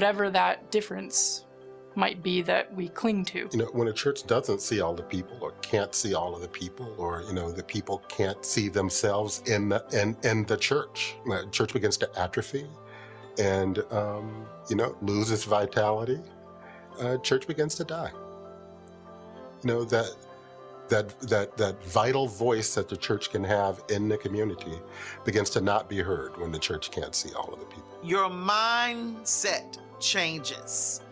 whatever that difference might be that we cling to. You know, when a church doesn't see all the people or can't see all of the people or, you know, the people can't see themselves in the, in, in the church, the church begins to atrophy and, um, you know, loses vitality, uh, church begins to die. You know, that, that, that, that vital voice that the church can have in the community begins to not be heard when the church can't see all of the people. Your mindset changes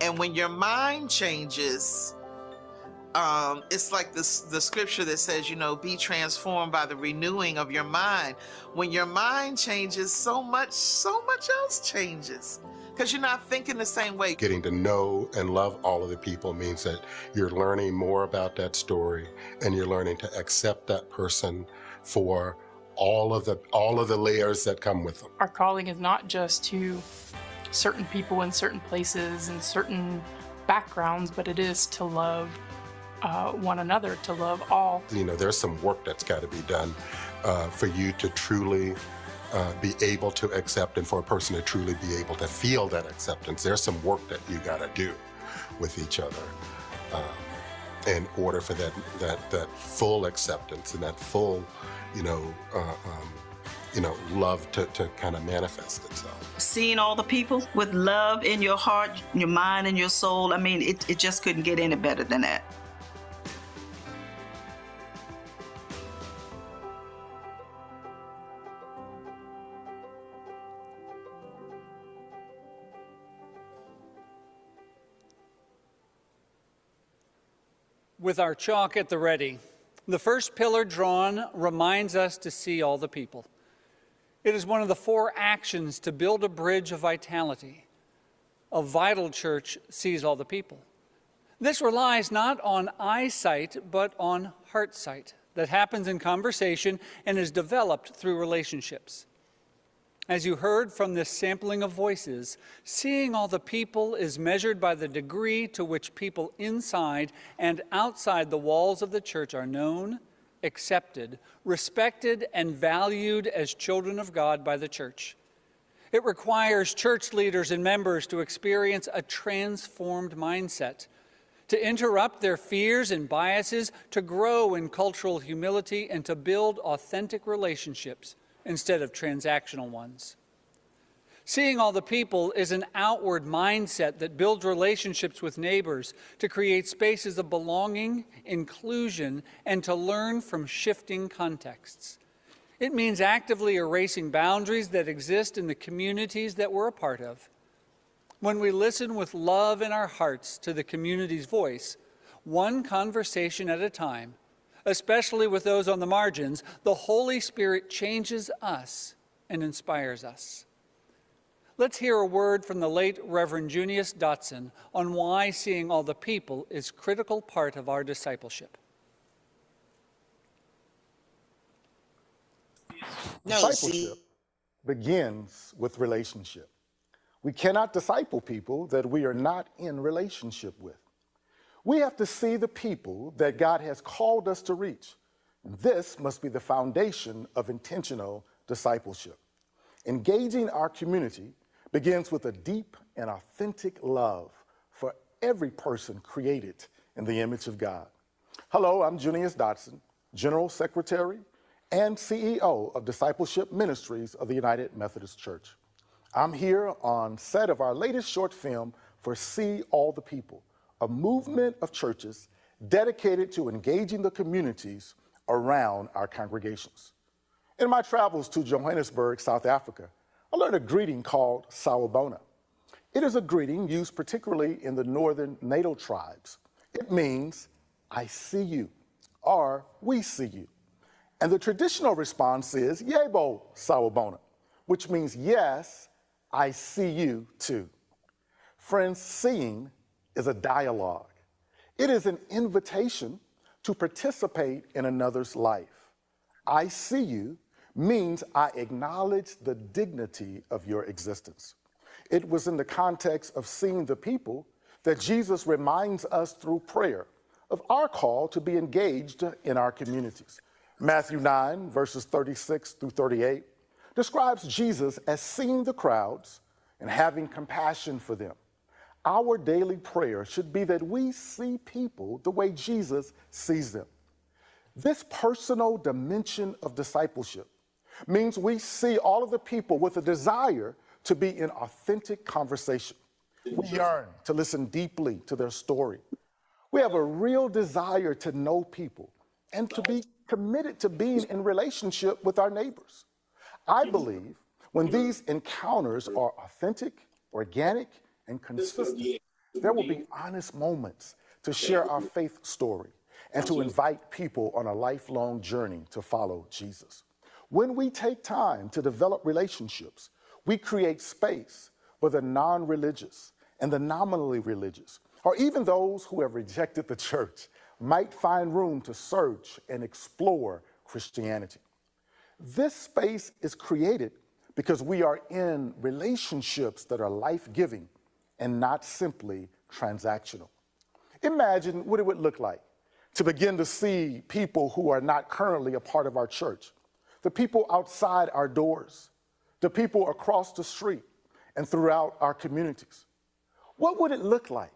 and when your mind changes, um, it's like this the scripture that says, you know, be transformed by the renewing of your mind. When your mind changes, so much, so much else changes. Because you're not thinking the same way. Getting to know and love all of the people means that you're learning more about that story and you're learning to accept that person for all of the all of the layers that come with them. Our calling is not just to certain people in certain places and certain backgrounds, but it is to love uh, one another, to love all. You know, there's some work that's got to be done uh, for you to truly uh, be able to accept and for a person to truly be able to feel that acceptance. There's some work that you got to do with each other um, in order for that, that, that full acceptance and that full, you know, uh, um, you know, love to, to kind of manifest itself. Seeing all the people with love in your heart, your mind, and your soul, I mean, it, it just couldn't get any better than that. With our chalk at the ready, the first pillar drawn reminds us to see all the people. It is one of the four actions to build a bridge of vitality. A vital church sees all the people. This relies not on eyesight, but on heart sight that happens in conversation and is developed through relationships. As you heard from this sampling of voices, seeing all the people is measured by the degree to which people inside and outside the walls of the church are known, accepted, respected, and valued as children of God by the church. It requires church leaders and members to experience a transformed mindset, to interrupt their fears and biases, to grow in cultural humility, and to build authentic relationships instead of transactional ones. Seeing all the people is an outward mindset that builds relationships with neighbors to create spaces of belonging, inclusion, and to learn from shifting contexts. It means actively erasing boundaries that exist in the communities that we're a part of. When we listen with love in our hearts to the community's voice, one conversation at a time, especially with those on the margins, the Holy Spirit changes us and inspires us. Let's hear a word from the late Reverend Junius Dotson on why seeing all the people is critical part of our discipleship. No, discipleship begins with relationship. We cannot disciple people that we are not in relationship with. We have to see the people that God has called us to reach. This must be the foundation of intentional discipleship. Engaging our community begins with a deep and authentic love for every person created in the image of God. Hello, I'm Junius Dotson, General Secretary and CEO of Discipleship Ministries of the United Methodist Church. I'm here on set of our latest short film for See All the People, a movement of churches dedicated to engaging the communities around our congregations. In my travels to Johannesburg, South Africa, I learned a greeting called Sawubona. It is a greeting used particularly in the northern Natal tribes. It means, I see you, or we see you. And the traditional response is, Yebo Sawubona, which means, yes, I see you too. Friends, seeing is a dialogue. It is an invitation to participate in another's life. I see you means I acknowledge the dignity of your existence. It was in the context of seeing the people that Jesus reminds us through prayer of our call to be engaged in our communities. Matthew 9, verses 36 through 38, describes Jesus as seeing the crowds, and having compassion for them. Our daily prayer should be that we see people the way Jesus sees them. This personal dimension of discipleship means we see all of the people with a desire to be in authentic conversation. We yearn to listen deeply to their story. We have a real desire to know people and to be committed to being in relationship with our neighbors. I believe when these encounters are authentic, organic, and consistent, there will be honest moments to share our faith story and to invite people on a lifelong journey to follow Jesus. When we take time to develop relationships, we create space for the non religious and the nominally religious, or even those who have rejected the church, might find room to search and explore Christianity. This space is created because we are in relationships that are life giving and not simply transactional. Imagine what it would look like to begin to see people who are not currently a part of our church, the people outside our doors, the people across the street, and throughout our communities. What would it look like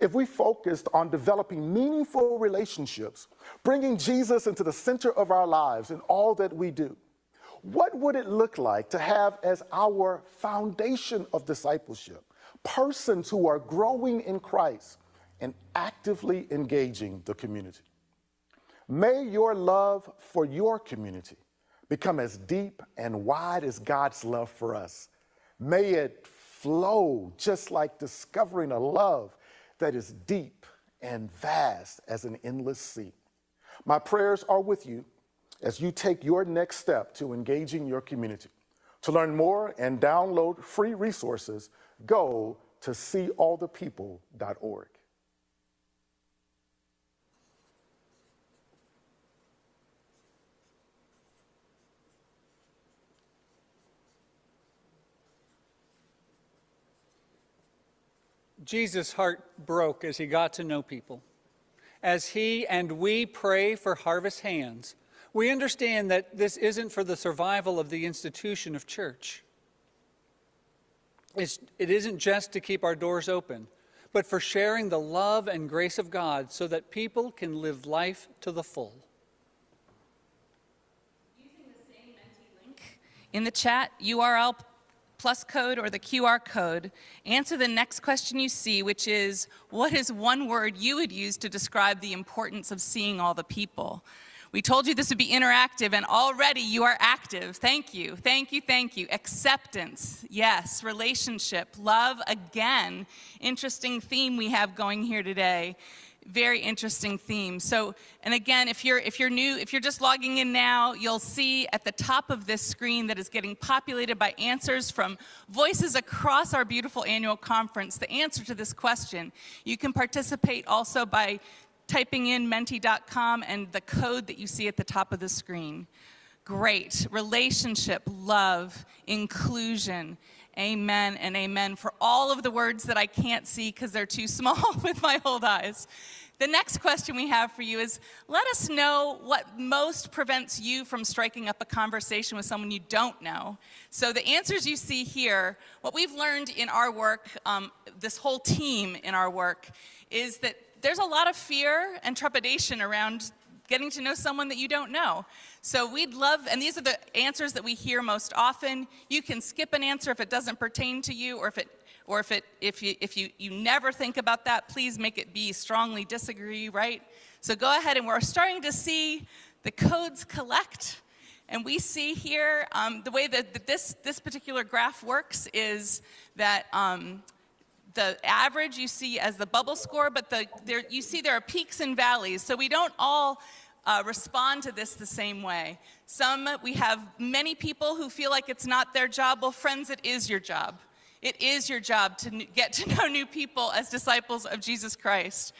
if we focused on developing meaningful relationships, bringing Jesus into the center of our lives in all that we do? What would it look like to have as our foundation of discipleship persons who are growing in Christ and actively engaging the community? May your love for your community become as deep and wide as God's love for us. May it flow just like discovering a love that is deep and vast as an endless sea. My prayers are with you as you take your next step to engaging your community. To learn more and download free resources, go to seeallthepeople.org. Jesus' heart broke as he got to know people. As he and we pray for harvest hands, we understand that this isn't for the survival of the institution of church. It's, it isn't just to keep our doors open, but for sharing the love and grace of God so that people can live life to the full. Using the same link in the chat, URL plus code or the QR code, answer the next question you see, which is what is one word you would use to describe the importance of seeing all the people? We told you this would be interactive, and already you are active. Thank you, thank you, thank you. Acceptance, yes. Relationship, love, again. Interesting theme we have going here today very interesting theme. So, and again, if you're if you're new, if you're just logging in now, you'll see at the top of this screen that is getting populated by answers from voices across our beautiful annual conference. The answer to this question. You can participate also by typing in menti.com and the code that you see at the top of the screen. Great. Relationship, love, inclusion. Amen and amen for all of the words that I can't see because they're too small with my old eyes. The next question we have for you is let us know what most prevents you from striking up a conversation with someone you don't know. So, the answers you see here, what we've learned in our work, um, this whole team in our work, is that there's a lot of fear and trepidation around getting to know someone that you don't know. So we'd love, and these are the answers that we hear most often. You can skip an answer if it doesn't pertain to you, or if it, or if it, if you, if you, you never think about that, please make it be strongly disagree, right? So go ahead, and we're starting to see the codes collect. And we see here um, the way that, this, this particular graph works is that um, the average you see as the bubble score, but the, there, you see there are peaks and valleys. So we don't all uh, respond to this the same way. Some, we have many people who feel like it's not their job. Well, friends, it is your job. It is your job to get to know new people as disciples of Jesus Christ.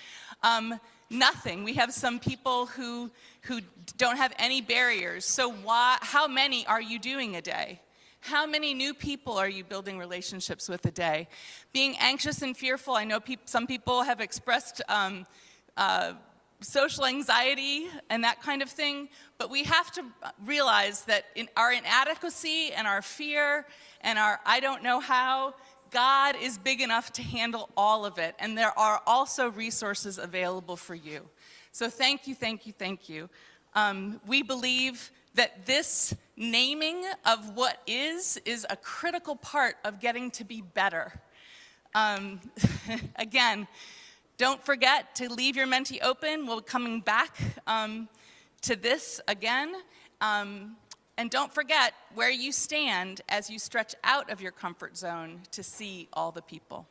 Um, nothing. We have some people who, who don't have any barriers. So, why, how many are you doing a day? How many new people are you building relationships with a day? Being anxious and fearful, I know pe- some people have expressed um, uh, social anxiety and that kind of thing, but we have to realize that in our inadequacy and our fear and our I don't know how God is big enough to handle all of it, and there are also resources available for you. So thank you, thank you, thank you. Um, we believe that this naming of what is is a critical part of getting to be better. Um, again, don't forget to leave your Menti open. We'll be coming back um, to this again. Um, and don't forget where you stand as you stretch out of your comfort zone to see all the people.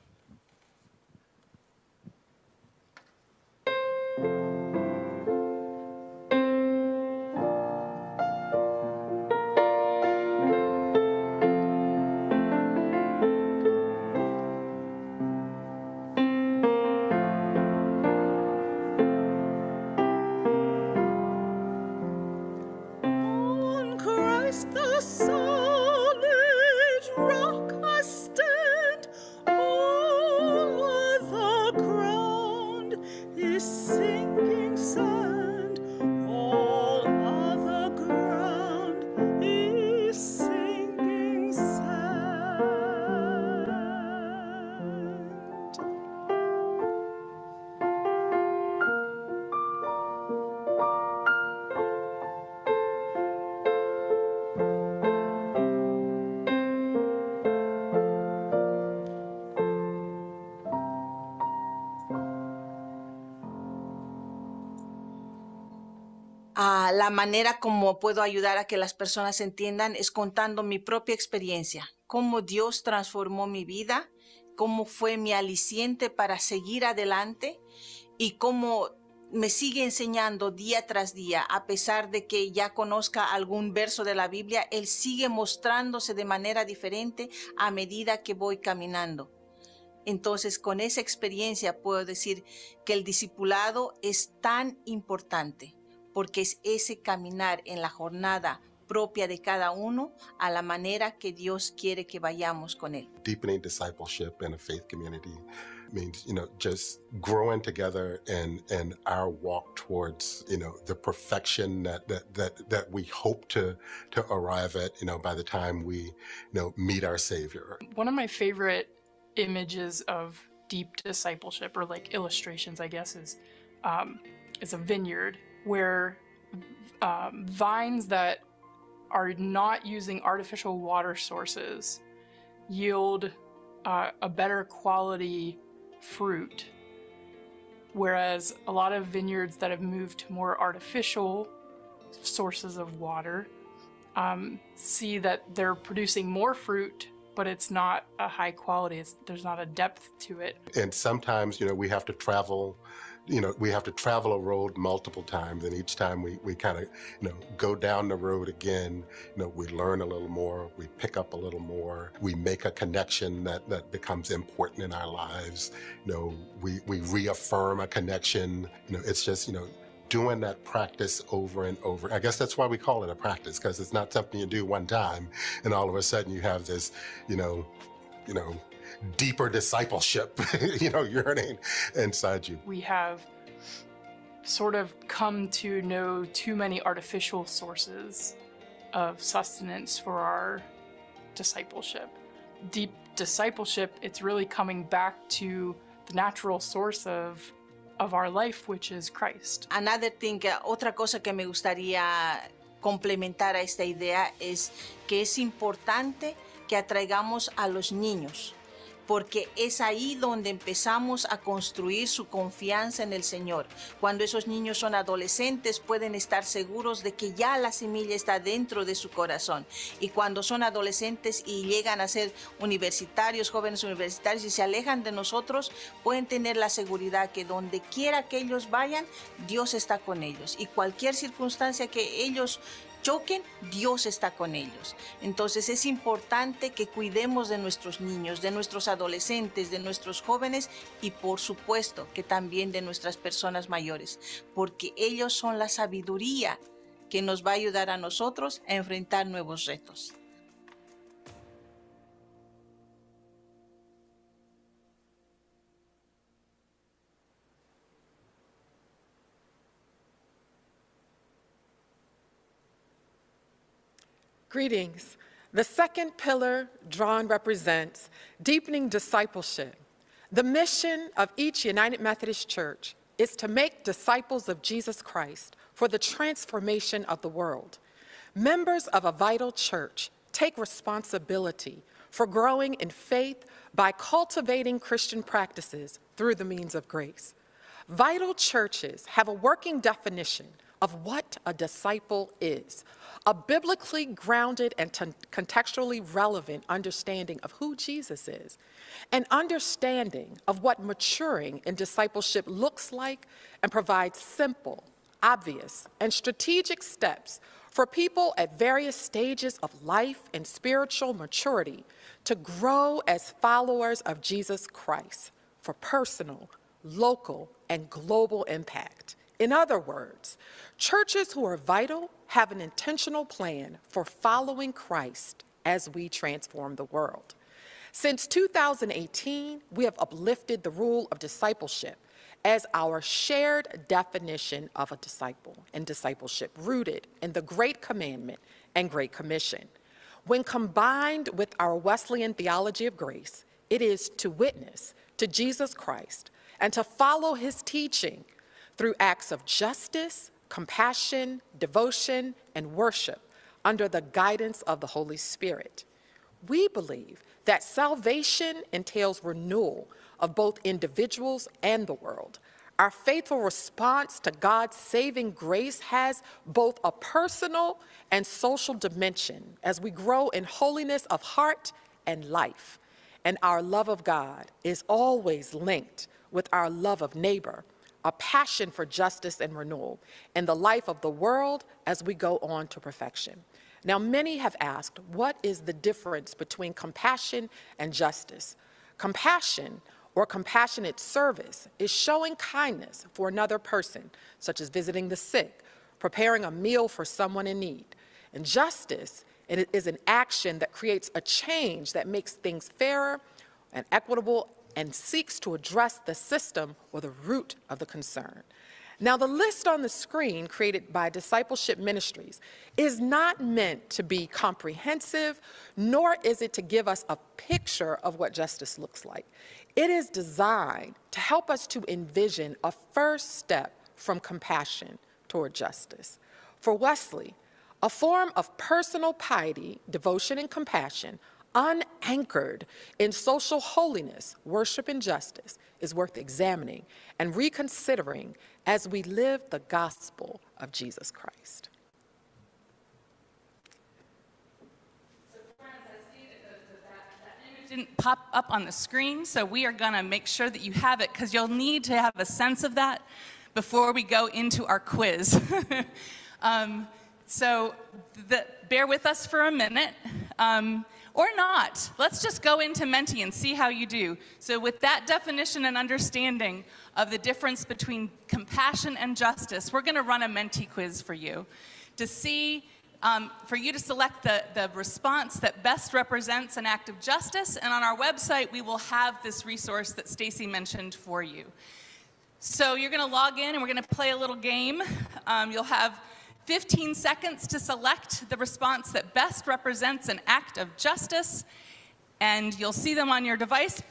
La manera como puedo ayudar a que las personas entiendan es contando mi propia experiencia, cómo Dios transformó mi vida, cómo fue mi aliciente para seguir adelante y cómo me sigue enseñando día tras día, a pesar de que ya conozca algún verso de la Biblia, Él sigue mostrándose de manera diferente a medida que voy caminando. Entonces, con esa experiencia puedo decir que el discipulado es tan importante porque es ese caminar en la jornada propia de cada uno a la manera que Dios quiere que vayamos con Él. Deepening discipleship in a faith community means, you know, just growing together in, in our walk towards, you know, the perfection that, that, that, that we hope to, to arrive at, you know, by the time we, you know, meet our Savior. One of my favorite images of deep discipleship, or like illustrations, I guess, is um, is a vineyard where um, vines that are not using artificial water sources yield uh, a better quality fruit, whereas a lot of vineyards that have moved to more artificial sources of water um, see that they're producing more fruit, but it's not a high quality. It's, there's not a depth to it. And sometimes, you know, we have to travel, you know, we have to travel a road multiple times. And each time we, we kind of, you know, go down the road again, you know, we learn a little more, we pick up a little more, we make a connection that, that becomes important in our lives. You know, we, we reaffirm a connection. You know, it's just, you know, doing that practice over and over. I guess that's why we call it a practice because it's not something you do one time and all of a sudden you have this, you know, you know, deeper discipleship, you know, yearning inside you. We have sort of come to know too many artificial sources of sustenance for our discipleship. Deep discipleship, it's really coming back to the natural source of of our life, which is Christ. Another thing, otra cosa que me gustaría complementar a esta idea es que es importante que atraigamos a los niños, porque es ahí donde empezamos a construir su confianza en el Señor. Cuando esos niños son adolescentes pueden estar seguros de que ya la semilla está dentro de su corazón. Y cuando son adolescentes y llegan a ser universitarios, jóvenes universitarios y se alejan de nosotros, pueden tener la seguridad que donde quiera que ellos vayan, Dios está con ellos. Y cualquier circunstancia que ellos choquen, Dios está con ellos. Entonces es importante que cuidemos de nuestros niños, de nuestros adolescentes, de nuestros jóvenes y por supuesto que también de nuestras personas mayores, porque ellos son la sabiduría que nos va a ayudar a nosotros a enfrentar nuevos retos. Greetings. The second pillar drawn represents deepening discipleship. The mission of each United Methodist Church is to make disciples of Jesus Christ for the transformation of the world. Members of a vital church take responsibility for growing in faith by cultivating Christian practices through the means of grace. Vital churches have a working definition of what a disciple is, a biblically grounded and contextually relevant understanding of who Jesus is, an understanding of what maturing in discipleship looks like, and provides simple, obvious, and strategic steps for people at various stages of life and spiritual maturity to grow as followers of Jesus Christ for personal, local, and global impact. In other words, churches who are vital have an intentional plan for following Christ as we transform the world. Since 2018, we have uplifted the rule of discipleship as our shared definition of a disciple and discipleship rooted in the Great Commandment and Great Commission. When combined with our Wesleyan theology of grace, it is to witness to Jesus Christ and to follow his teaching through acts of justice, compassion, devotion, and worship under the guidance of the Holy Spirit. We believe that salvation entails renewal of both individuals and the world. Our faithful response to God's saving grace has both a personal and social dimension as we grow in holiness of heart and life. And our love of God is always linked with our love of neighbor a passion for justice and renewal in the life of the world as we go on to perfection. Now, many have asked, what is the difference between compassion and justice? Compassion or compassionate service is showing kindness for another person, such as visiting the sick, preparing a meal for someone in need. And justice is an action that creates a change that makes things fairer and equitable and seeks to address the system or the root of the concern. Now, the list on the screen created by Discipleship Ministries is not meant to be comprehensive, nor is it to give us a picture of what justice looks like. It is designed to help us to envision a first step from compassion toward justice. For Wesley, a form of personal piety, devotion, and compassion unanchored in social holiness, worship, and justice is worth examining and reconsidering as we live the gospel of Jesus Christ. didn't pop up on the screen, so we are going to make sure that you have it because you'll need to have a sense of that before we go into our quiz. um, so the, bear with us for a minute. Um, or not. Let's just go into Menti and see how you do. So, with that definition and understanding of the difference between compassion and justice, we're going to run a Menti quiz for you to see. Um, for you to select the, the response that best represents an act of justice, and on our website, we will have this resource that Stacy mentioned for you. So you're going to log in, and we're going to play a little game. Um, you'll have 15 seconds to select the response that best represents an act of justice, and you'll see them on your device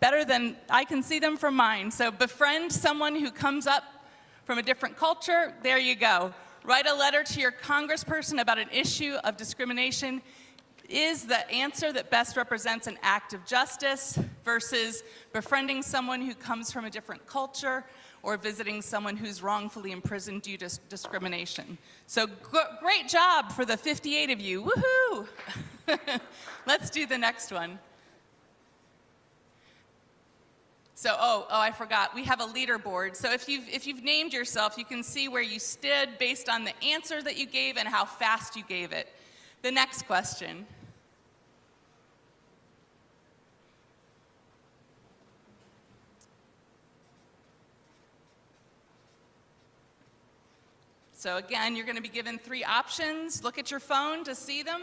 better than I can see them from mine. So befriend someone who comes up from a different culture. There you go. Write a letter to your congressperson about an issue of discrimination. Is the answer that best represents an act of justice versus befriending someone who comes from a different culture or visiting someone who's wrongfully imprisoned due to discrimination. So great job for the 58 of you. Woohoo! Let's do the next one. So, oh, oh, I forgot. We have a leaderboard. So if you've, if you've named yourself, you can see where you stood based on the answer that you gave and how fast you gave it. The next question. So again, you're going to be given three options. Look at your phone to see them.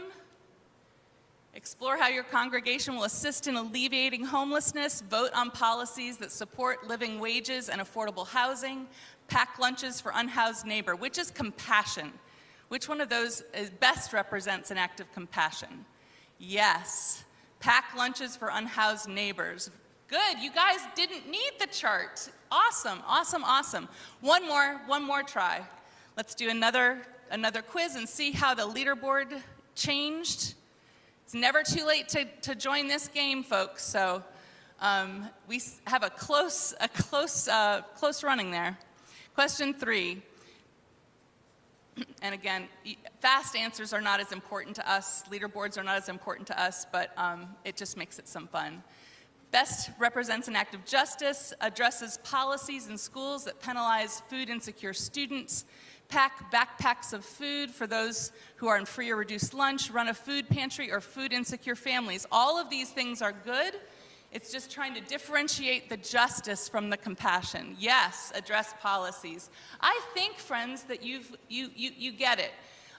Explore how your congregation will assist in alleviating homelessness, vote on policies that support living wages and affordable housing, pack lunches for unhoused neighbor, which is compassion. Which one of those uh, best represents an act of compassion? Yes. Pack lunches for unhoused neighbors. Good. You guys didn't need the chart. Awesome. Awesome. Awesome. One more. One more try. Let's do another another quiz and see how the leaderboard changed. It's never too late to, to join this game, folks. So um, we have a close a close uh, close running there. Question three. And again, fast answers are not as important to us. Leaderboards are not as important to us, but um, it just makes it some fun. Best represents an act of justice, addresses policies in schools that penalize food insecure students, pack backpacks of food for those who are on free or reduced lunch, run a food pantry, or food insecure families. All of these things are good. It's just trying to differentiate the justice from the compassion. Yes, address policies. I think, friends, that you've, you, you, you get it.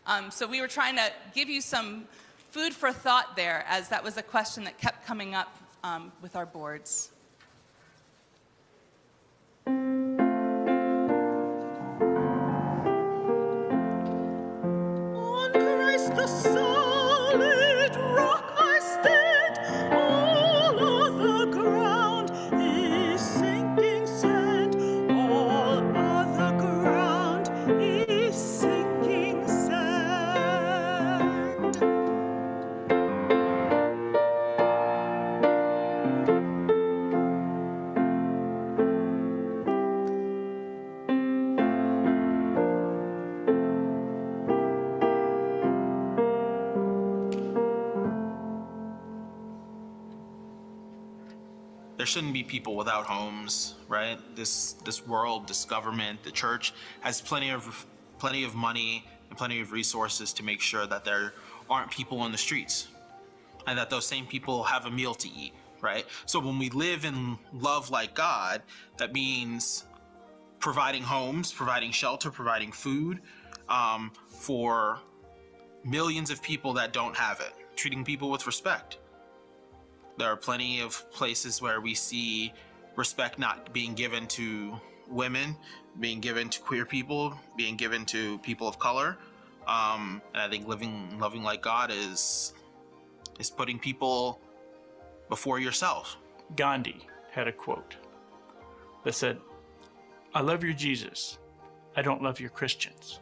Um, so we were trying to give you some food for thought there, as that was a question that kept coming up um, with our boards. Shouldn't be people without homes, right? This this world, this government, the church has plenty of plenty of money and plenty of resources to make sure that there aren't people on the streets and that those same people have a meal to eat, right? So when we live in love like God, that means providing homes, providing shelter, providing food um, for millions of people that don't have it, treating people with respect. There are plenty of places where we see respect not being given to women, being given to queer people, being given to people of color. Um, and I think living, loving like God is is putting people before yourself. Gandhi had a quote that said, I love your Jesus. I don't love your Christians.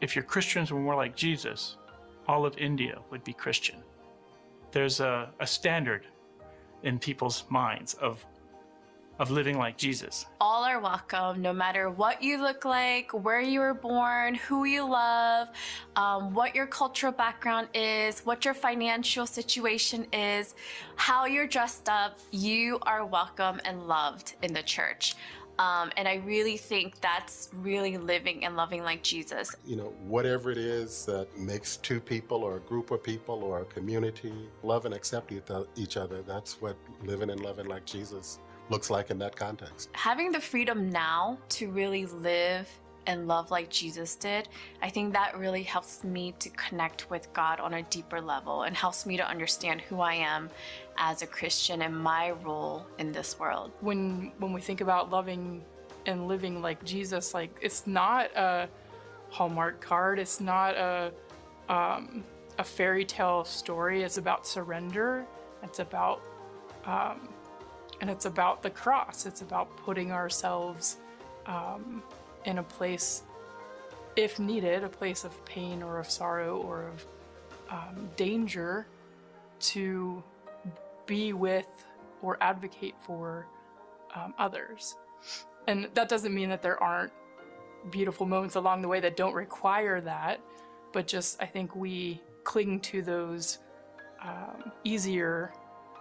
If your Christians were more like Jesus, all of India would be Christian. There's a, a standard in people's minds of, of living like Jesus. all are welcome, no matter what you look like, where you were born, who you love, um, what your cultural background is, what your financial situation is, how you're dressed up. You are welcome and loved in the church. Um, and I really think that's really living and loving like Jesus. You know, whatever it is that makes two people or a group of people or a community love and accept each each other, that's what living and loving like Jesus looks like in that context. having the freedom now to really live and love like Jesus did, I think that really helps me to connect with God on a deeper level and helps me to understand who I am as a Christian and my role in this world. when when we think about loving and living like Jesus, like it's not a Hallmark card. It's not a um, a fairy tale story. It's about surrender. It's about um, and it's about the cross. It's about putting ourselves um, in a place, if needed, a place of pain or of sorrow or of um, danger, to be with or advocate for um, others. And that doesn't mean that there aren't beautiful moments along the way that don't require that, but just I think we cling to those um, easier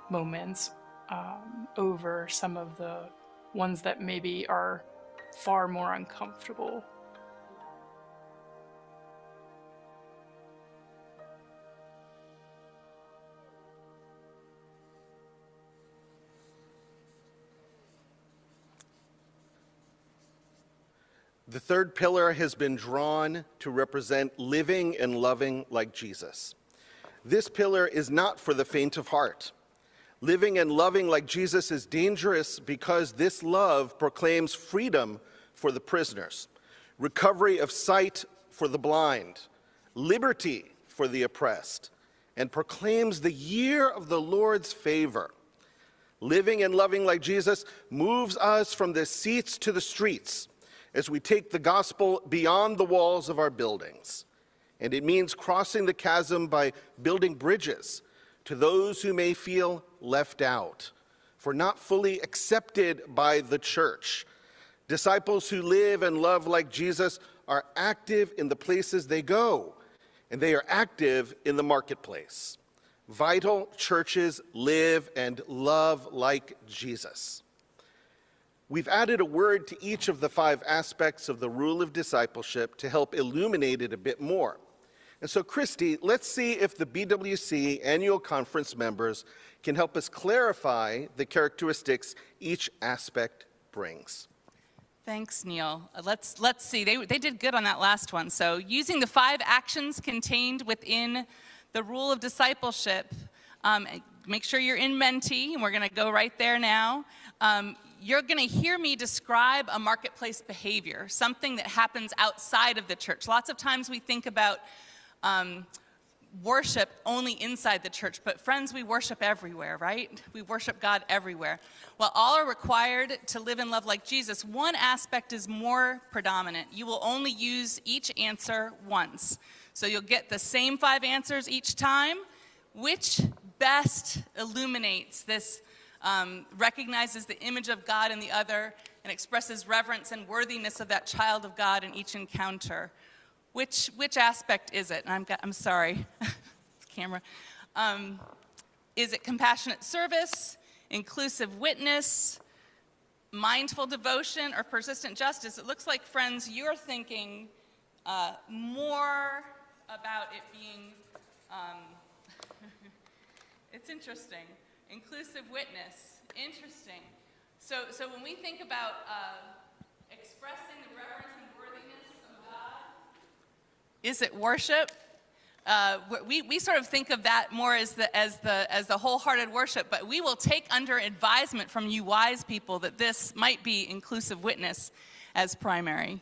moments um, over some of the ones that maybe are far more uncomfortable. The third pillar has been drawn to represent living and loving like Jesus. This pillar is not for the faint of heart. Living and loving like Jesus is dangerous because this love proclaims freedom for the prisoners, recovery of sight for the blind, liberty for the oppressed, and proclaims the year of the Lord's favor. Living and loving like Jesus moves us from the seats to the streets as we take the gospel beyond the walls of our buildings. And it means crossing the chasm by building bridges to those who may feel left out, for not fully accepted by the church. Disciples who live and love like Jesus are active in the places they go, and they are active in the marketplace. Vital churches live and love like Jesus. We've added a word to each of the five aspects of the rule of discipleship to help illuminate it a bit more. And so, Christy, let's see if the BWC annual conference members can help us clarify the characteristics each aspect brings. Thanks, Neil. Uh, Let's, let's see. They, they did good on that last one. So, using the five actions contained within the rule of discipleship, um, make sure you're in Menti, and we're going to go right there now. Um, you're going to hear me describe a marketplace behavior, something that happens outside of the church. Lots of times we think about um, worship only inside the church, but friends, we worship everywhere, right? We worship God everywhere. While all are required to live and love like Jesus, one aspect is more predominant. You will only use each answer once. So you'll get the same five answers each time. Which best illuminates this, um, recognizes the image of God in the other, and expresses reverence and worthiness of that child of God in each encounter? Which, which aspect is it? And I'm, I'm sorry, camera. Um, is it compassionate service, inclusive witness, mindful devotion, or persistent justice? It looks like, friends, you're thinking uh, more about it being, um, it's interesting. Inclusive witness, interesting. So, so when we think about uh, expressing the reverence and worthiness of God, is it worship? Uh, we, we sort of think of that more as the, as, the, as the wholehearted worship, but we will take under advisement from you wise people that this might be inclusive witness as primary.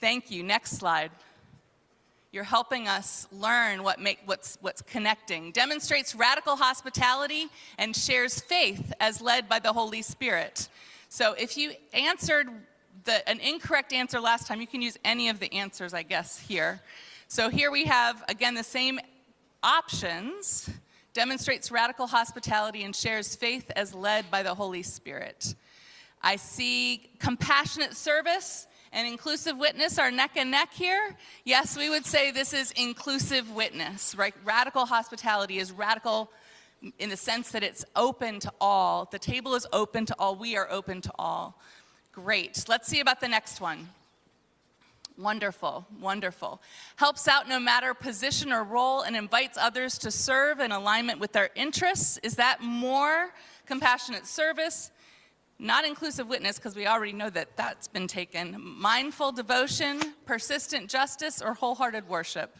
Thank you. Next slide. You're helping us learn what make, what's, what's connecting. Demonstrates radical hospitality and shares faith as led by the Holy Spirit. So if you answered the, an incorrect answer last time, you can use any of the answers, I guess, here. So here we have, again, the same options. Demonstrates radical hospitality and shares faith as led by the Holy Spirit. I see compassionate service and inclusive witness are neck and neck here. Yes, we would say this is inclusive witness, right? Radical hospitality is radical in the sense that it's open to all. The table is open to all. We are open to all. Great. Let's see about the next one. Wonderful, wonderful. Helps out no matter position or role and invites others to serve in alignment with their interests. Is that more compassionate service? Not inclusive witness, because we already know that that's been taken. Mindful devotion, persistent justice, or wholehearted worship.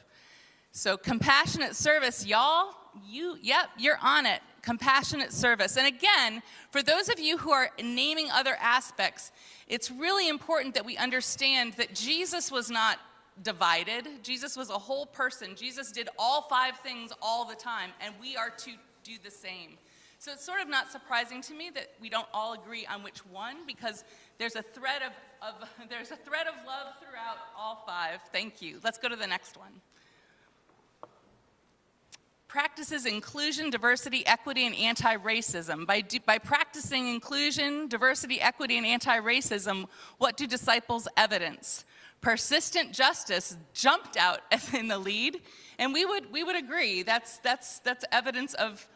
So, compassionate service, y'all, you, yep, you're on it. Compassionate service. And again, for those of you who are naming other aspects, it's really important that we understand that Jesus was not divided. Jesus was a whole person. Jesus did all five things all the time, and we are to do the same. So it's sort of not surprising to me that we don't all agree on which one because there's a thread of, of there's a thread of love throughout all five. Thank you. Let's go to the next one. Practices inclusion, diversity, equity, and anti racism. By, by practicing inclusion, diversity, equity, and anti racism, what do disciples evidence? Persistent justice jumped out in the lead, and we would, we would agree that's, that's, that's evidence of,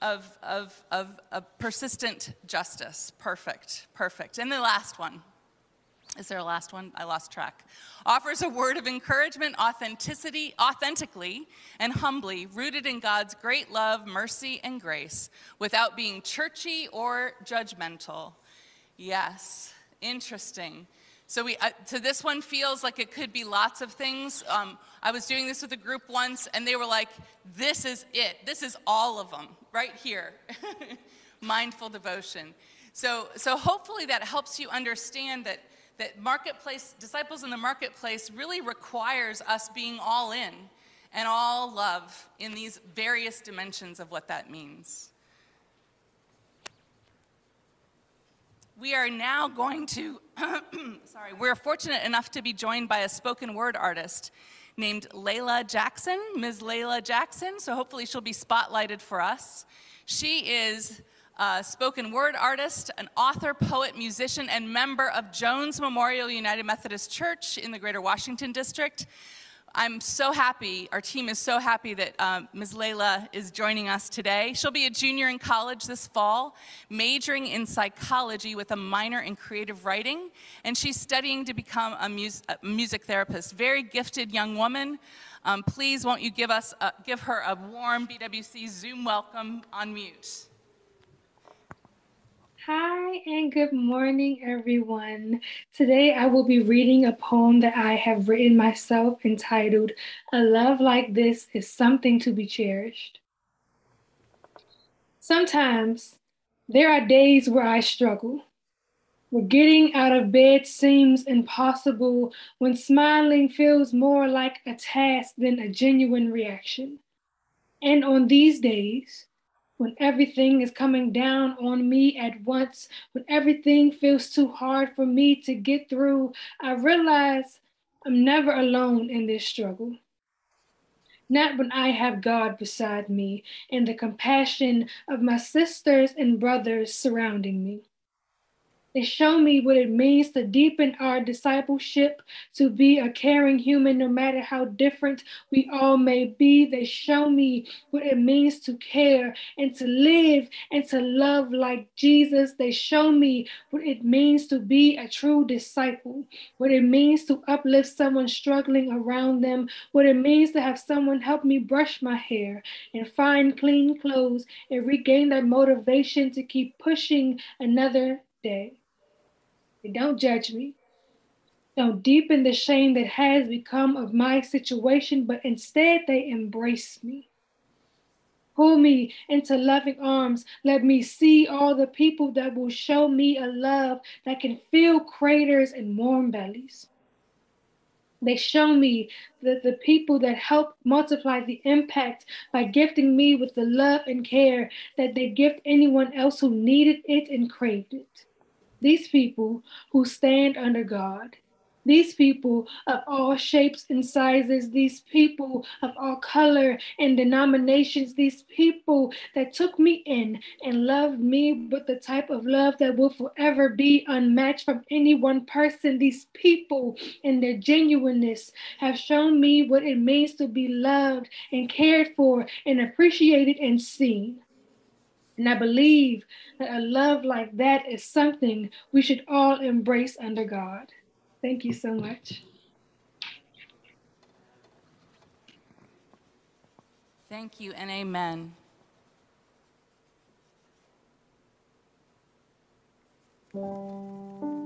of, of, of, of persistent justice. Perfect, perfect. And the last one. Is there a last one? I lost track. Offers a word of encouragement, authenticity, authentically and humbly, rooted in God's great love, mercy, and grace, without being churchy or judgmental. Yes, interesting. So we, uh, so this one feels like it could be lots of things. Um, I was doing this with a group once, and they were like, "This is it. This is all of them right here." Mindful devotion. So, so hopefully that helps you understand that that marketplace disciples in the marketplace really requires us being all in and all love in these various dimensions of what that means. We are now going to, sorry, we're fortunate enough to be joined by a spoken word artist named Layla Jackson, Ms. Layla Jackson. So hopefully she'll be spotlighted for us. She is a spoken word artist, an author, poet, musician, and member of Jones Memorial United Methodist Church in the Greater Washington District. I'm so happy, our team is so happy that um, Ms. Layla is joining us today. She'll be a junior in college this fall, majoring in psychology with a minor in creative writing, and she's studying to become a, mus- a music therapist. Very gifted young woman. Um, please, won't you give us, a, give her a warm BWC Zoom welcome on mute. Hi and good morning, everyone. Today I will be reading a poem that I have written myself entitled, A Love Like This is Something to Be Cherished. Sometimes there are days where I struggle, where getting out of bed seems impossible, when smiling feels more like a task than a genuine reaction. And on these days, when everything is coming down on me at once, when everything feels too hard for me to get through, I realize I'm never alone in this struggle. Not when I have God beside me and the compassion of my sisters and brothers surrounding me. They show me what it means to deepen our discipleship, to be a caring human, no matter how different we all may be. They show me what it means to care and to live and to love like Jesus. They show me what it means to be a true disciple, what it means to uplift someone struggling around them, what it means to have someone help me brush my hair and find clean clothes and regain that motivation to keep pushing another day. Don't judge me. Don't deepen the shame that has become of my situation, but instead they embrace me. Pull me into loving arms. Let me see all the people that will show me a love that can fill craters and warm bellies. They show me that the people that help multiply the impact by gifting me with the love and care that they gift anyone else who needed it and craved it these people who stand under God, these people of all shapes and sizes, these people of all color and denominations, these people that took me in and loved me with the type of love that will forever be unmatched from any one person, these people in their genuineness have shown me what it means to be loved and cared for and appreciated and seen. And I believe that a love like that is something we should all embrace under God. Thank you so much. Thank you and amen. we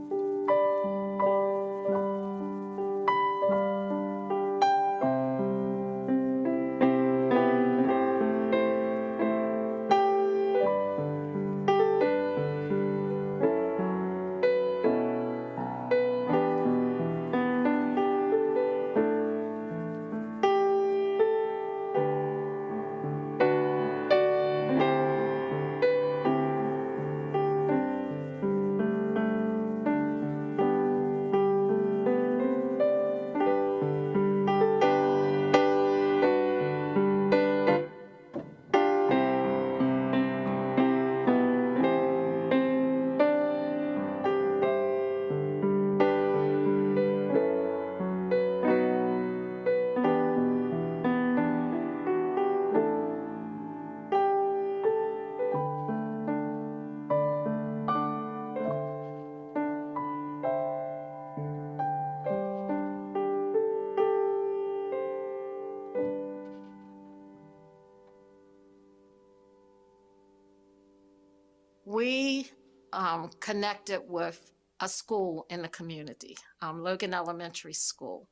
um, connected with a school in the community, um, Logan Elementary School.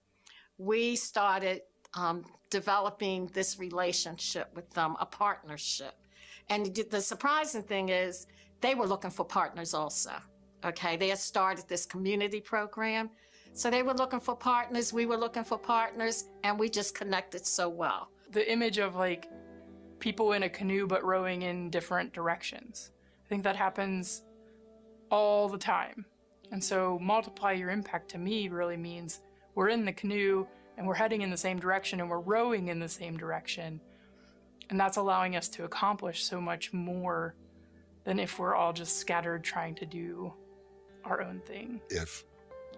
We started um, developing this relationship with them, a partnership. And the surprising thing is, they were looking for partners also. Okay, they had started this community program. So they were looking for partners, we were looking for partners, and we just connected so well. The image of like people in a canoe but rowing in different directions. I think that happens all the time. And so multiply your impact to me really means we're in the canoe and we're heading in the same direction and we're rowing in the same direction. And that's allowing us to accomplish so much more than if we're all just scattered trying to do our own thing. If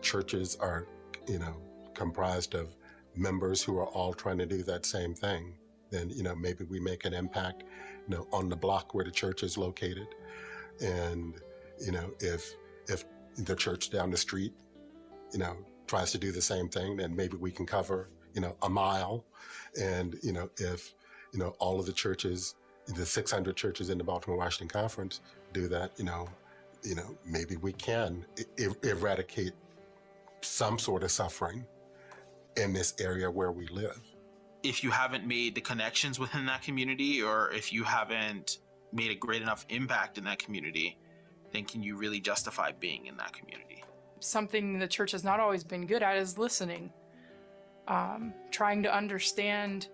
churches are, you know, comprised of members who are all trying to do that same thing, then, you know, maybe we make an impact, you know, on the block where the church is located. And, you know, if if the church down the street, you know, tries to do the same thing, then maybe we can cover, you know, a mile. And, you know, if, you know, all of the churches, the 600 churches in the Baltimore Washington Conference do that, you know, you know, maybe we can eradicate some sort of suffering in this area where we live. If you haven't made the connections within that community, or if you haven't made a great enough impact in that community, then can you really justify being in that community? Something the church has not always been good at is listening, um, trying to understand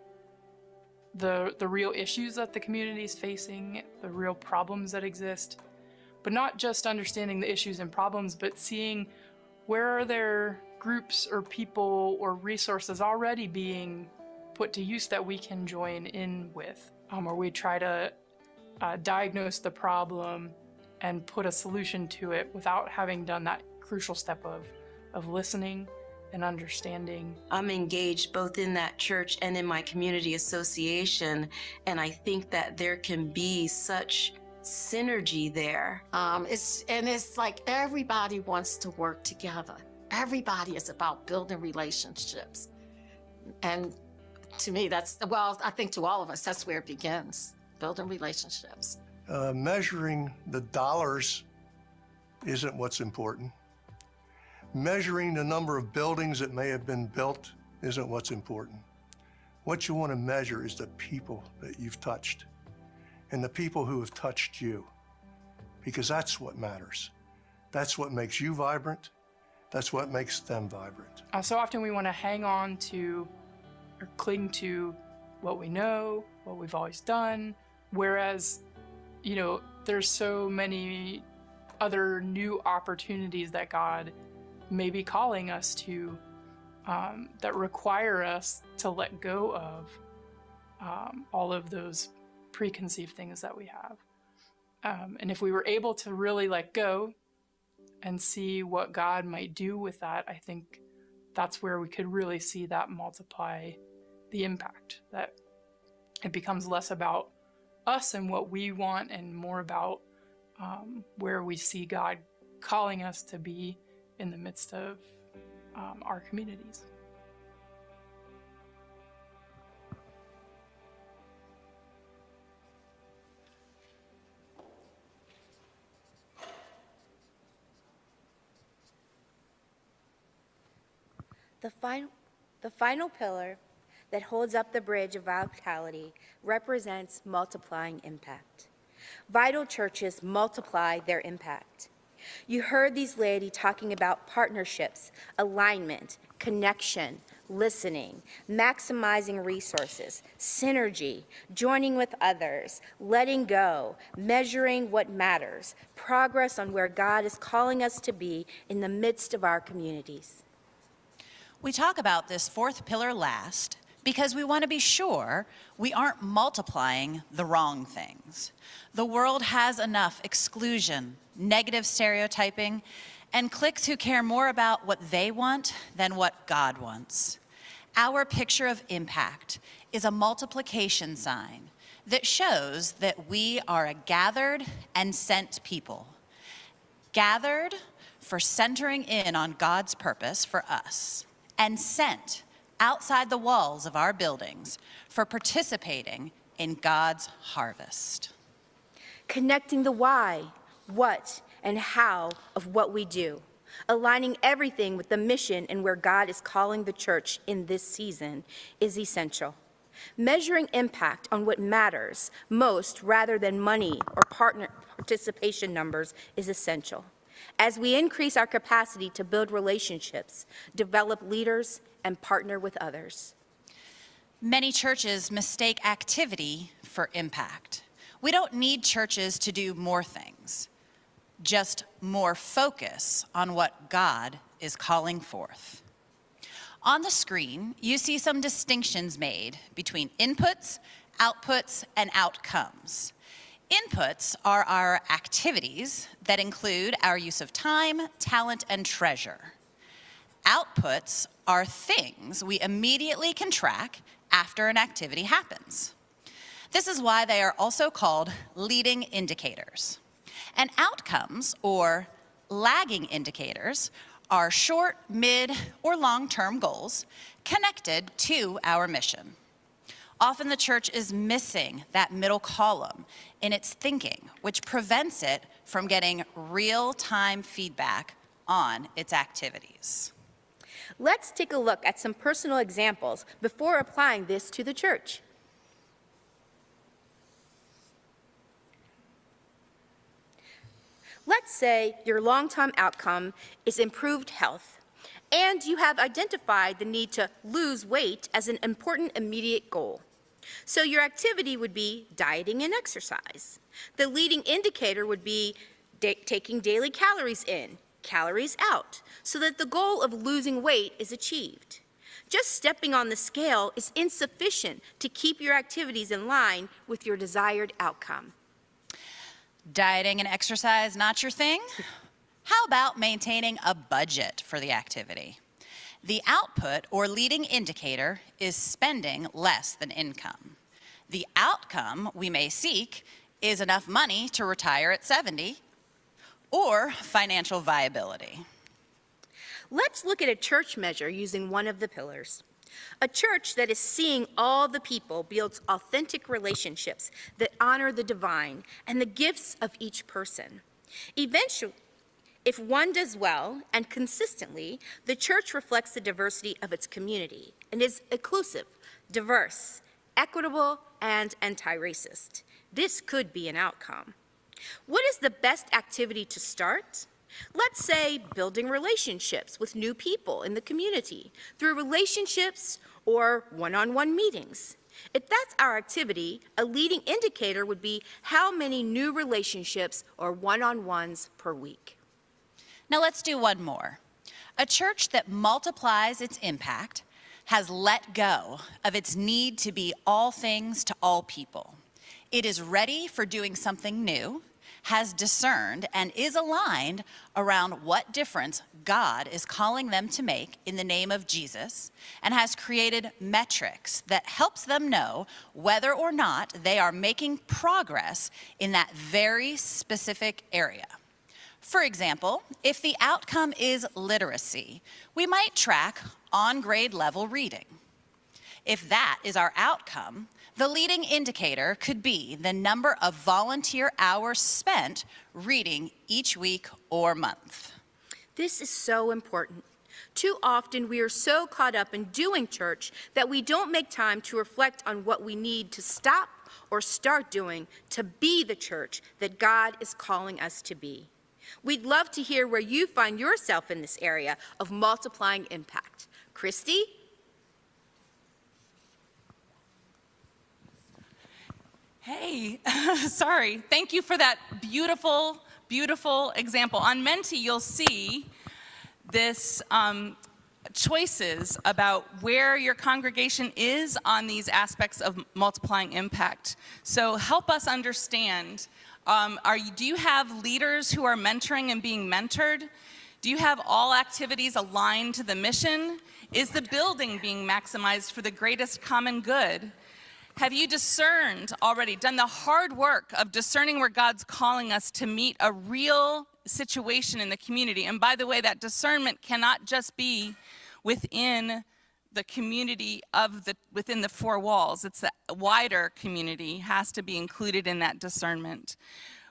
the the real issues that the community is facing, the real problems that exist, but not just understanding the issues and problems, but seeing where are there groups or people or resources already being put to use that we can join in with, um, or we try to uh, diagnose the problem and put a solution to it without having done that crucial step of of listening and understanding. I'm engaged both in that church and in my community association, and I think that there can be such synergy there. Um, it's and it's like everybody wants to work together. Everybody is about building relationships, and to me, that's well, I think to all of us, that's where it begins: building relationships. Uh, measuring the dollars isn't what's important. Measuring the number of buildings that may have been built isn't what's important. What you want to measure is the people that you've touched and the people who have touched you, because that's what matters. That's what makes you vibrant. That's what makes them vibrant. Uh, so often we want to hang on to or cling to what we know, what we've always done, whereas, you know, there's so many other new opportunities that God may be calling us to um, that require us to let go of um, all of those preconceived things that we have. Um, and if we were able to really let go and see what God might do with that, I think that's where we could really see that multiply the impact. That it becomes less about us and what we want and more about um, where we see God calling us to be in the midst of um, our communities. The final, the final pillar that holds up the bridge of vitality represents multiplying impact. Vital churches multiply their impact. You heard these ladies talking about partnerships, alignment, connection, listening, maximizing resources, synergy, joining with others, letting go, measuring what matters, progress on where God is calling us to be in the midst of our communities. We talk about this fourth pillar last because we want to be sure we aren't multiplying the wrong things. The world has enough exclusion, negative stereotyping, and cliques who care more about what they want than what God wants. Our picture of impact is a multiplication sign that shows that we are a gathered and sent people. Gathered for centering in on God's purpose for us, and sent outside the walls of our buildings for participating in God's harvest. Connecting the why, what, and how of what we do. Aligning everything with the mission and where God is calling the church in this season is essential. Measuring impact on what matters most rather than money or partner participation numbers is essential. as we increase our capacity to build relationships, develop leaders, and partner with others. Many churches mistake activity for impact. We don't need churches to do more things, just more focus on what God is calling forth. On the screen, you see some distinctions made between inputs, outputs, and outcomes. Inputs are our activities that include our use of time, talent, and treasure. Outputs are things we immediately can track after an activity happens. This is why they are also called leading indicators. And outcomes, or lagging indicators, are short, mid, or long term goals connected to our mission. Often the church is missing that middle column in its thinking, which prevents it from getting real time feedback on its activities. Let's take a look at some personal examples before applying this to the church. Let's say your long-term outcome is improved health, and you have identified the need to lose weight as an important immediate goal. So your activity would be dieting and exercise. The leading indicator would be da- taking daily calories in, calories out, so that the goal of losing weight is achieved. Just stepping on the scale is insufficient to keep your activities in line with your desired outcome. Dieting and exercise not your thing? How about maintaining a budget for the activity? The output or leading indicator is spending less than income. The outcome we may seek is enough money to retire at 70 or financial viability. Let's look at a church measure using one of the pillars. A church that is seeing all the people builds authentic relationships that honor the divine and the gifts of each person. Eventually, if one does well and consistently, the church reflects the diversity of its community and is inclusive, diverse, equitable, and anti racist. This could be an outcome. What is the best activity to start? Let's say building relationships with new people in the community through relationships or one on one meetings. If that's our activity, a leading indicator would be how many new relationships or one on ones per week. Now let's do one more. A church that multiplies its impact has let go of its need to be all things to all people. It is ready for doing something new, has discerned, and is aligned around what difference God is calling them to make in the name of Jesus, and has created metrics that helps them know whether or not they are making progress in that very specific area. For example, if the outcome is literacy, we might track on grade level reading. If that is our outcome, the leading indicator could be the number of volunteer hours spent reading each week or month. This is so important. Too often, we are so caught up in doing church that we don't make time to reflect on what we need to stop or start doing to be the church that God is calling us to be. We'd love to hear where you find yourself in this area of multiplying impact. Christy? Hey, sorry. Thank you for that beautiful, beautiful example. On Menti, you'll see this um, choices about where your congregation is on these aspects of multiplying impact. So help us understand. Um, are you, do you have leaders who are mentoring and being mentored? Do you have all activities aligned to the mission? Is the building being maximized for the greatest common good? Have you discerned already, done the hard work of discerning where God's calling us to meet a real situation in the community? And by the way, that discernment cannot just be within the community of the within the four walls. It's the wider community has to be included in that discernment.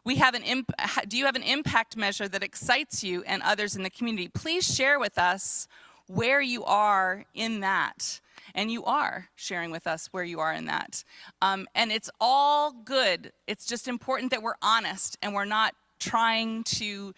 We have an imp- do you have an impact measure that excites you and others in the community? Please share with us where you are in that. And you are sharing with us where you are in that. Um, and it's all good. It's just important that we're honest and we're not trying to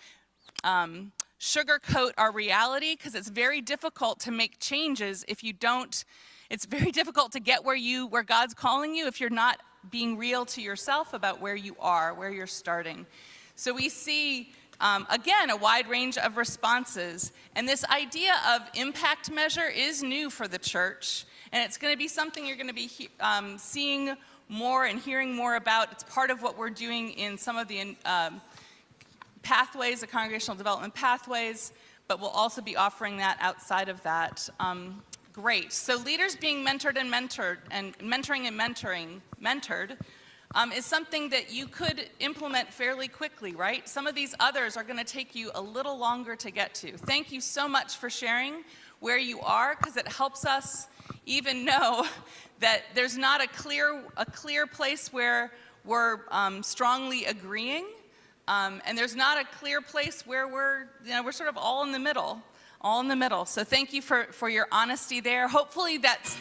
um, sugarcoat our reality because it's very difficult to make changes if you don't. It's very difficult to get where you where God's calling you if you're not being real to yourself about where you are, where you're starting. So we see um, again a wide range of responses, and this idea of impact measure is new for the church, and it's going to be something you're going to be um, seeing more and hearing more about. It's part of what we're doing in some of the um, pathways, the congregational development pathways, but we'll also be offering that outside of that. Um, great. So leaders being mentored and mentored, and mentoring and mentoring, mentored, um, is something that you could implement fairly quickly, right? Some of these others are going to take you a little longer to get to. Thank you so much for sharing where you are, because it helps us even know that there's not a clear, a clear place where we're um, strongly agreeing um, and there's not a clear place where we're, you know, we're sort of all in the middle, all in the middle. So thank you for, for your honesty there. Hopefully that's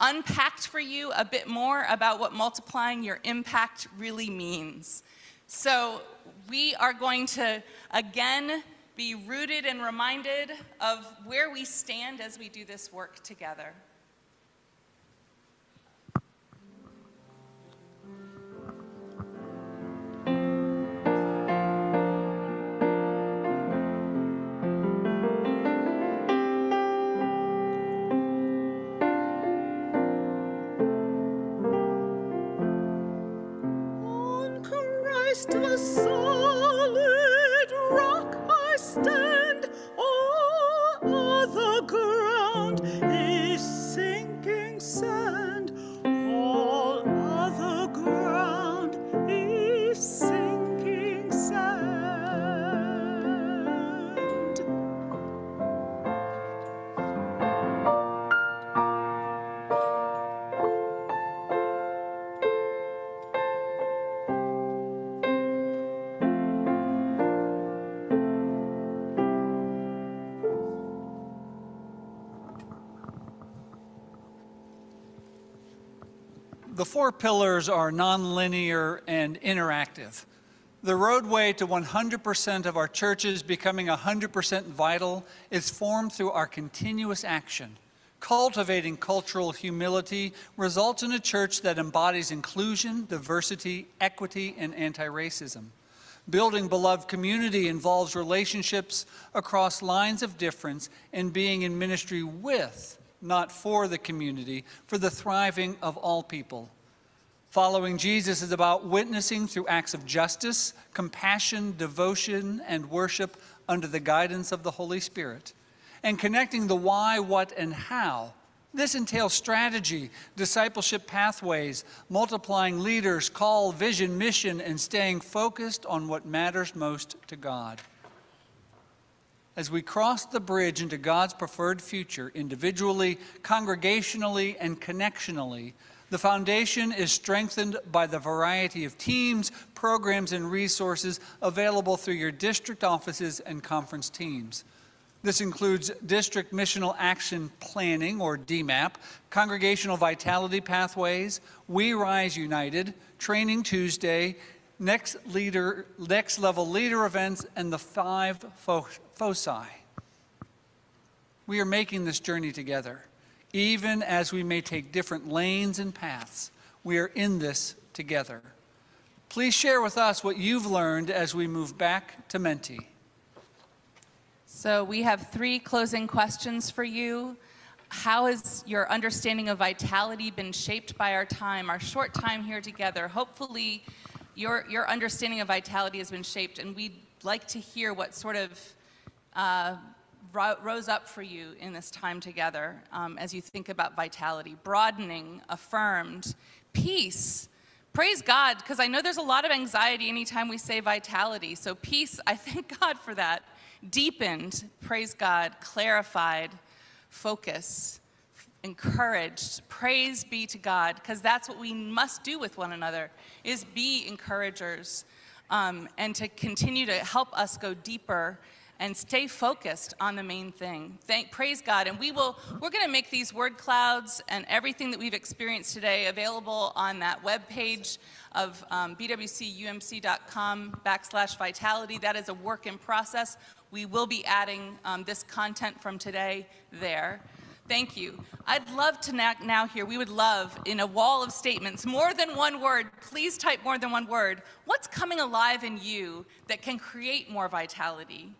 unpacked for you a bit more about what multiplying your impact really means. So we are going to again be rooted and reminded of where we stand as we do this work together. Four pillars are nonlinear and interactive. The roadway to 100% of our churches becoming 100% vital is formed through our continuous action. Cultivating cultural humility results in a church that embodies inclusion, diversity, equity, and anti racism. Building beloved community involves relationships across lines of difference and being in ministry with, not for the community, for the thriving of all people. Following Jesus is about witnessing through acts of justice, compassion, devotion, and worship under the guidance of the Holy Spirit, and connecting the why, what, and how. This entails strategy, discipleship pathways, multiplying leaders, call, vision, mission, and staying focused on what matters most to God. As we cross the bridge into God's preferred future, individually, congregationally, and connectionally, the foundation is strengthened by the variety of teams, programs, and resources available through your district offices and conference teams. This includes District Missional Action Planning, or DMAP, Congregational Vitality Pathways, We Rise United, Training Tuesday, Next, leader, next Level Leader events, and the five fo- foci. We are making this journey together. Even as we may take different lanes and paths, we are in this together. Please share with us what you've learned as we move back to Menti. So we have three closing questions for you. How has your understanding of vitality been shaped by our time, our short time here together? Hopefully, your, your understanding of vitality has been shaped, and we'd like to hear what sort of uh, ro- rose up for you in this time together um, as you think about vitality, broadening, affirmed, peace. Praise God, because I know there's a lot of anxiety anytime we say vitality. So, peace, I thank God for that. Deepened, praise God, clarified, focus, encouraged. Praise be to God, because that's what we must do with one another, is be encouragers um, and to continue to help us go deeper and stay focused on the main thing. Thank, praise God. And we will, we're going to make these word clouds and everything that we've experienced today available on that web page of um, bwcumc.com backslash vitality. That is a work in process. We will be adding um, this content from today there. Thank you. I'd love to now, now hear, we would love in a wall of statements, more than one word, please type more than one word. What's coming alive in you that can create more vitality?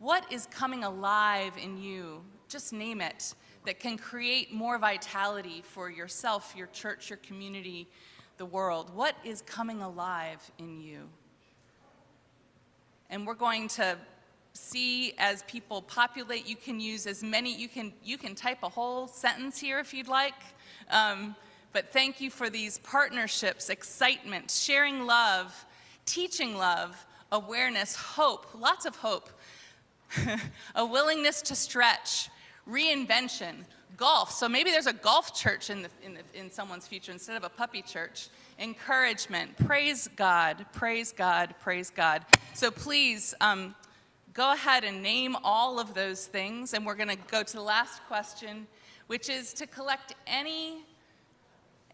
What is coming alive in you? Just name it, that can create more vitality for yourself, your church, your community, the world. What is coming alive in you? And we're going to see as people populate. You can use as many, you can, you can type a whole sentence here if you'd like. Um, but thank you for these partnerships, excitement, sharing love, teaching love, awareness, hope, lots of hope, a willingness to stretch, reinvention, golf. So maybe there's a golf church in, the, in, the, in someone's future instead of a puppy church. Encouragement, praise God, praise God, praise God. So please, um, go ahead and name all of those things. And we're going to go to the last question, which is to collect any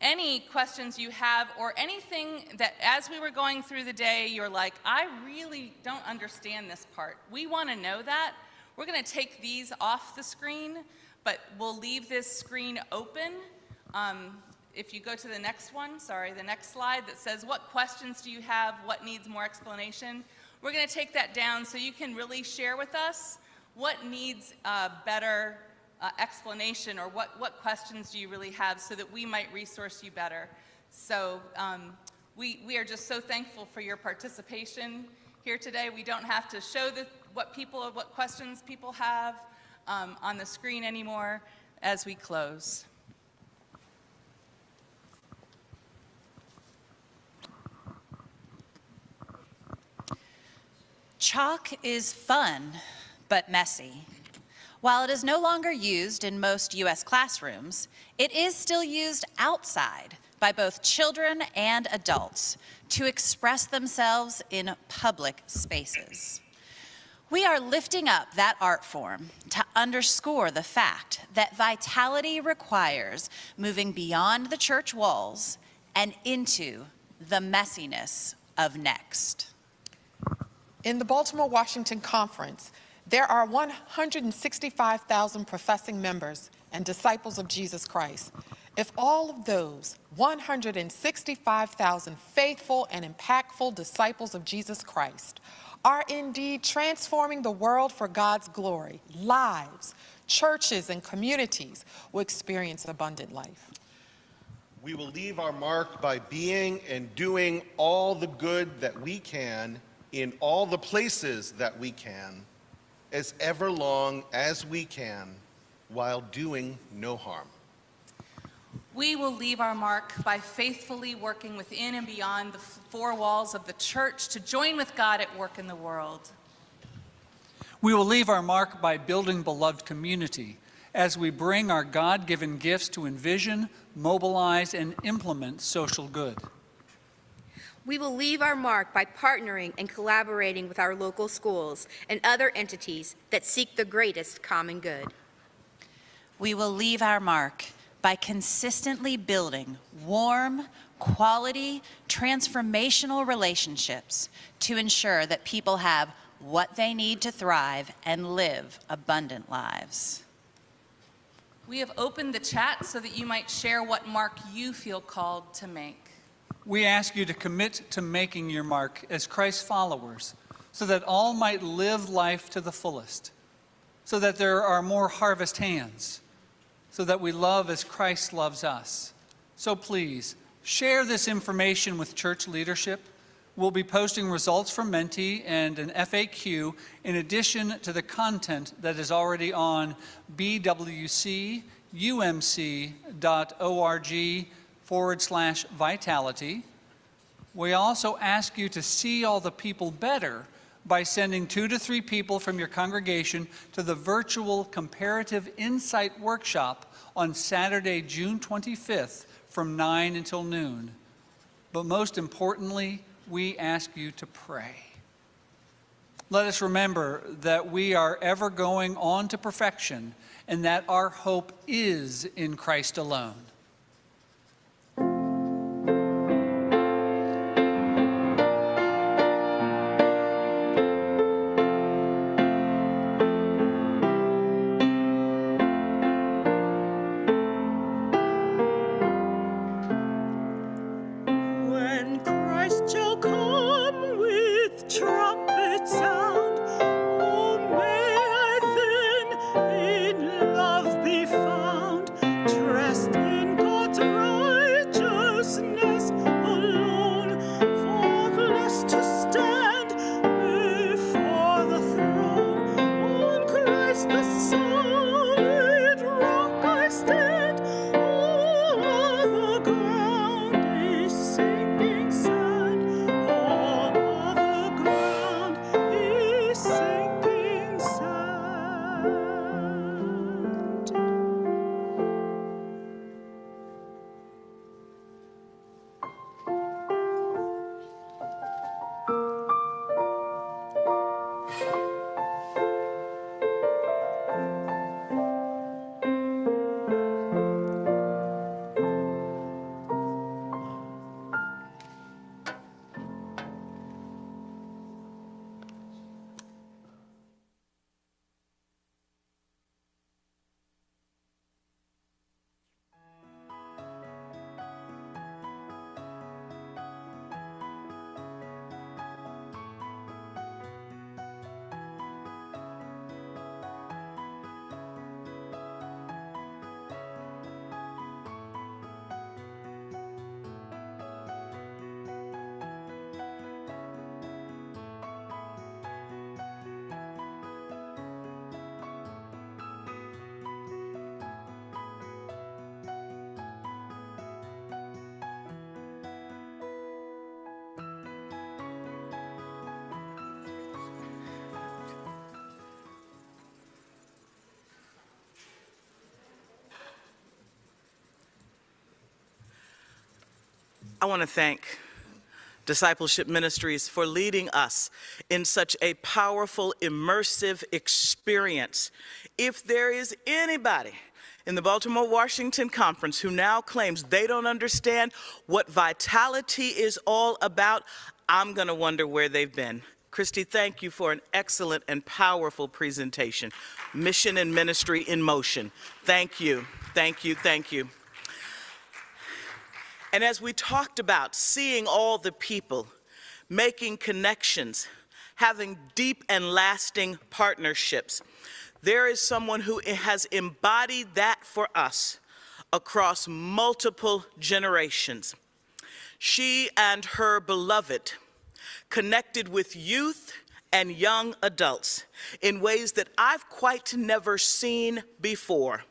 any questions you have or anything that as we were going through the day you're like i really don't understand this part. We want to know that. We're going to take these off the screen but we'll leave this screen open. Um, if you go to the next one sorry the next slide that says what questions do you have? What needs more explanation? We're going to take that down so you can really share with us what needs a better uh, explanation or what, what questions do you really have so that we might resource you better. So um, we, we are just so thankful for your participation here today. We don't have to show the, what people, what questions people have um, on the screen anymore as we close. Chalk is fun, but messy. While it is no longer used in most U.S. classrooms, it is still used outside by both children and adults to express themselves in public spaces. We are lifting up that art form to underscore the fact that vitality requires moving beyond the church walls and into the messiness of next. In the Baltimore Washington Conference, there are 165,000 professing members and disciples of Jesus Christ. If all of those 165,000 faithful and impactful disciples of Jesus Christ are indeed transforming the world for God's glory, lives, churches, and communities will experience abundant life. We will leave our mark by being and doing all the good that we can in all the places that we can, as ever long as we can, while doing no harm. We will leave our mark by faithfully working within and beyond the four walls of the church to join with God at work in the world. We will leave our mark by building beloved community as we bring our God given gifts to envision, mobilize, and implement social good. We will leave our mark by partnering and collaborating with our local schools and other entities that seek the greatest common good. We will leave our mark by consistently building warm, quality, transformational relationships to ensure that people have what they need to thrive and live abundant lives. We have opened the chat so that you might share what mark you feel called to make. We ask you to commit to making your mark as Christ's followers so that all might live life to the fullest, so that there are more harvest hands, so that we love as Christ loves us. So please, share this information with church leadership. We'll be posting results from Menti and an FAQ in addition to the content that is already on bwcumc.org forward slash vitality. We also ask you to see all the people better by sending two to three people from your congregation to the virtual Comparative Insight Workshop on Saturday, June 25th from 9 until noon. But most importantly, we ask you to pray. Let us remember that we are ever going on to perfection and that our hope is in Christ alone. I want to thank Discipleship Ministries for leading us in such a powerful, immersive experience. If there is anybody in the Baltimore Washington Conference who now claims they don't understand what vitality is all about, I'm going to wonder where they've been. Christy, thank you for an excellent and powerful presentation. Mission and ministry in motion. Thank you, thank you, thank you. And as we talked about, seeing all the people, making connections, having deep and lasting partnerships, there is someone who has embodied that for us across multiple generations. She and her beloved connected with youth and young adults in ways that I've quite never seen before.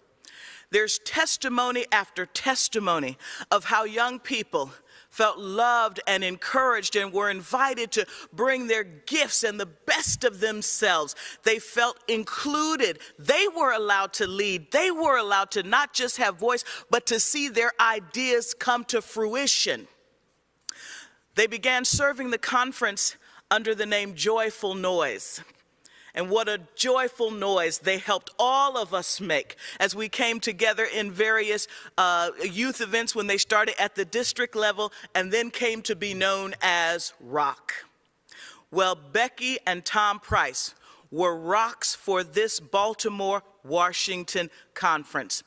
There's testimony after testimony of how young people felt loved and encouraged and were invited to bring their gifts and the best of themselves. They felt included. They were allowed to lead. They were allowed to not just have voice, but to see their ideas come to fruition. They began serving the conference under the name Joyful Noise. And what a joyful noise they helped all of us make as we came together in various uh, youth events when they started at the district level and then came to be known as Rock. Well, Becky and Tom Price were rocks for this Baltimore Washington conference.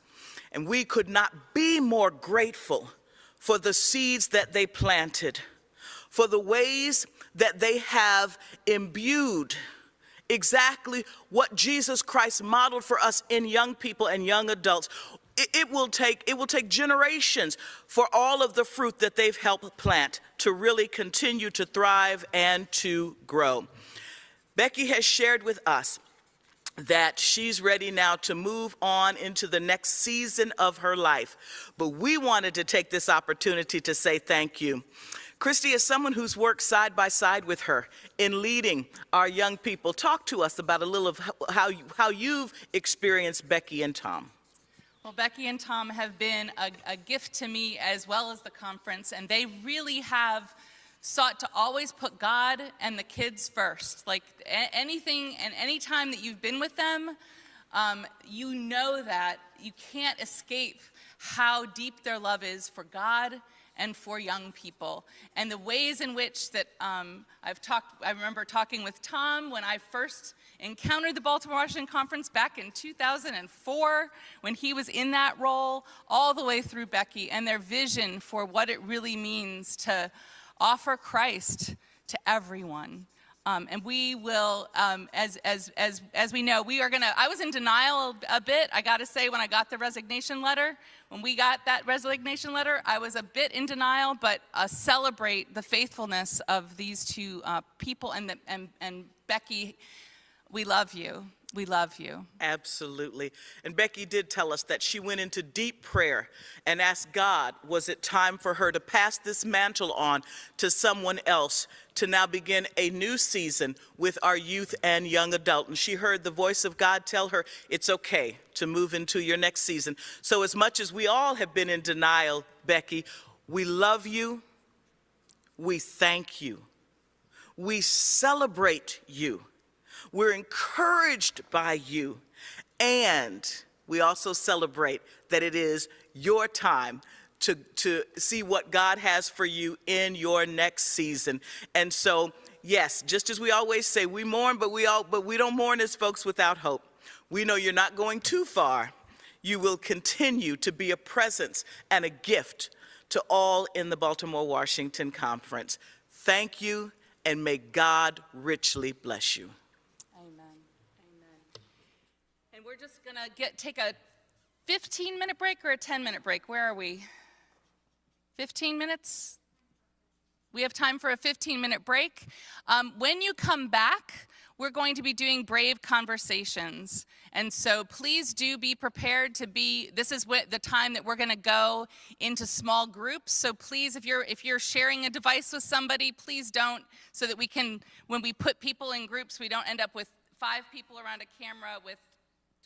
And we could not be more grateful for the seeds that they planted, for the ways that they have imbued exactly what Jesus Christ modeled for us in young people and young adults. It, it, will take, it will take generations for all of the fruit that they've helped plant to really continue to thrive and to grow. Becky has shared with us that she's ready now to move on into the next season of her life. But we wanted to take this opportunity to say thank you. Christy is someone who's worked side by side with her in leading our young people. Talk to us about a little of how, you, how you've experienced Becky and Tom. Well, Becky and Tom have been a, a gift to me as well as the conference, and they really have sought to always put God and the kids first. Like anything and any time that you've been with them, um, you know that you can't escape how deep their love is for God and for young people. And the ways in which that um, I've talked, I remember talking with Tom when I first encountered the Baltimore Washington Conference back in 2004 when he was in that role, all the way through Becky and their vision for what it really means to offer Christ to everyone. Um, and we will, um, as, as, as, as we know, we are going to. I was in denial a bit, I got to say, when I got the resignation letter. When we got that resignation letter, I was a bit in denial, but uh, celebrate the faithfulness of these two uh, people. And, the, and, and Becky, we love you. We love you. Absolutely. And Becky did tell us that she went into deep prayer and asked God, was it time for her to pass this mantle on to someone else to now begin a new season with our youth and young adult? And she heard the voice of God tell her, it's okay to move into your next season. So, as much as we all have been in denial, Becky, we love you. We thank you. We celebrate you. We're encouraged by you. And we also celebrate that it is your time to, to see what God has for you in your next season. And so, yes, just as we always say, we mourn, but we, all, but we don't mourn as folks without hope. We know you're not going too far. You will continue to be a presence and a gift to all in the Baltimore Washington Conference. Thank you, and may God richly bless you. Just gonna get take a 15 minute break or a 10 minute break. Where are we? 15 minutes? We have time for a 15 minute break. Um, when you come back, we're going to be doing brave conversations. And so please do be prepared to be this is what the time that we're going to go into small groups. So please if you're if you're sharing a device with somebody, please don't so that we can when we put people in groups, we don't end up with five people around a camera with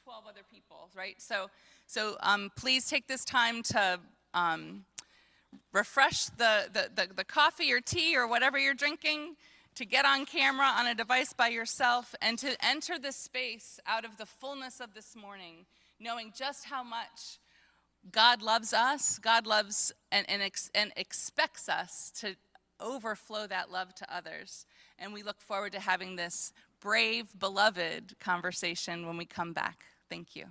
12 other people, right? So, so um, please take this time to um, refresh the, the, the, the coffee or tea or whatever you're drinking, to get on camera on a device by yourself, and to enter this space out of the fullness of this morning, knowing just how much God loves us, God loves and, and, ex, and expects us to overflow that love to others. And we look forward to having this brave, beloved conversation when we come back. Thank you.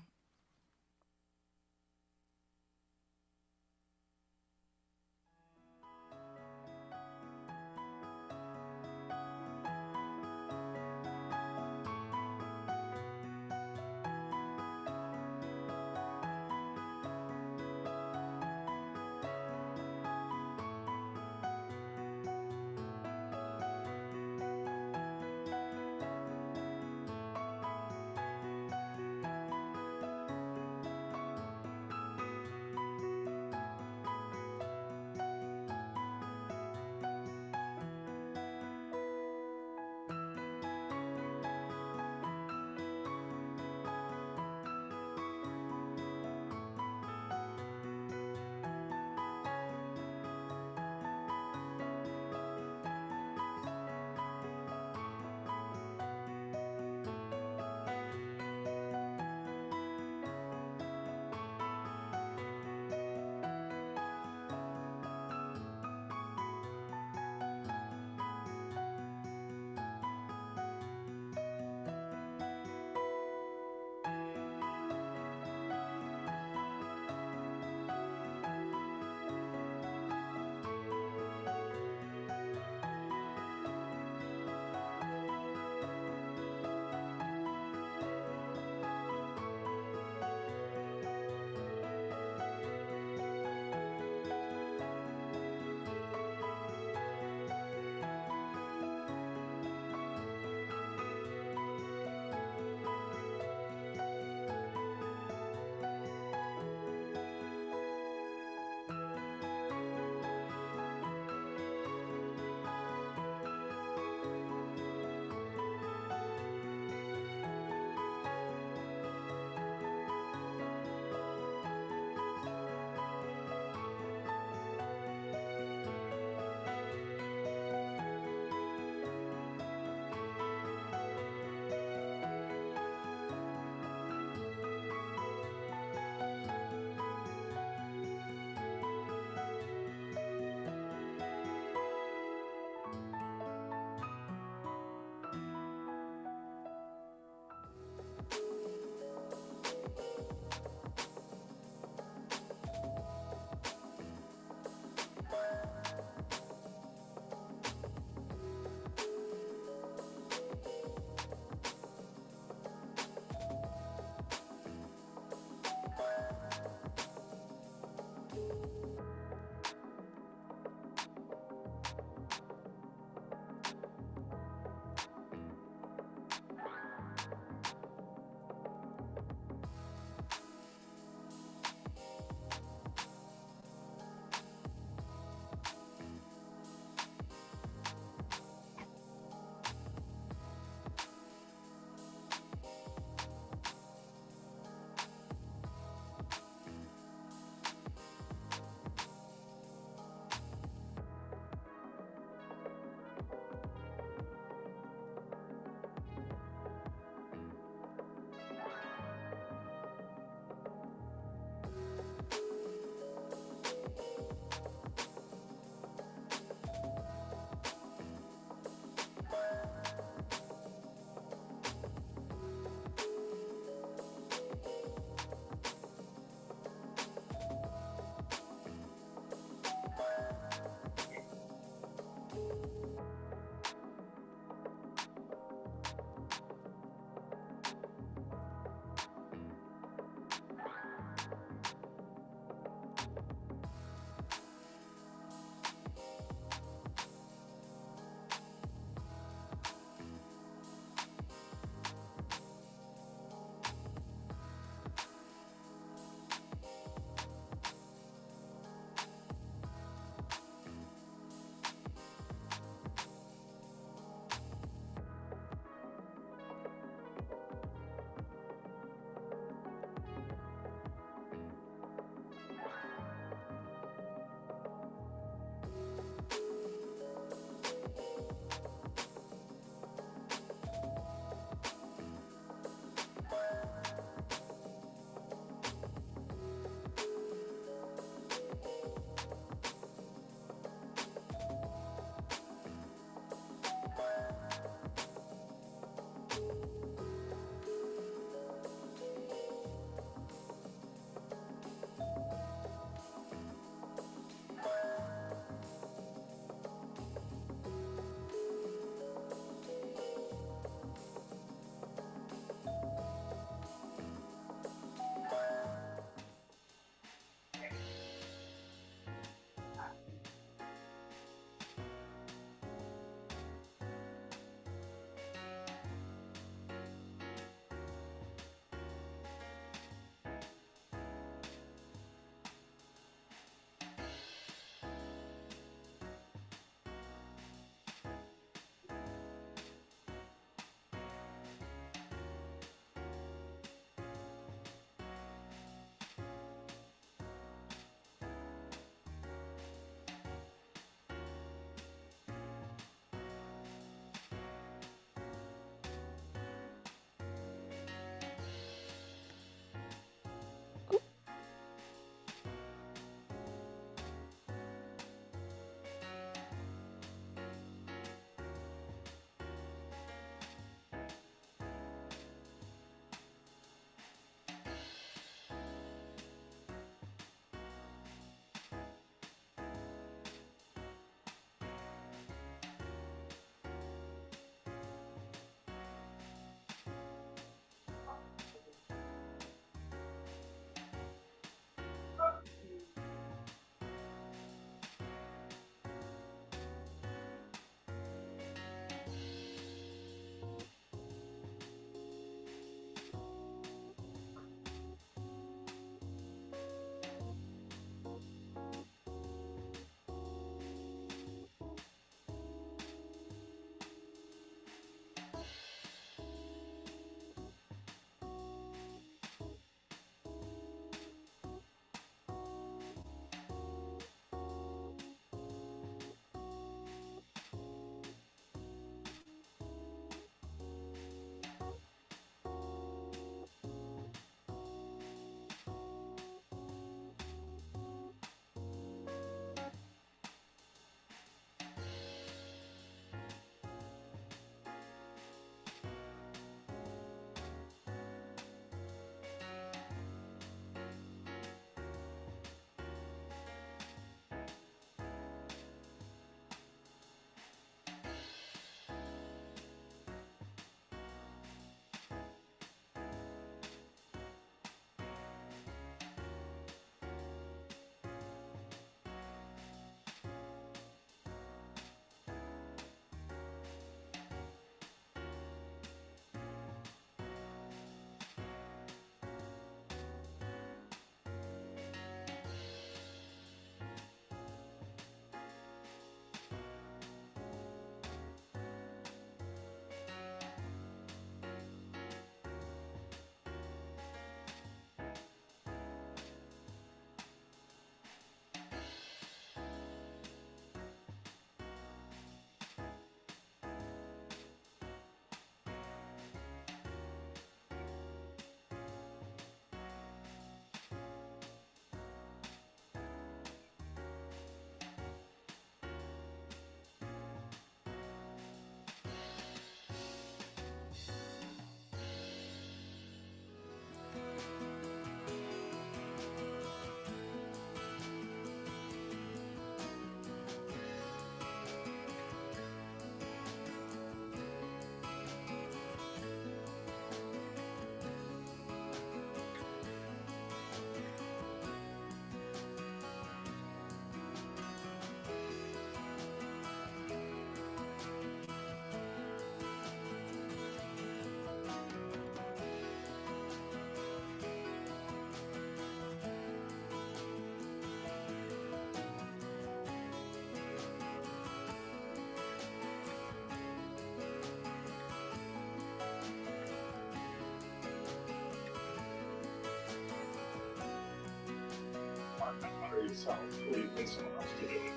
Yourself or you pay someone else to do it.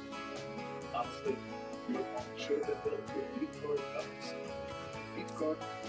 Want to make sure that the, the lead card comes.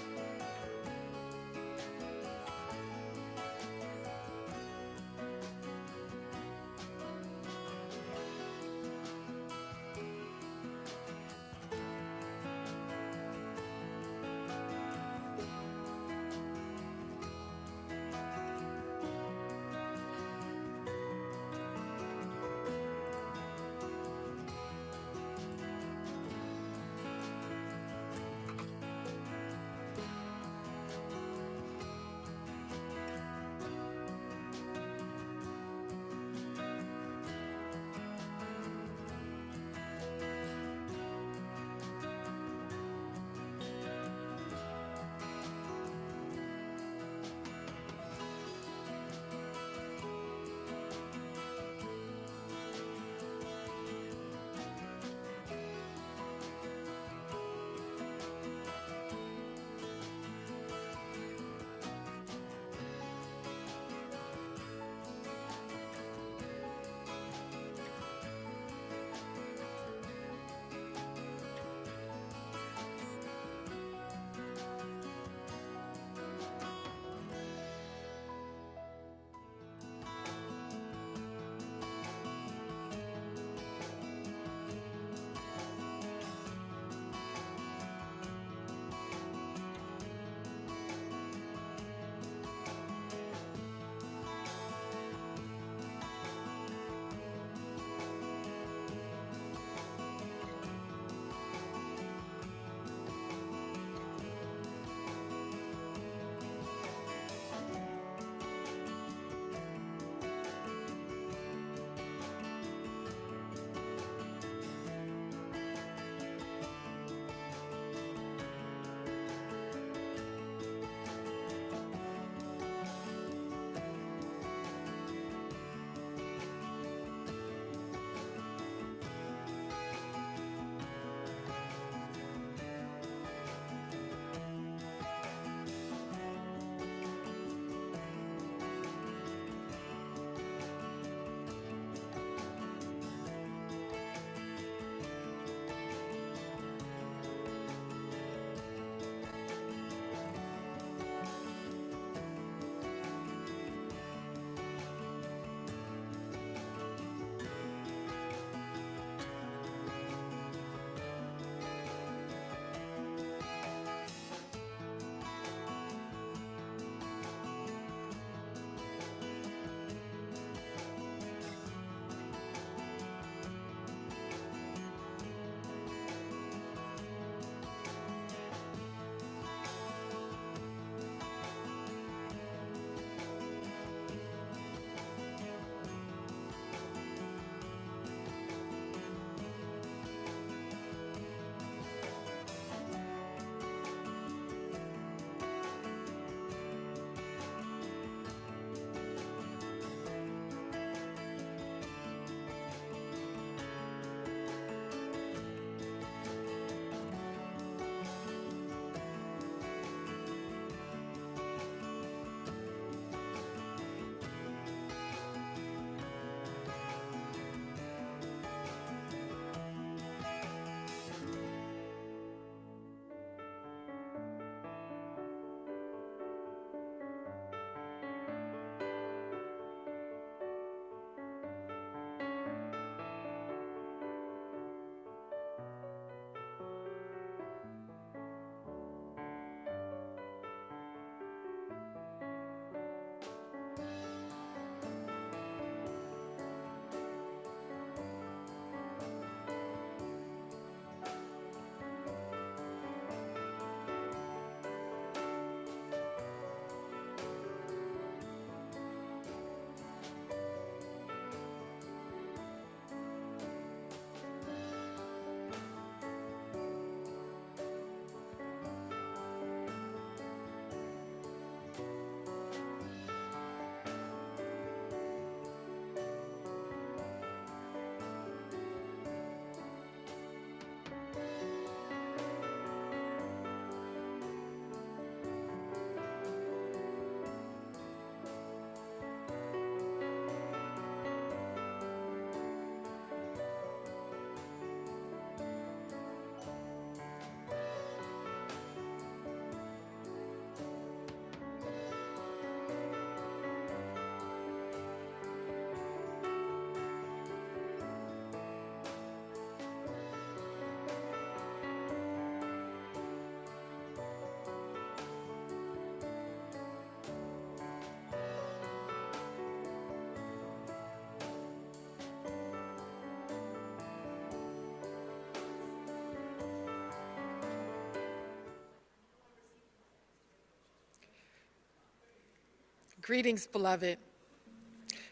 Greetings, beloved.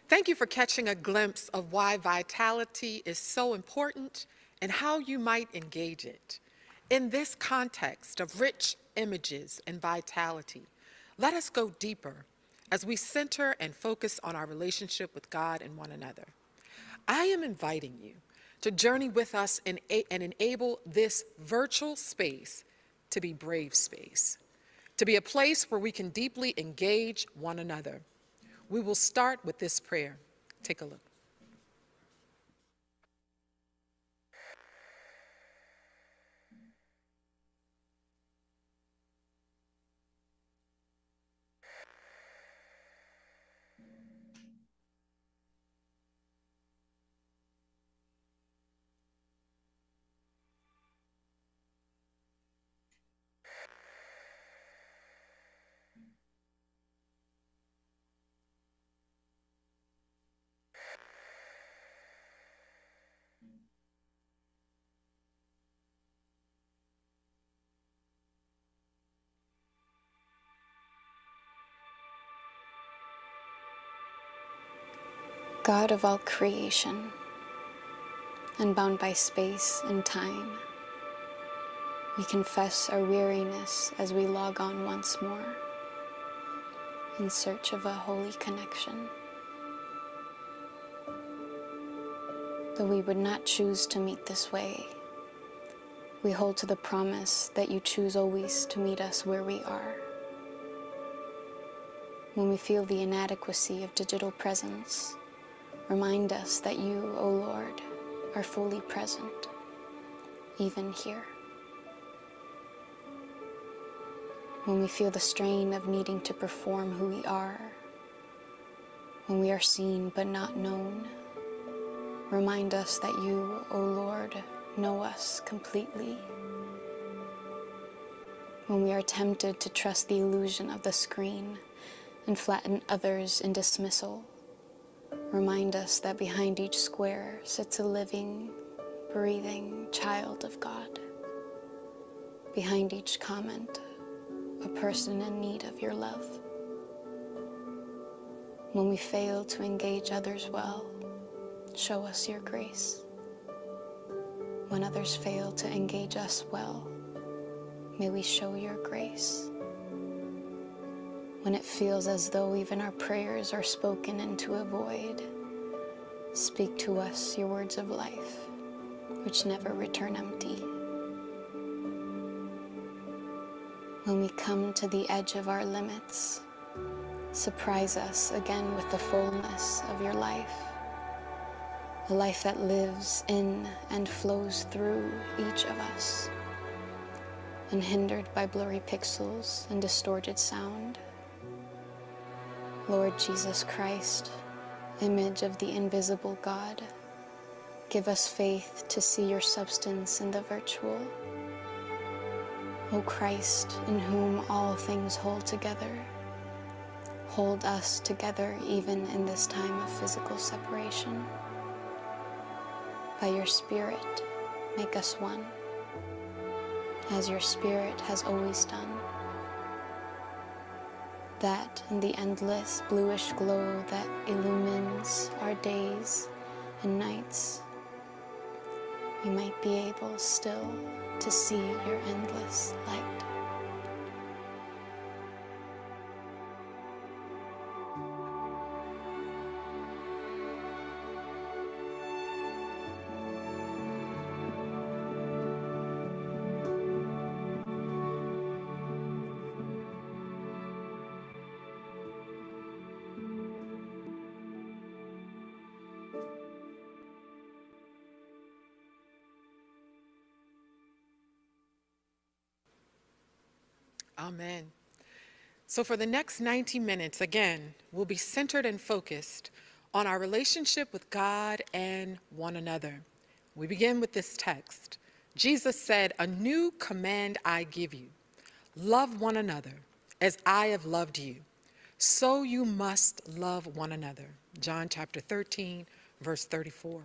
Thank you for catching a glimpse of why vitality is so important and how you might engage it. In this context of rich images and vitality, let us go deeper as we center and focus on our relationship with God and one another. I am inviting you to journey with us and, and enable this virtual space to be brave space, to be a place where we can deeply engage one another. We will start with this prayer. Take a look. God of all creation, unbound by space and time, we confess our weariness as we log on once more in search of a holy connection. Though we would not choose to meet this way, we hold to the promise that you choose always to meet us where we are. When we feel the inadequacy of digital presence, Remind us that you, O Lord, are fully present, even here. When we feel the strain of needing to perform who we are, when we are seen but not known, remind us that you, O Lord, know us completely. When we are tempted to trust the illusion of the screen and flatten others in dismissal, Remind us that behind each square sits a living, breathing child of God. Behind each comment, a person in need of your love. When we fail to engage others well, show us your grace. When others fail to engage us well, may we show your grace when it feels as though even our prayers are spoken into a void. Speak to us your words of life, which never return empty. When we come to the edge of our limits, surprise us again with the fullness of your life, a life that lives in and flows through each of us, unhindered by blurry pixels and distorted sound. Lord Jesus Christ, image of the invisible God, give us faith to see your substance in the virtual. O Christ, in whom all things hold together, hold us together even in this time of physical separation. By your Spirit, make us one, as your Spirit has always done that in the endless bluish glow that illumines our days and nights, you might be able still to see your endless light. Amen. So, for the next 90 minutes, again, we'll be centered and focused on our relationship with God and one another. We begin with this text. Jesus said, A new command I give you love one another as I have loved you. So you must love one another. John chapter 13, verse 34.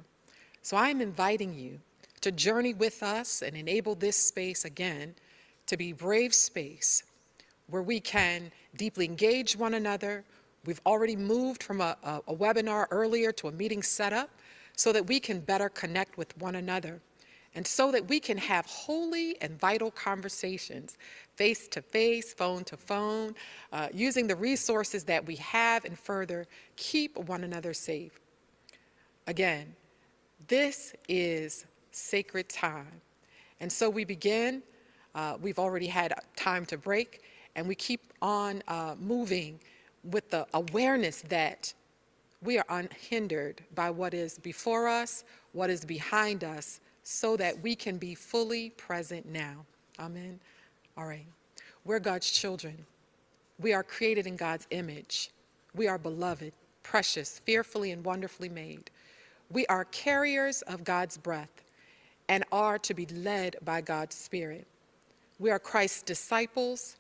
So I am inviting you to journey with us and enable this space again to be brave space where we can deeply engage one another, We've already moved from a, a, a webinar earlier to a meeting setup so that we can better connect with one another and so that we can have holy and vital conversations face to face, phone to phone, uh, using the resources that we have and further keep one another safe. Again, this is sacred time. And so we begin, uh, we've already had time to break, and we keep on uh, moving with the awareness that we are unhindered by what is before us, what is behind us, so that we can be fully present now. Amen. All right. We're God's children. We are created in God's image. We are beloved, precious, fearfully and wonderfully made. We are carriers of God's breath and are to be led by God's Spirit. We are Christ's disciples,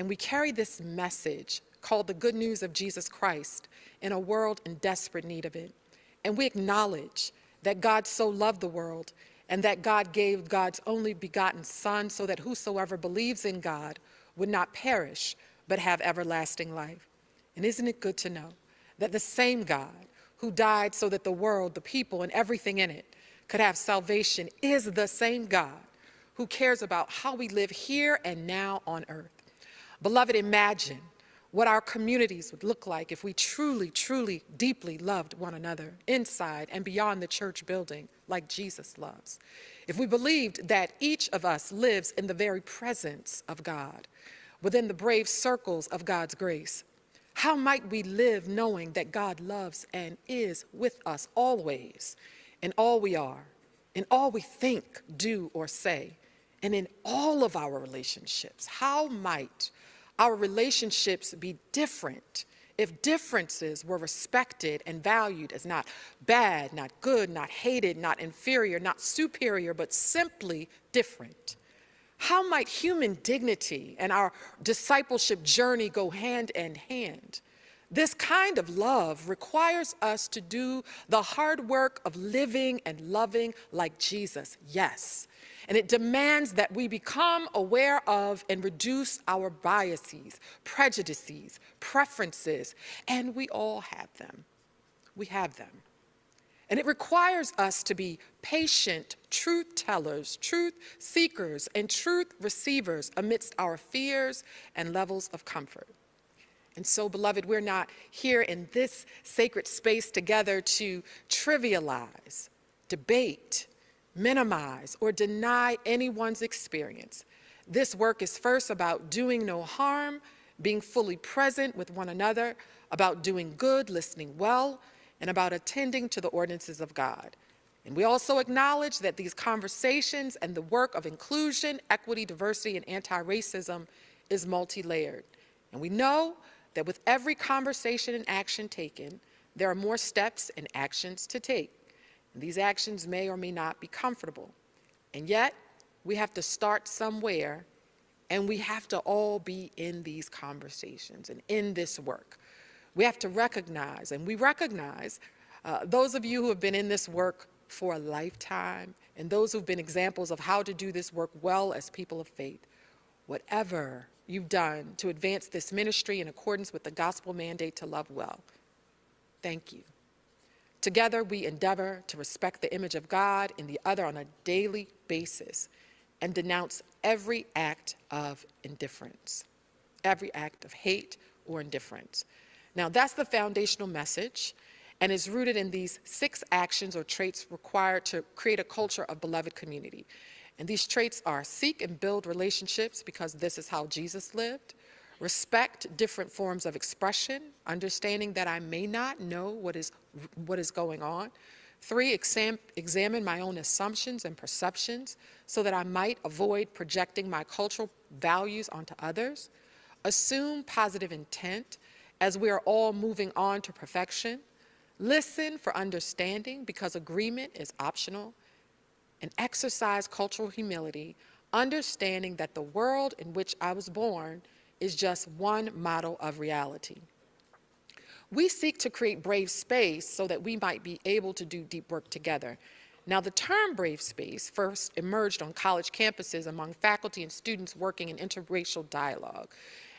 and we carry this message called the good news of Jesus Christ in a world in desperate need of it. And we acknowledge that God so loved the world and that God gave God's only begotten Son so that whosoever believes in God would not perish but have everlasting life. And isn't it good to know that the same God who died so that the world, the people, and everything in it could have salvation is the same God who cares about how we live here and now on earth. Beloved, imagine what our communities would look like if we truly, truly, deeply loved one another inside and beyond the church building like Jesus loves. If we believed that each of us lives in the very presence of God, within the brave circles of God's grace, how might we live knowing that God loves and is with us always in all we are, in all we think, do, or say, and in all of our relationships? How might our relationships be different if differences were respected and valued as not bad, not good, not hated, not inferior, not superior, but simply different? How might human dignity and our discipleship journey go hand in hand? This kind of love requires us to do the hard work of living and loving like Jesus, yes. And it demands that we become aware of and reduce our biases, prejudices, preferences, and we all have them. We have them. And it requires us to be patient truth tellers, truth seekers, and truth receivers amidst our fears and levels of comfort. And so, beloved, we're not here in this sacred space together to trivialize, debate, minimize, or deny anyone's experience. This work is first about doing no harm, being fully present with one another, about doing good, listening well, and about attending to the ordinances of God. And we also acknowledge that these conversations and the work of inclusion, equity, diversity, and anti racism is multi layered. And we know that with every conversation and action taken, there are more steps and actions to take. And these actions may or may not be comfortable. And yet, we have to start somewhere, and we have to all be in these conversations and in this work. We have to recognize, and we recognize uh, those of you who have been in this work for a lifetime, and those who've been examples of how to do this work well as people of faith. Whatever you've done to advance this ministry in accordance with the gospel mandate to love well, thank you. Together, we endeavor to respect the image of God in the other on a daily basis and denounce every act of indifference, every act of hate or indifference. Now, that's the foundational message and is rooted in these six actions or traits required to create a culture of beloved community. And these traits are seek and build relationships because this is how Jesus lived, respect different forms of expression, understanding that I may not know what is, what is going on. Three, exam, examine my own assumptions and perceptions so that I might avoid projecting my cultural values onto others. Assume positive intent as we are all moving on to perfection. Listen for understanding because agreement is optional. And exercise cultural humility, understanding that the world in which I was born is just one model of reality. We seek to create brave space so that we might be able to do deep work together. Now, the term brave space first emerged on college campuses among faculty and students working in interracial dialogue.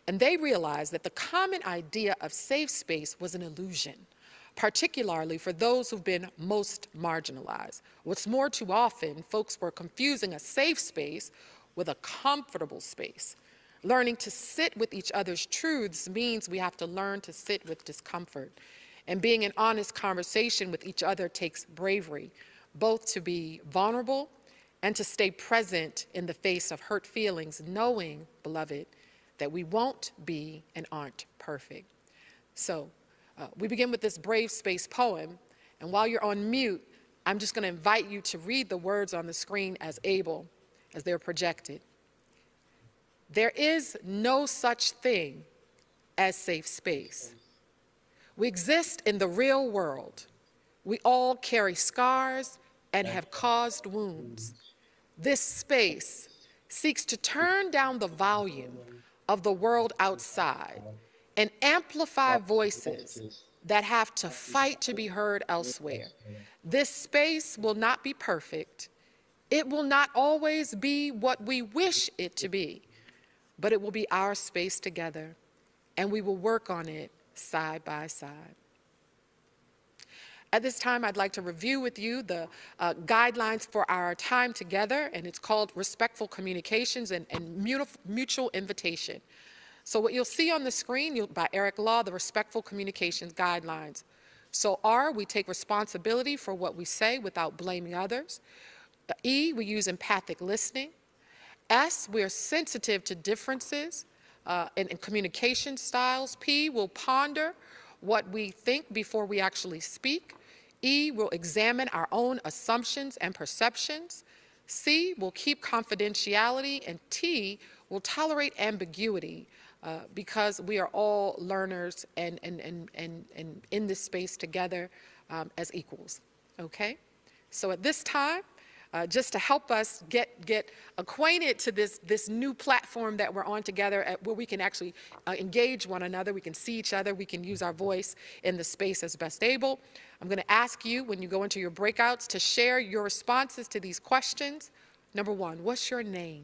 And they realized that the common idea of safe space was an illusion, particularly for those who've been most marginalized. What's more, too often, folks were confusing a safe space with a comfortable space. Learning to sit with each other's truths means we have to learn to sit with discomfort. And being in honest conversation with each other takes bravery, both to be vulnerable and to stay present in the face of hurt feelings, knowing, beloved, that we won't be and aren't perfect. So uh, we begin with this Brave Space poem, and while you're on mute, I'm just going to invite you to read the words on the screen as able, as they're projected. There is no such thing as safe space. We exist in the real world. We all carry scars and have caused wounds. This space seeks to turn down the volume of the world outside and amplify voices that have to fight to be heard elsewhere. This space will not be perfect. It will not always be what we wish it to be, but it will be our space together, and we will work on it side by side. At this time, I'd like to review with you the uh, guidelines for our time together, and it's called Respectful Communications and, and Mutual Invitation. So what you'll see on the screen by Eric Law, the Respectful Communications Guidelines. So R, we take responsibility for what we say without blaming others. E, we use empathic listening. S, we're sensitive to differences uh, in, in communication styles. P, we'll ponder what we think before we actually speak. E, we'll examine our own assumptions and perceptions. C, we'll keep confidentiality. And T, we'll tolerate ambiguity uh, because we are all learners and, and, and, and, and in this space together um, as equals. Okay? So at this time, uh, just to help us get, get acquainted to this, this new platform that we're on together at, where we can actually uh, engage one another, we can see each other, we can use our voice in the space as best able. I'm going to ask you when you go into your breakouts to share your responses to these questions. Number one, what's your name?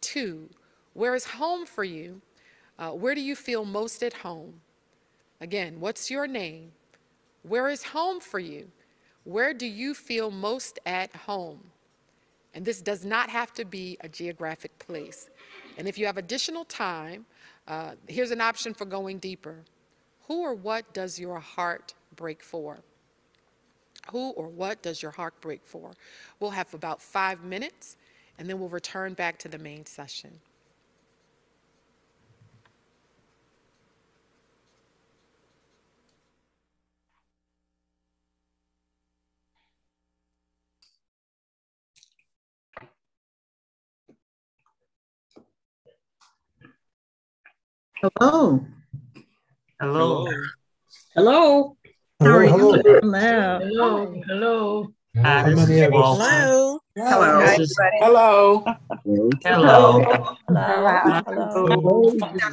Two, where is home for you? Uh, where do you feel most at home? Again, what's your name? Where is home for you? Where do you feel most at home? And this does not have to be a geographic place. And if you have additional time, uh, here's an option for going deeper. Who or what does your heart break for? Who or what does your heart break for? We'll have about five minutes, and then we'll return back to the main session. Hello. Hello. Hello. How are Hello. you? Hello. Hello. Hello. Hi, this is Walter. Hello. Hello. Hi, This is- Hello. Hello.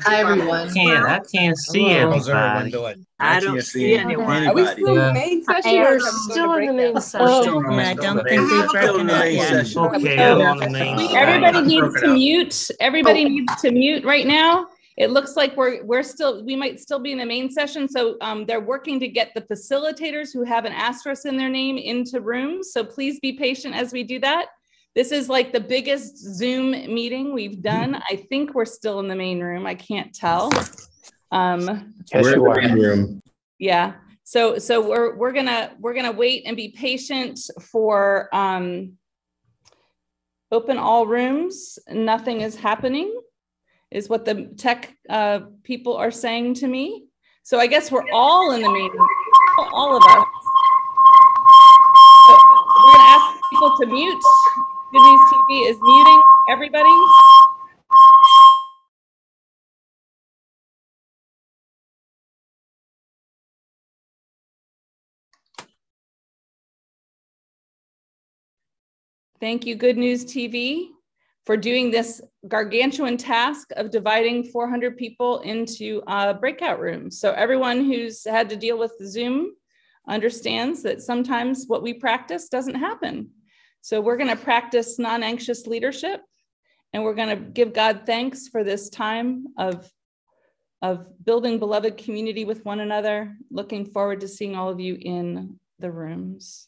Hi, everyone. I can't, I can't see Hello. everybody. How's everyone doing? I I don't see see anyone. anyone. Are we still in the main session or we're is it going to still in the main session. Oh, I don't think we've we've broken broken that that yet. yet. Okay, I'm on the main. Everybody needs to mute. Everybody needs to mute right now. It looks like we're we're still we might still be in the main session. So um, they're working to get the facilitators who have an asterisk in their name into rooms. So please be patient as we do that. This is like the biggest Zoom meeting we've done. I think we're still in the main room. I can't tell. Um, Yes, you are. room. yeah. So so we're we're gonna we're gonna wait and be patient for um, open all rooms. Nothing is happening, is what the tech uh, people are saying to me. So I guess we're all in the meeting, all of us. We're gonna ask people to mute. Good News TV is muting everybody. Thank you, Good News TV, for doing this gargantuan task of dividing 400 people into uh, breakout rooms. So everyone who's had to deal with Zoom understands that sometimes what we practice doesn't happen. So we're going to practice non-anxious leadership, and we're going to give God thanks for this time of of building beloved community with one another. Looking forward to seeing all of you in the rooms.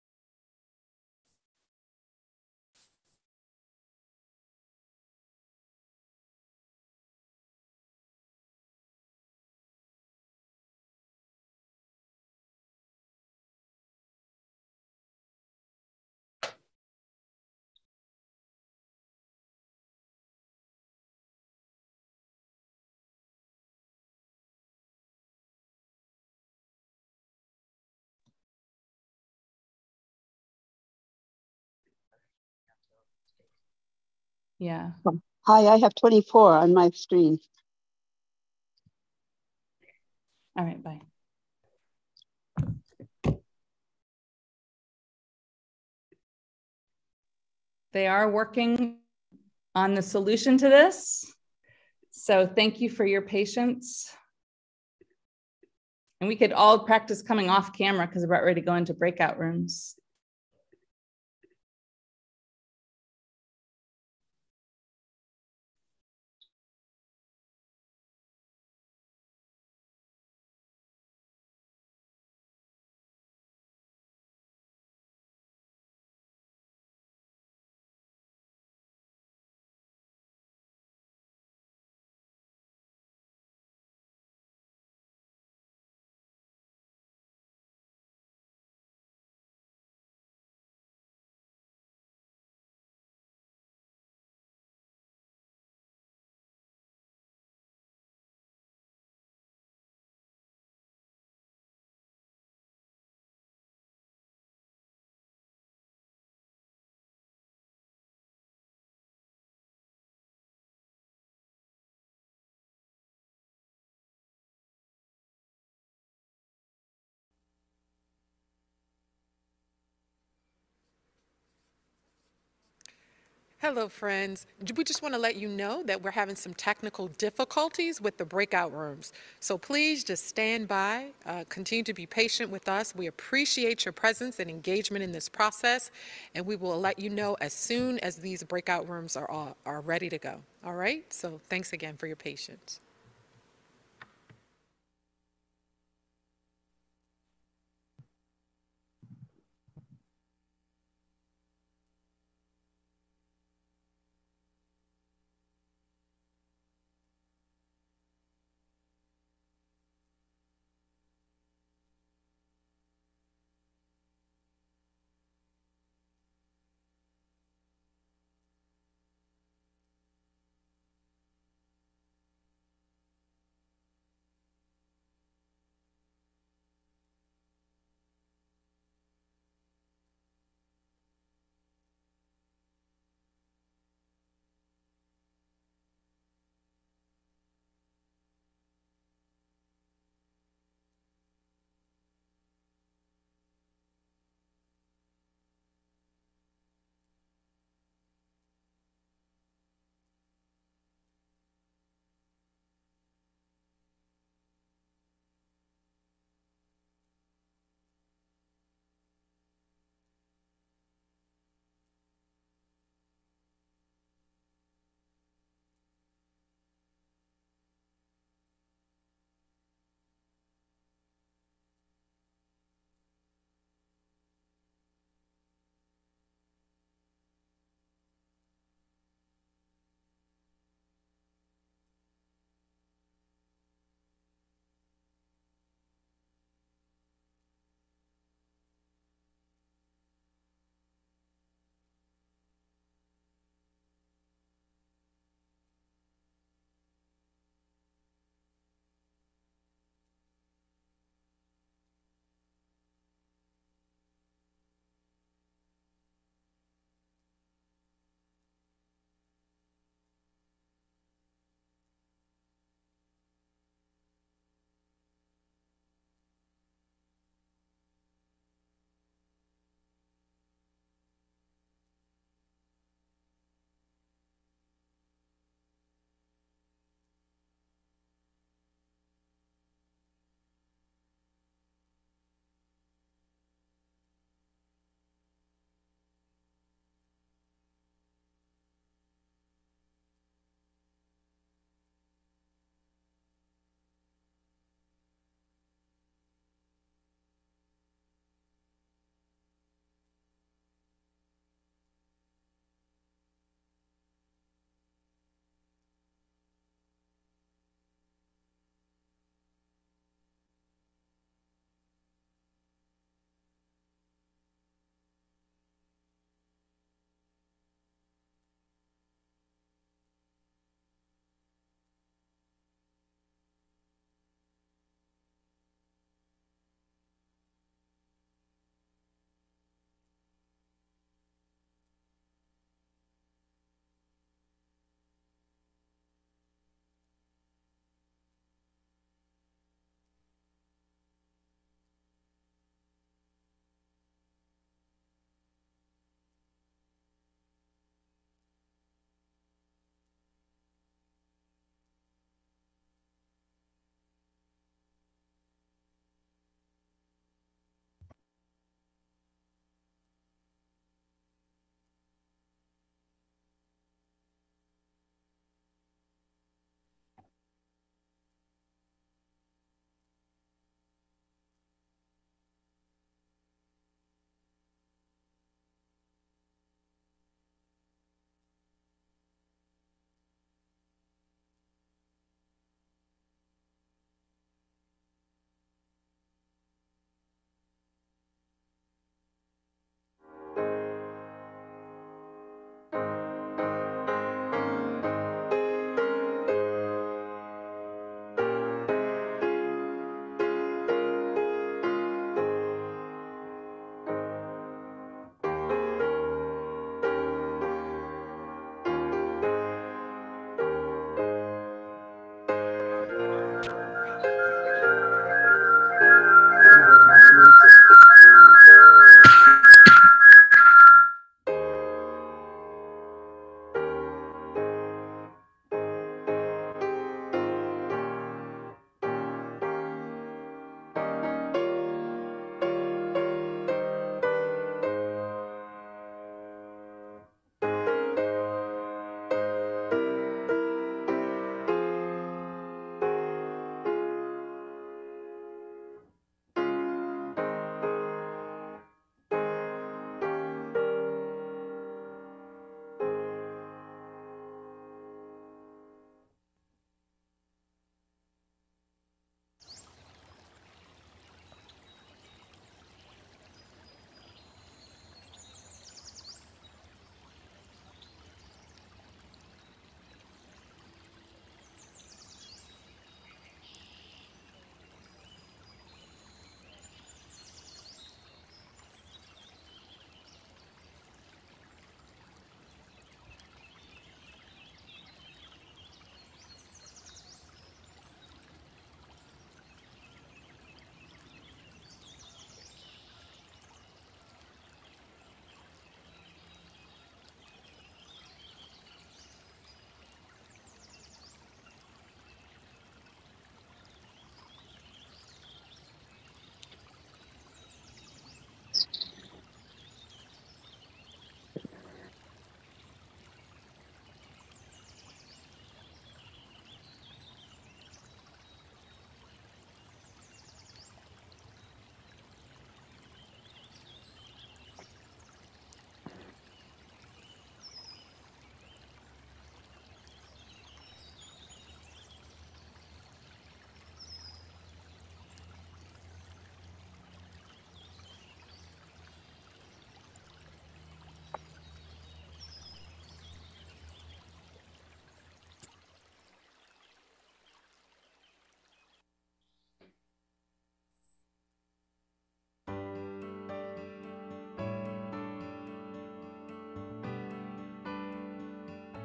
Yeah. Hi, I have 24 on my screen. All right, bye. They are working on the solution to this. So thank you for your patience. And we could all practice coming off camera because we're about ready to go into breakout rooms. Hello, friends. We just want to let you know that we're having some technical difficulties with the breakout rooms. So please just stand by, uh, continue to be patient with us. We appreciate your presence and engagement in this process, and we will let you know as soon as these breakout rooms are, all, are ready to go. All right? So thanks again for your patience.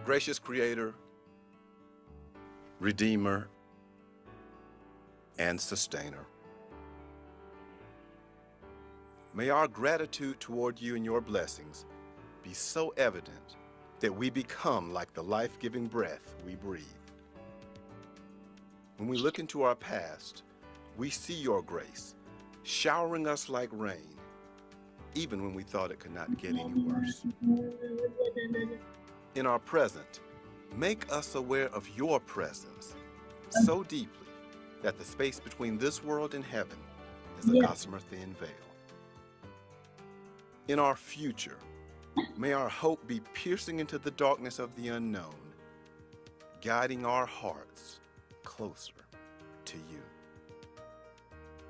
Gracious Creator, Redeemer, and Sustainer. May our gratitude toward you and your blessings be so evident that we become like the life giving breath we breathe. When we look into our past, we see your grace showering us like rain, even when we thought it could not get any worse. In our present, make us aware of your presence um. so deeply that the space between this world and heaven is a Yeah. gossamer thin veil. In our future, may our hope be piercing into the darkness of the unknown, guiding our hearts closer to you.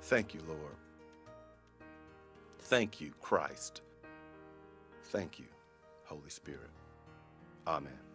Thank you, Lord. Thank you, Christ. Thank you, Holy Spirit. Amen.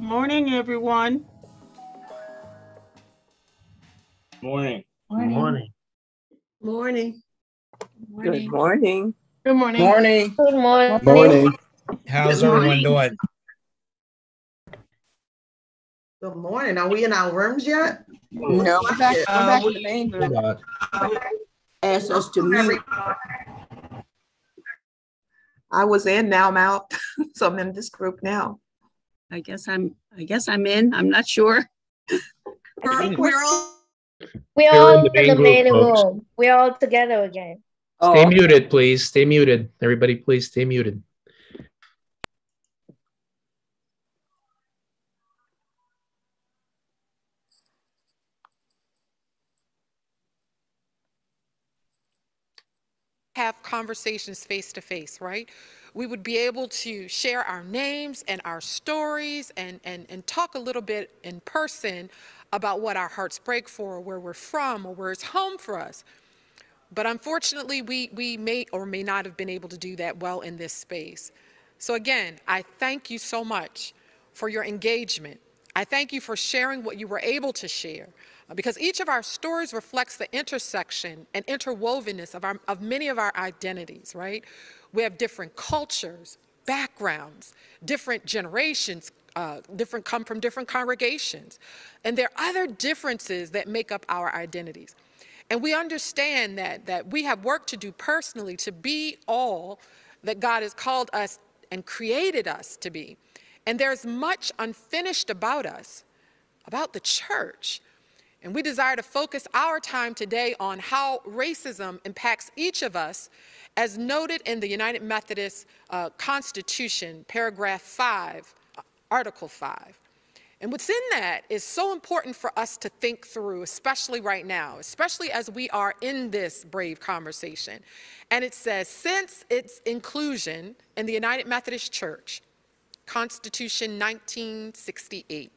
Morning, everyone. Morning. Morning. Morning. Good morning. Good morning. Morning. Good morning. Morning. How's Good everyone morning. doing? Good morning. Are we in our rooms yet? No, we're back, we're back in the main room. on. Asked us to mute. I was in, now I'm out. So I'm in this group now. I guess I'm, I guess I'm in. I'm not sure. We're all. We're You're all in in the the main main group, folks. room. We're all together again. Oh. Stay Oh, muted, please. Stay muted. Everybody, please stay muted. have conversations face to face, right? We would be able to share our names and our stories and, and, and talk a little bit in person about what our hearts break for, where we're from, or where it's home for us. But unfortunately, we, we may or may not have been able to do that well in this space. So again, I thank you so much for your engagement. I thank you for sharing what you were able to share because each of our stories reflects the intersection and interwovenness of, our, of many of our identities, right? We have different cultures, backgrounds, different generations, uh, different come from different congregations. And there are other differences that make up our identities. And we understand that, that we have work to do personally to be all that God has called us and created us to be. And there's much unfinished about us, about the church. And we desire to focus our time today on how racism impacts each of us, as noted in the United Methodist uh, Constitution, paragraph 5, uh, Article 5. And what's in that is so important for us to think through, especially right now, especially as we are in this brave conversation. And it says, since its inclusion in the United Methodist Church, Constitution 1968,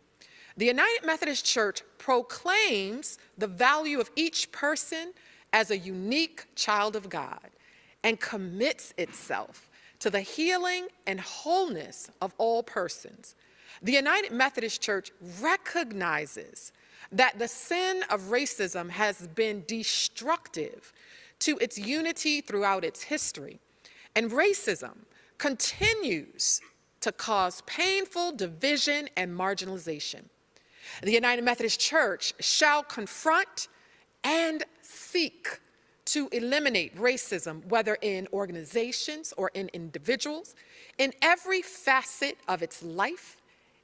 the United Methodist Church proclaims the value of each person as a unique child of God and commits itself to the healing and wholeness of all persons. The United Methodist Church recognizes that the sin of racism has been destructive to its unity throughout its history, and racism continues to cause painful division and marginalization. The United Methodist Church shall confront and seek to eliminate racism, whether in organizations or in individuals, in every facet of its life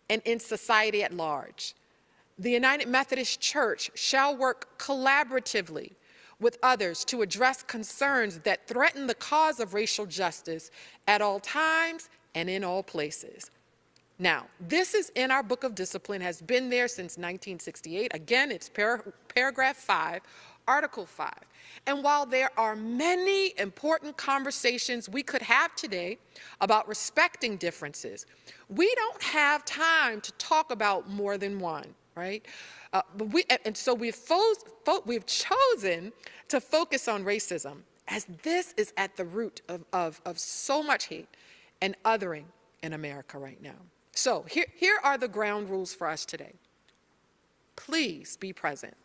and in society at large. The United Methodist Church shall work collaboratively with others to address concerns that threaten the cause of racial justice at all times and in all places. Now, this is in our book of discipline, has been there since 1968. Again, it's par- paragraph 5, article 5. And while there are many important conversations we could have today about respecting differences, we don't have time to talk about more than one, right? Uh, but we, and so we've, we've chosen to focus on racism as this is at the root of, of, of so much hate and othering in America right now. So here, here are the ground rules for us today. Please be present.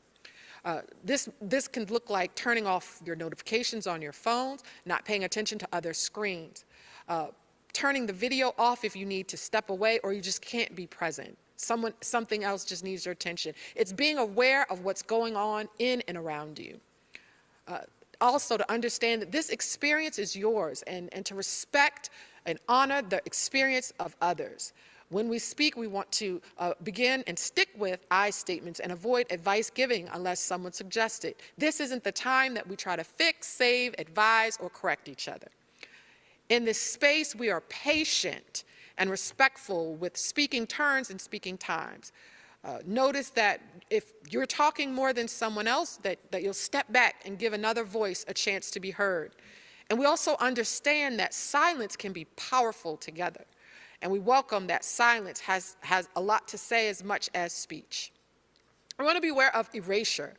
Uh, this, this can look like turning off your notifications on your phones, not paying attention to other screens, uh, turning the video off if you need to step away or you just can't be present. Someone, something else just needs your attention. It's being aware of what's going on in and around you. Uh, also to understand that this experience is yours and, and to respect and honor the experience of others. When we speak, we want to uh, begin and stick with I statements and avoid advice giving unless someone suggests it. This isn't the time that we try to fix, save, advise, or correct each other. In this space, we are patient and respectful with speaking turns and speaking times. Uh, notice that if you're talking more than someone else, that, that you'll step back and give another voice a chance to be heard. And we also understand that silence can be powerful together. And we welcome that silence has, has a lot to say as much as speech. We want to be aware of erasure,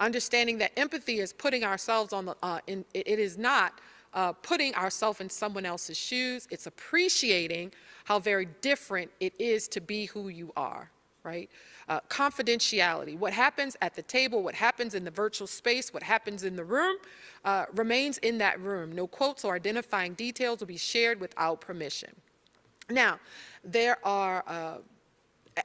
understanding that empathy is putting ourselves on the, uh, in, it, is not uh, putting ourselves in someone else's shoes. It's appreciating how very different it is to be who you are, right? Uh, confidentiality, what happens at the table, what happens in the virtual space, what happens in the room, uh, remains in that room. No quotes or identifying details will be shared without permission. Now, there are uh,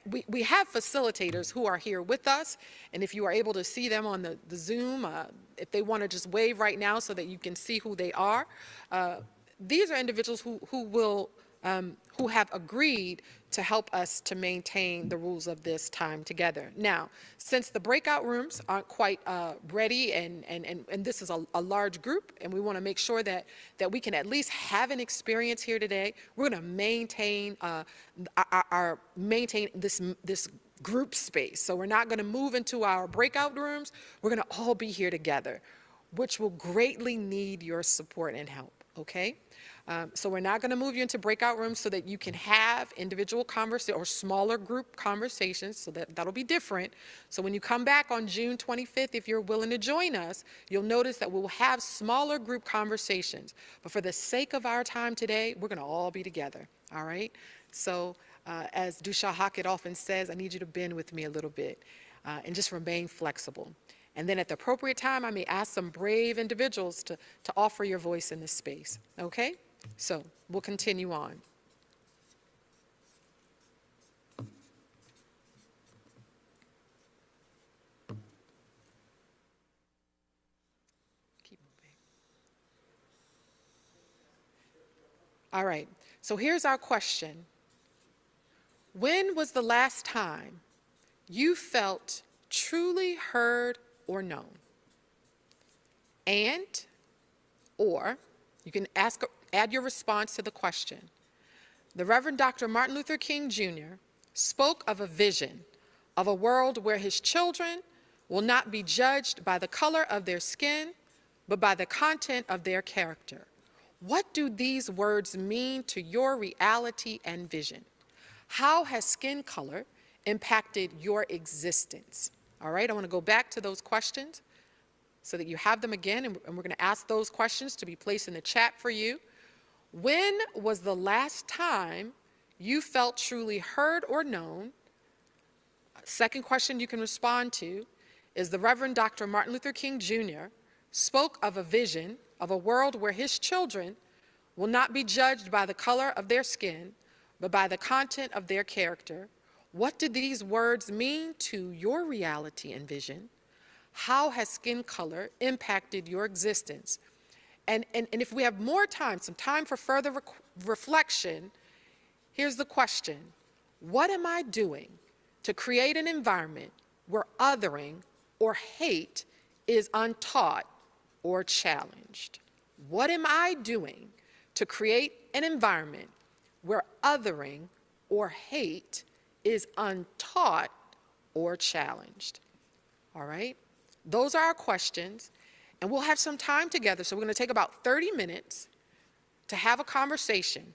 we, we have facilitators who are here with us, and if you are able to see them on the, the Zoom, uh, if they want to just wave right now so that you can see who they are, uh, these are individuals who, who will um, who have agreed to help us to maintain the rules of this time together. Now, since the breakout rooms aren't quite uh, ready and, and, and, and this is a, a large group and we want to make sure that, that we can at least have an experience here today, we're going to maintain uh, our, our, maintain this, this group space. So we're not going to move into our breakout rooms. We're going to all be here together, which will greatly need your support and help, okay? Um, so we're not going to move you into breakout rooms so that you can have individual conversations or smaller group conversations. So that that'll be different. So when you come back on June 25th, if you're willing to join us, you'll notice that we'll have smaller group conversations. But for the sake of our time today, we're going to all be together. All right. So uh, as Dusha Hackett often says, I need you to bend with me a little bit uh, and just remain flexible. And then at the appropriate time, I may ask some brave individuals to, to offer your voice in this space. Okay? So we'll continue on. All right, so here's our question. When was the last time you felt truly heard or known? And, or, you can ask Add your response to the question. The Reverend Dr. Martin Luther King Jr. spoke of a vision of a world where his children will not be judged by the color of their skin, but by the content of their character. What do these words mean to your reality and vision? How has skin color impacted your existence? All right, I want to go back to those questions so that you have them again, and we're going to ask those questions to be placed in the chat for you. When was the last time you felt truly heard or known? Second question you can respond to is the Reverend Dr. Martin Luther King Jr. spoke of a vision of a world where his children will not be judged by the color of their skin, but by the content of their character. What do these words mean to your reality and vision? How has skin color impacted your existence? And, and, and if we have more time, some time for further re reflection, here's the question What am I doing to create an environment where othering or hate is untaught or challenged? What am I doing to create an environment where othering or hate is untaught or challenged? All right? Those are our questions. And we'll have some time together. So we're going to take about 30 minutes to have a conversation.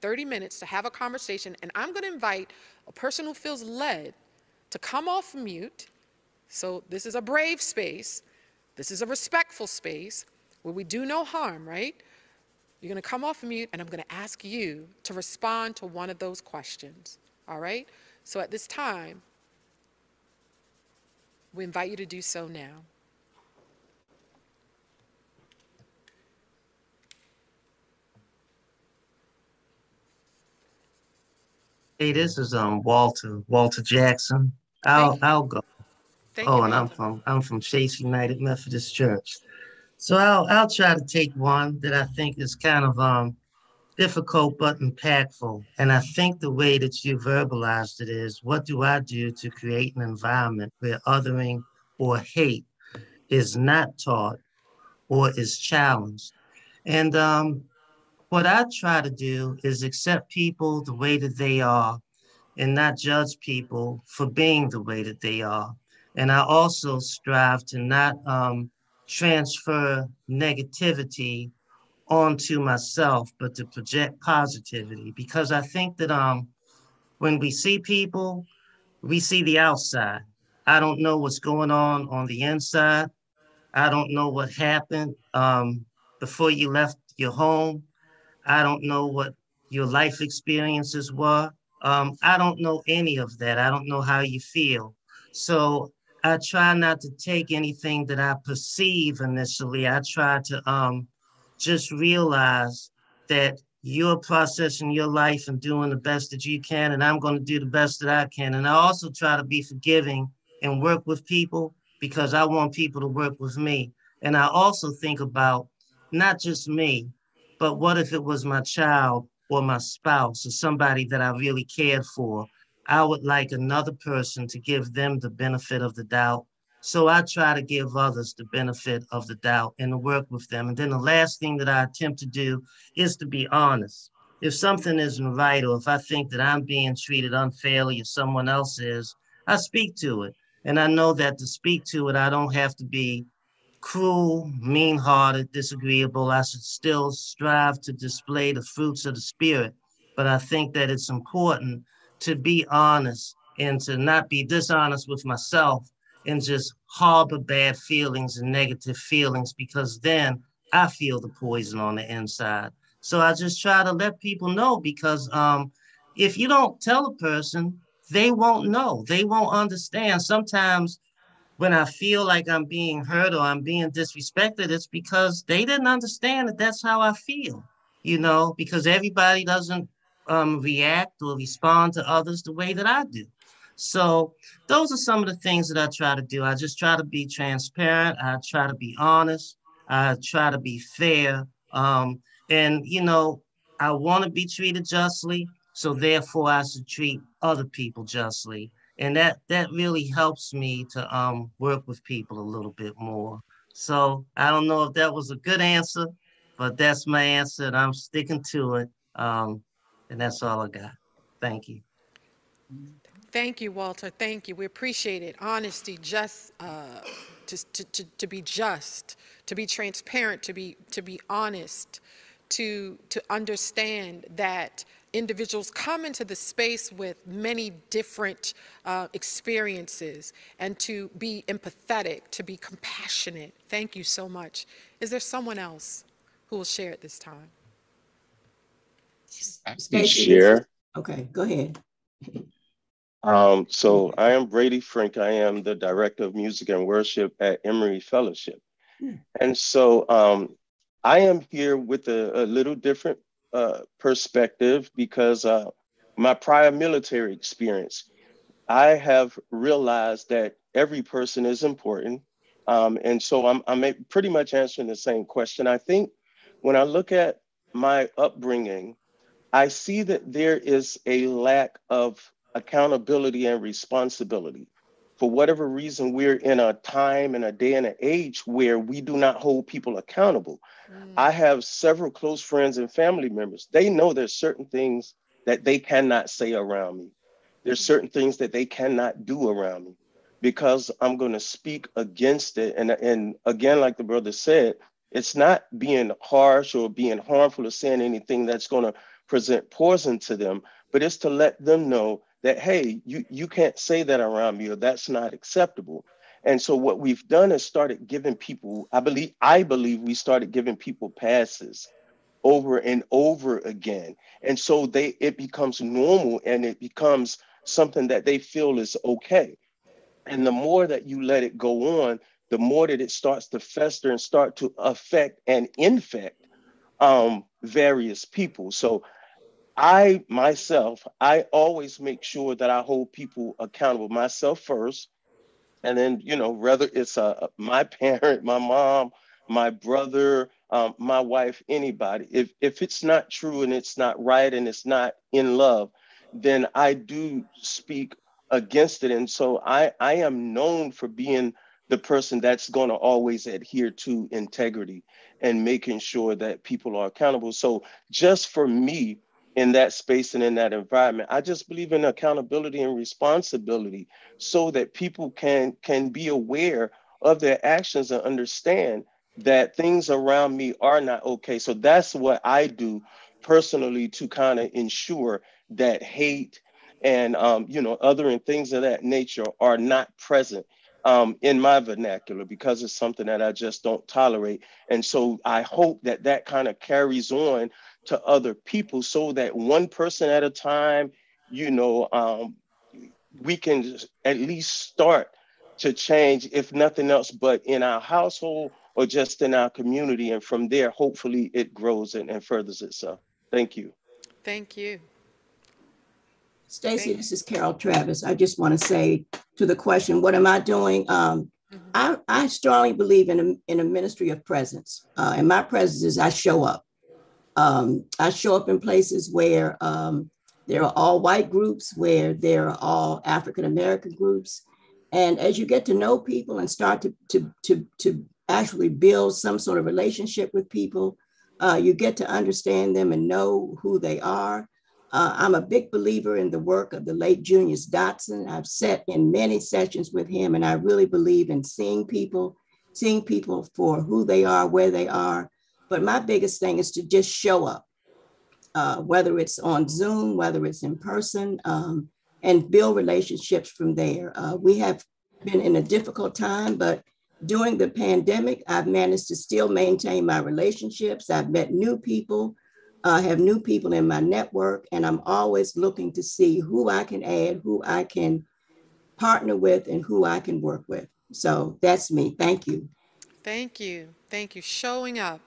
30 minutes to have a conversation. And I'm going to invite a person who feels led to come off mute. So this is a brave space. This is a respectful space where we do no harm, right? You're going to come off mute, and I'm going to ask you to respond to one of those questions. All right? So at this time, we invite you to do so now. Hey, this is um Walter Walter Jackson. I'll I'll go. Thank oh, you, and I'm from I'm from Chase United Methodist Church. So I'll I'll try to take one that I think is kind of um difficult but impactful. And I think the way that you verbalized it is what do I do to create an environment where othering or hate is not taught or is challenged? And um what I try to do is accept people the way that they are and not judge people for being the way that they are. And I also strive to not um, transfer negativity onto myself, but to project positivity because I think that um, when we see people, we see the outside. I don't know what's going on on the inside. I don't know what happened um, before you left your home. I don't know what your life experiences were. Um, I don't know any of that. I don't know how you feel. So I try not to take anything that I perceive initially. I try to um, just realize that you're processing your life and doing the best that you can, and I'm going to do the best that I can. And I also try to be forgiving and work with people because I want people to work with me. And I also think about not just me, but what if it was my child or my spouse or somebody that I really cared for? I would like another person to give them the benefit of the doubt. So I try to give others the benefit of the doubt and to work with them. And then the last thing that I attempt to do is to be honest. If something isn't right, or if I think that I'm being treated unfairly or someone else is, I speak to it. And I know that to speak to it, I don't have to be cruel, mean hearted, disagreeable. I should still strive to display the fruits of the Spirit. But I think that it's important to be honest and to not be dishonest with myself and just harbor bad feelings and negative feelings because then I feel the poison on the inside. So I just try to let people know because um, if you don't tell a person, they won't know. They won't understand. Sometimes when I feel like I'm being hurt or I'm being disrespected, it's because they didn't understand that that's how I feel, you know, because everybody doesn't um, react or respond to others the way that I do. So those are some of the things that I try to do. I just try to be transparent. I try to be honest. I try to be fair. Um, and, you know, I want to be treated justly. So therefore, I should treat other people justly and that that really helps me to um, work with people a little bit more. So I don't know if that was a good answer, but that's my answer, and I'm sticking to it. Um, and that's all I got. Thank you. Thank you, Walter. Thank you. We appreciate it. Honesty, just uh, to, to, to, to be just, to be transparent, to be to be honest, to to understand that individuals come into the space with many different uh, experiences and to be empathetic, to be compassionate. Thank you so much. Is there someone else who will share at this time? Share. Okay, go ahead. Um, so I am Brady Frank. I am the director of music and worship at Emory Fellowship. And so um, I am here with a, a little different uh, perspective because uh, my prior military experience, I have realized that every person is important. Um, and so I'm, I'm pretty much answering the same question. I think when I look at my upbringing, I see that there is a lack of accountability and responsibility. For whatever reason, we're in a time and a day and an age where we do not hold people accountable. Mm. I have several close friends and family members. They know there's certain things that they cannot say around me. There's certain things that they cannot do around me because I'm going to speak against it. And, and again, like the brother said, it's not being harsh or being harmful or saying anything that's going to present poison to them, but it's to let them know that, hey, you, you can't say that around me or that's not acceptable. And so what we've done is started giving people, I believe, I believe we started giving people passes over and over again. And so they it becomes normal and it becomes something that they feel is okay. And the more that you let it go on, the more that it starts to fester and start to affect and infect um, various people. So I myself, I always make sure that I hold people accountable, myself first, and then you know whether it's uh, my parent, my mom, my brother, um, my wife, anybody. If if it's not true and it's not right and it's not in love, then I do speak against it. And so I I am known for being the person that's going to always adhere to integrity and making sure that people are accountable. So just for me, in that space and in that environment. I just believe in accountability and responsibility so that people can can be aware of their actions and understand that things around me are not okay. So that's what I do personally to kind of ensure that hate and um, you know other and things of that nature are not present um, in my vernacular because it's something that I just don't tolerate. And so I hope that that kind of carries on to other people so that one person at a time, you know, um, we can at least start to change, if nothing else, but in our household or just in our community. And from there, hopefully it grows and, and furthers itself. Thank you. Thank you. Stacy, this is Carol Travis. I just want to say to the question, what am I doing? Um, I, I strongly believe in a, in a ministry of presence. Uh, and my presence is I show up. Um, I show up in places where um, there are all white groups, where there are all African American groups. And as you get to know people and start to, to, to, to actually build some sort of relationship with people, uh, you get to understand them and know who they are. Uh, I'm a big believer in the work of the late Junius Dotson. I've sat in many sessions with him, and I really believe in seeing people, seeing people for who they are, where they are. But my biggest thing is to just show up, uh, whether it's on Zoom, whether it's in person, um, and build relationships from there. Uh, we have been in a difficult time, but during the pandemic, I've managed to still maintain my relationships. I've met new people. I have new people in my network, and I'm always looking to see who I can add, who I can partner with, and who I can work with. So that's me. Thank you. Thank you. Thank you. Showing up,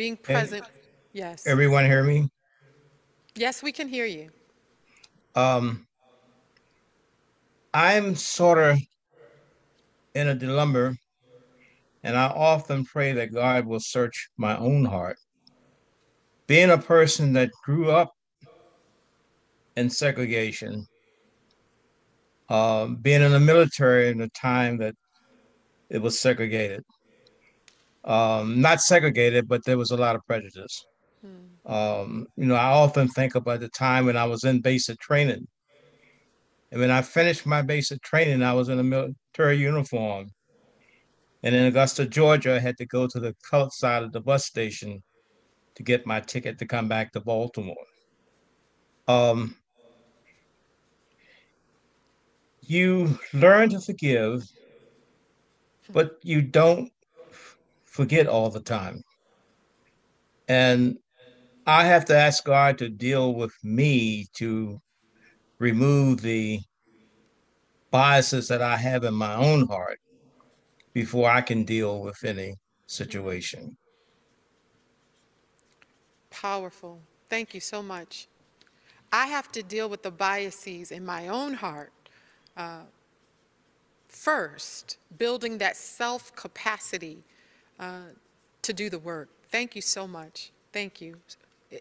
being present. Yes. Everyone hear me? Yes, we can hear you. Um, I'm sort of in a dilemma, and I often pray that God will search my own heart. Being a person that grew up in segregation, um, being in the military in the time that it was segregated, um, not segregated, but there was a lot of prejudice. Um, you know, I often think about the time when I was in basic training. And when I finished my basic training, I was in a military uniform. And in Augusta, Georgia, I had to go to the colored side of the bus station to get my ticket to come back to Baltimore. Um, you learn to forgive, but you don't forget all the time. And I have to ask God to deal with me to remove the biases that I have in my own heart before I can deal with any situation. Powerful. Thank you so much. I have to deal with the biases in my own heart uh, first, building that self capacity uh, to do the work. Thank you so much. Thank you.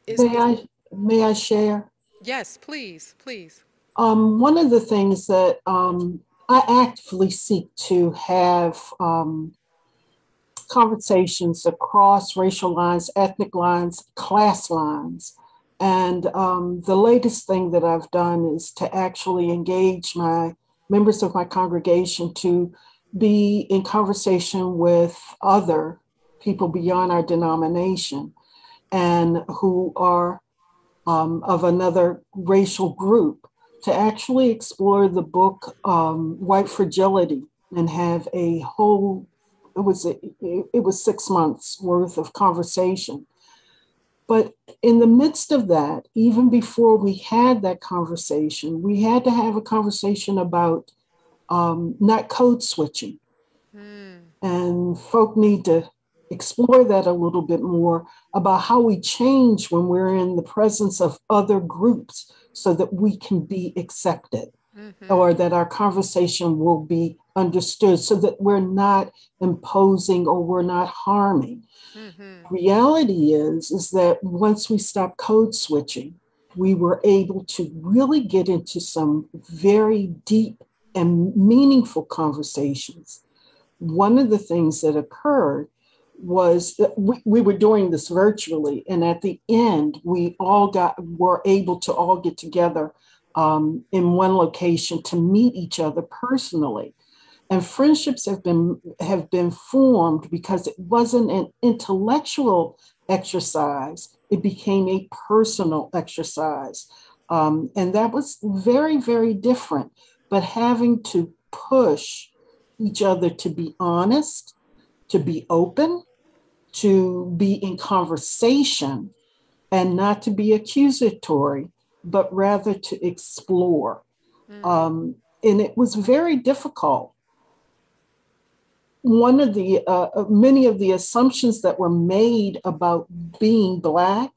Is- May I, may I share? Yes, please, please. Um, one of the things that um, I actively seek to have um, conversations across racial lines, ethnic lines, class lines. And um, the latest thing that I've done is to actually engage my members of my congregation to be in conversation with other people beyond our denomination and who are um, of another racial group to actually explore the book um, White Fragility and have a whole it was a, it was six months worth of conversation. But in the midst of that, even before we had that conversation, we had to have a conversation about um, not code switching. Hmm. And folk need to explore that a little bit more about how we change when we're in the presence of other groups so that we can be accepted mm-hmm. or that our conversation will be understood so that we're not imposing or we're not harming. Mm-hmm. Reality is is that once we stop code switching, we were able to really get into some very deep and meaningful conversations. One of the things that occurred was that we, we were doing this virtually and at the end we all got were able to all get together um, in one location to meet each other personally. And friendships have been have been formed because it wasn't an intellectual exercise. It became a personal exercise. Um, and that was very very different but having to push each other to be honest, to be open, to be in conversation, and not to be accusatory, but rather to explore. Um, and it was very difficult. One of the uh, uh, many of the assumptions that were made about being Black,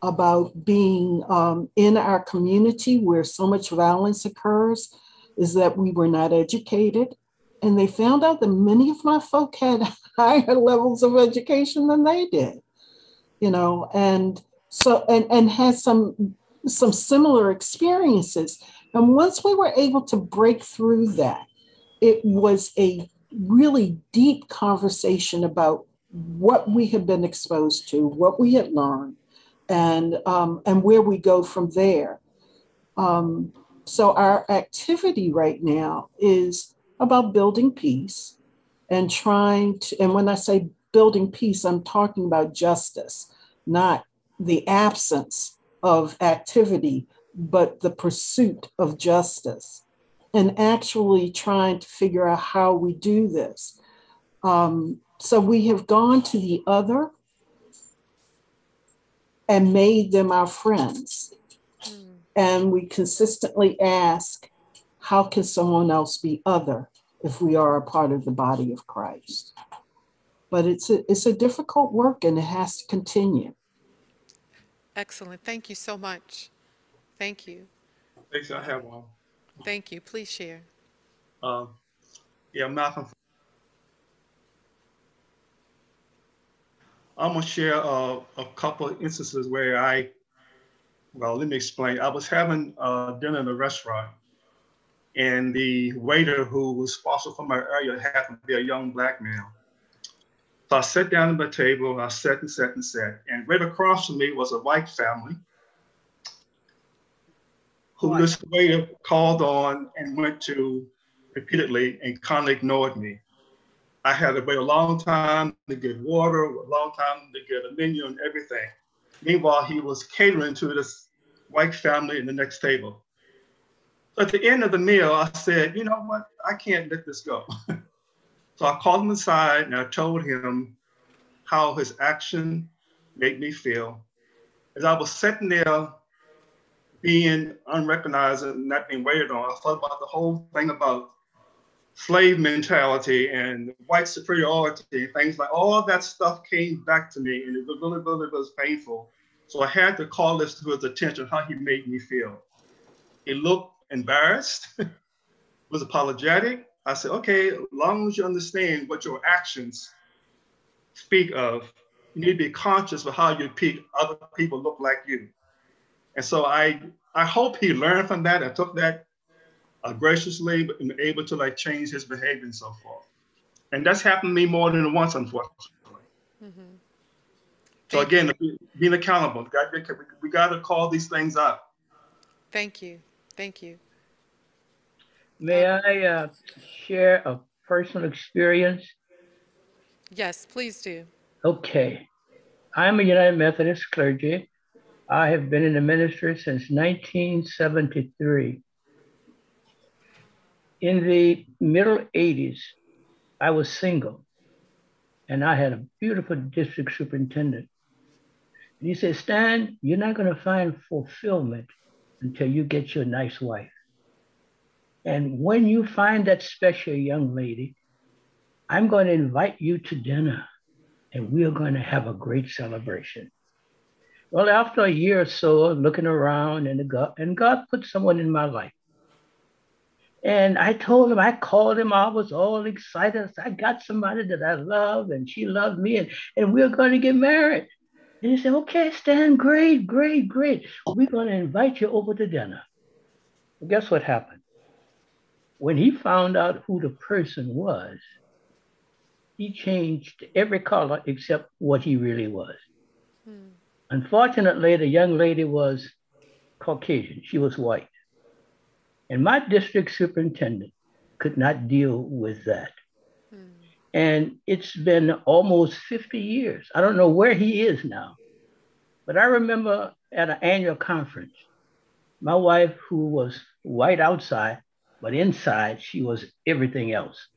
about being um, in our community where so much violence occurs, is that we were not educated. And they found out that many of my folk had higher levels of education than they did, you know, and so and and had some some similar experiences. And once we were able to break through that, it was a really deep conversation about what we had been exposed to, what we had learned, and um, and where we go from there. Um, so our activity right now is about building peace and trying to. And when I say building peace, I'm talking about justice, not the absence of activity, but the pursuit of justice and actually trying to figure out how we do this. Um, so we have gone to the other and made them our friends. And we consistently ask, how can someone else be other if we are a part of the body of Christ? But it's a, it's a difficult work and it has to continue. Excellent. Thank you so much. Thank you. Thanks. I have one. Thank you. Please share. Um, yeah, Malcolm. I'm gonna share uh, a couple of instances where I, well, let me explain. I was having uh, dinner in a restaurant, and the waiter who was responsible for my area happened to be a young black male. So I sat down at my table, I sat and sat and sat, and right across from me was a white family who this waiter called on and went to repeatedly and kind of ignored me. I had to wait a long time to get water, a long time to get a menu and everything. Meanwhile, he was catering to this white family in the next table. At the end of the meal, I said, you know what? I can't let this go. so I called him aside and I told him how his action made me feel. As I was sitting there being unrecognized and not being waited on, I thought about the whole thing about slave mentality and white superiority, things like all that stuff came back to me and it was really, really was painful. So I had to call this to his attention, how he made me feel. He looked embarrassed, was apologetic. I said, okay, as long as you understand what your actions speak of, you need to be conscious of how you pick other people look like you. And so I, I hope he learned from that and took that uh, graciously and able to like change his behavior and so forth. And that's happened to me more than once, unfortunately. Mm-hmm. So again, being accountable, we got, we got to call these things up. Thank you. Thank you. May I uh, share a personal experience? Yes, please do. Okay. I'm a United Methodist clergy. I have been in the ministry since 1973 in the middle 80s, I was single and I had a beautiful district superintendent. And he said, Stan, you're not going to find fulfillment until you get your nice wife. And when you find that special young lady, I'm going to invite you to dinner and we are going to have a great celebration. Well, after a year or so looking around, and God, and God put someone in my life and I told him, I called him, I was all excited. I got somebody that I love and she loved me and, and we're going to get married. And he said, okay, Stan, great, great, great. We're going to invite you over to dinner. Well, guess what happened? When he found out who the person was, he changed every color except what he really was. Hmm. Unfortunately, the young lady was Caucasian. She was white. And my district superintendent could not deal with that. Hmm. And it's been almost 50 years. I don't know where he is now, but I remember at an annual conference, my wife, who was white outside, but inside she was everything else.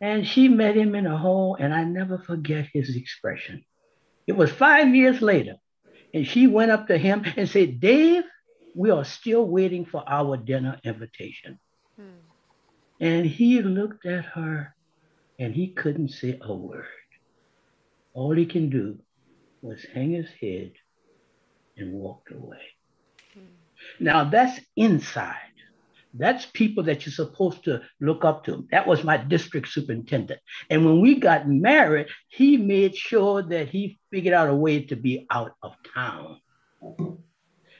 And she met him in a hall, and I never forget his expression. It was five years later, and she went up to him and said, Dave, we are still waiting for our dinner invitation. Hmm. And he looked at her and he couldn't say a word. All he can do was hang his head and walk away. Hmm. Now that's inside. That's people that you're supposed to look up to. That was my district superintendent. And when we got married, he made sure that he figured out a way to be out of town.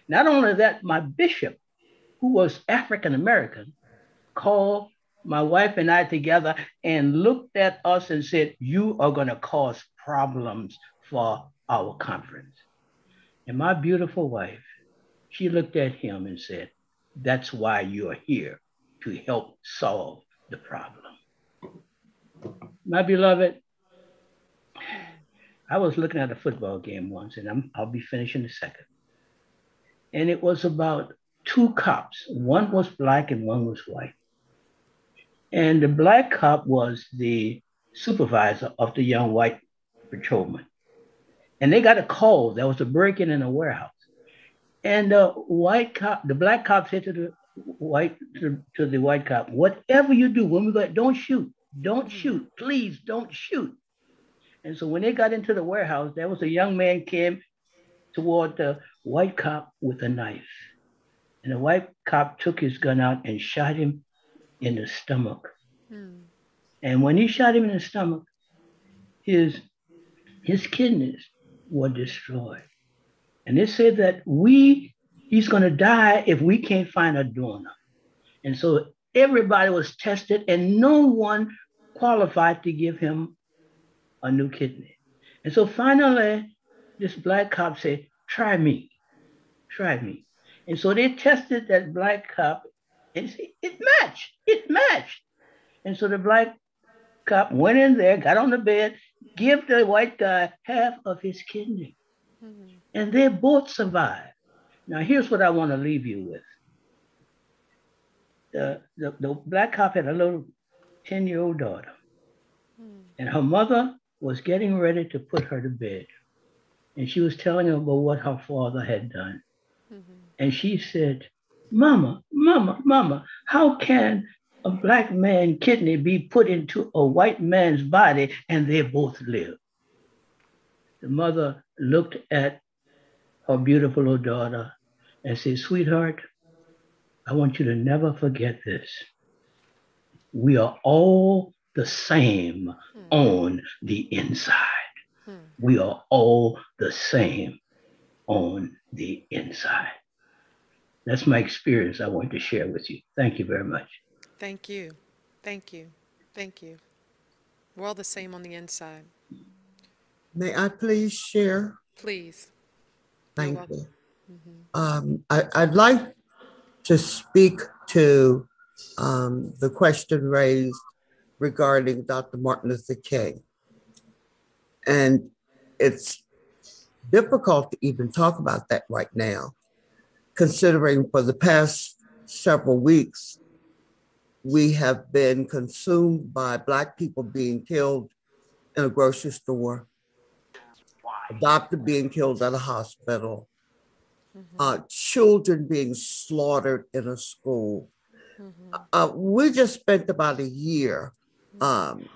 Not only that, my bishop, who was African American, called my wife and I together and looked at us and said, You are going to cause problems for our conference. And my beautiful wife, she looked at him and said, That's why you're here to help solve the problem. My beloved, I was looking at a football game once, and I'm, I'll be finishing in a second and it was about two cops. One was black and one was white. And the black cop was the supervisor of the young white patrolman. And they got a call. There was a break-in in a warehouse. And the white cop, the black cop said to the white to, to the white cop, whatever you do, when we go, don't shoot, don't mm-hmm. shoot, please don't shoot. And so when they got into the warehouse, there was a young man came toward the white cop with a knife. And the white cop took his gun out and shot him in the stomach. Hmm. And when he shot him in the stomach, his, his kidneys were destroyed. And they said that we, he's going to die if we can't find a donor. And so everybody was tested and no one qualified to give him a new kidney. And so finally, this black cop said, try me try me. And so they tested that black cop and it matched, it matched. And so the black cop went in there, got on the bed, give the white guy half of his kidney. Mm-hmm. And they both survived. Now, here's what I want to leave you with. The, the, the black cop had a little 10 year old daughter, mm. and her mother was getting ready to put her to bed. And she was telling her about what her father had done. Mm-hmm. And she said, Mama, Mama, Mama, how can a black man kidney be put into a white man's body and they both live? The mother looked at her beautiful little daughter and said, Sweetheart, I want you to never forget this. We are all the same hmm. on the inside. Hmm. We are all the same on the inside. That's my experience I want to share with you. Thank you very much. Thank you. Thank you. Thank you. We're all the same on the inside. May I please share? Please. Thank you. Mm-hmm. Um, I, would like to speak to um, the question raised regarding Dr. Martin Luther King. And it's difficult to even talk about that right now, considering for the past several weeks, we have been consumed by Black people being killed in a grocery store, a doctor being killed at a hospital, mm-hmm. uh, children being slaughtered in a school. Mm-hmm. Uh, we just spent about a year um,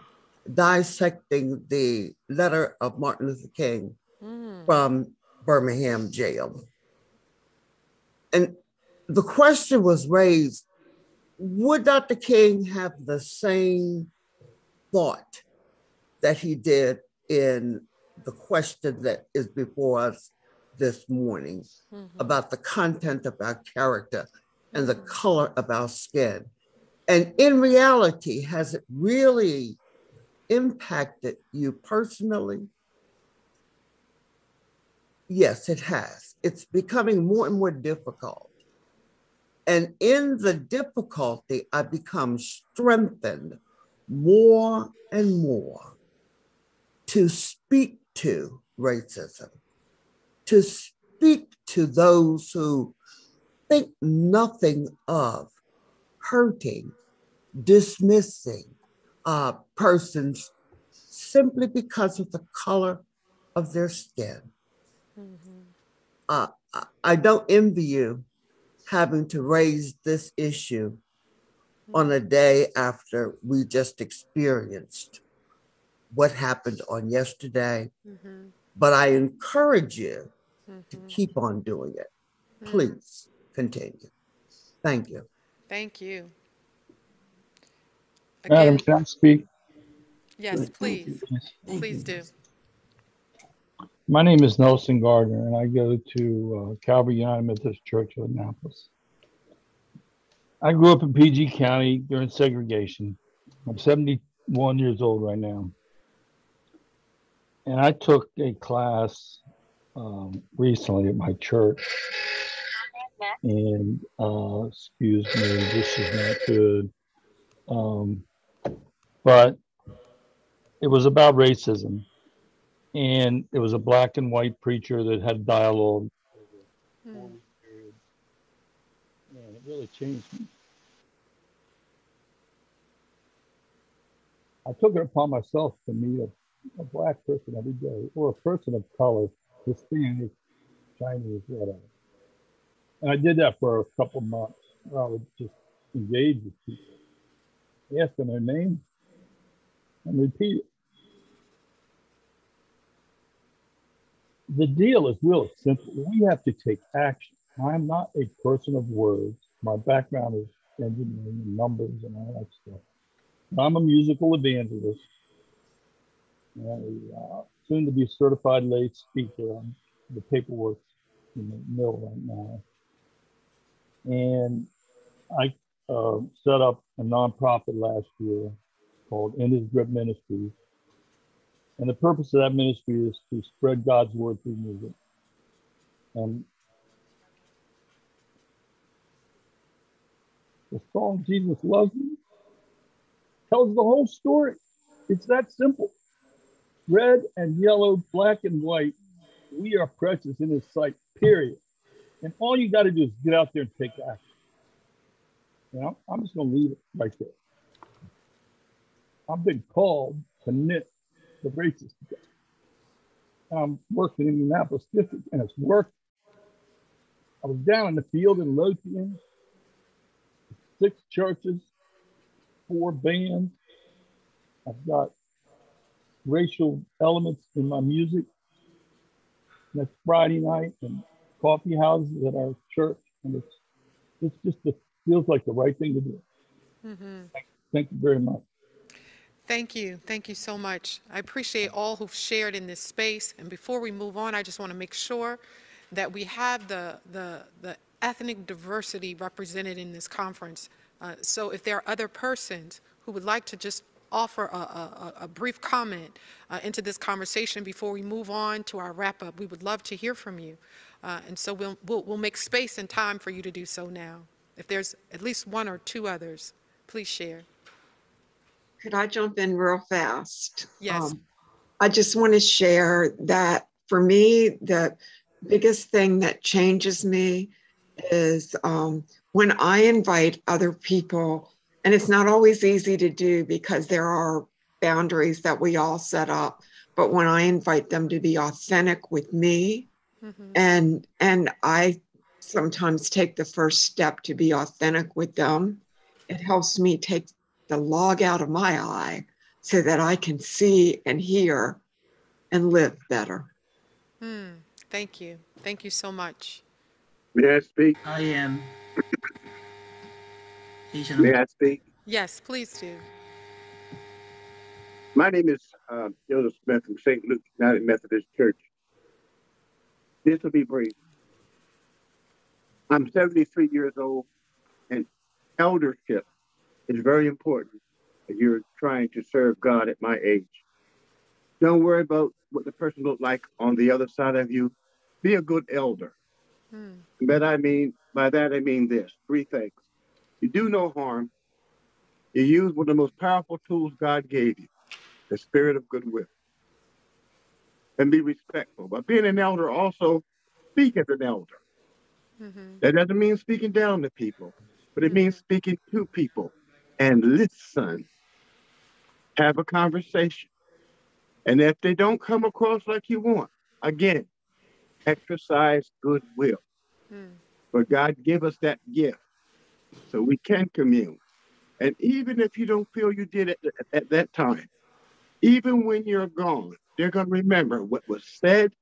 dissecting the letter of Martin Luther King mm. from Birmingham jail. And the question was raised would Dr. King have the same thought that he did in the question that is before us this morning mm-hmm. about the content of our character and the color of our skin? And in reality, has it really impacted you personally? Yes, it has. It's becoming more and more difficult. And in the difficulty, I become strengthened more and more to speak to racism, to speak to those who think nothing of hurting, dismissing, uh, persons simply because of the color of their skin. Mm-hmm. Uh, I don't envy you having to raise this issue mm-hmm. on a day after we just experienced what happened on yesterday. Mm-hmm. But I encourage you to mm-hmm. keep on doing it. Please continue. Thank you. Thank you. Again, Madam, can I speak? Yes, please. Please do. My name is Nelson Gardner, and I go to uh, Calvary United Methodist Church of Annapolis. I grew up in PG County during segregation. I'm 71 years old right now. And I took a class um, recently at my church. And uh, excuse me, this is not good. Um, but it was about racism. And it was a black and white preacher that had dialogue. Hmm. Man, it really changed me. I took it upon myself to meet a, a black person every day, or a person of color, Hispanic, Chinese, whatever. And I did that for a couple months. I would just engage with people, ask them their name, and repeat it. The deal is really simple. We have to take action. I'm not a person of words. My background is engineering and numbers and all that stuff. I'm a musical evangelist. And uh, soon to be certified lay speaker. on the paperwork in the mill right now. And I uh, set up a nonprofit last year called In His Grip Ministries. And the purpose of that ministry is to spread God's word through music. And the song Jesus Loves Me tells the whole story. It's that simple. Red and yellow, black and white, we are precious in his sight, period. And all you got to do is get out there and take action. You know, I'm just going to leave it right there. I've been called to knit the races together. I'm working in Annapolis district and it's working. I was down in the field in Lothian, six churches, four bands. I've got racial elements in my music. Next Friday night and coffee houses at our church, and it's it's just it feels like the right thing to do. Mm-hmm. Thank, thank you very much. Thank you. Thank you so much. I appreciate all who've shared in this space. And before we move on, I just want to make sure that we have the, the, the ethnic diversity represented in this conference. Uh, so if there are other persons who would like to just offer a, a, a brief comment uh, into this conversation before we move on to our wrap up, we would love to hear from you. Uh, and so we'll, we'll, we'll make space and time for you to do so now. If there's at least one or two others, please share. Could I jump in real fast? Yes. Um, I just want to share that for me, the biggest thing that changes me is um, when I invite other people, and it's not always easy to do because there are boundaries that we all set up, but when I invite them to be authentic with me, mm-hmm. and and I sometimes take the first step to be authentic with them, it helps me take the log out of my eye so that I can see and hear and live better. Hmm. Thank you. Thank you so much. May I speak? I am. May I speak? Yes, please do. My name is uh, Joseph Smith from St. Luke United Methodist Church. This will be brief. I'm 73 years old, and eldership is very important if you're trying to serve God at my age. Don't worry about what the person looked like on the other side of you. Be a good elder. Hmm. But I mean, by that I mean this three things. You do no harm. You use one of the most powerful tools God gave you, the spirit of goodwill. And be respectful. But being an elder also speak as an elder. Mm-hmm. That doesn't mean speaking down to people, but it means speaking to people and listen. have a conversation. And if they don't come across like you want, again, exercise goodwill. Mm. But God give us that gift so we can commune. And even if you don't feel you did it at, at that time, even when you're gone, they're going to remember what was said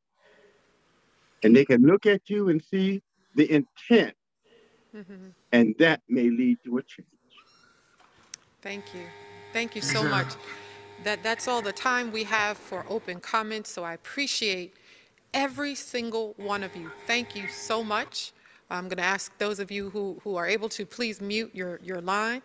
and they can look at you and see the intent. Mm-hmm. And that may lead to a change. Thank you. Thank you so much. That, that's all the time we have for open comments. So I appreciate every single one of you. Thank you so much. I'm going to ask those of you who, who are able to please mute your, your line.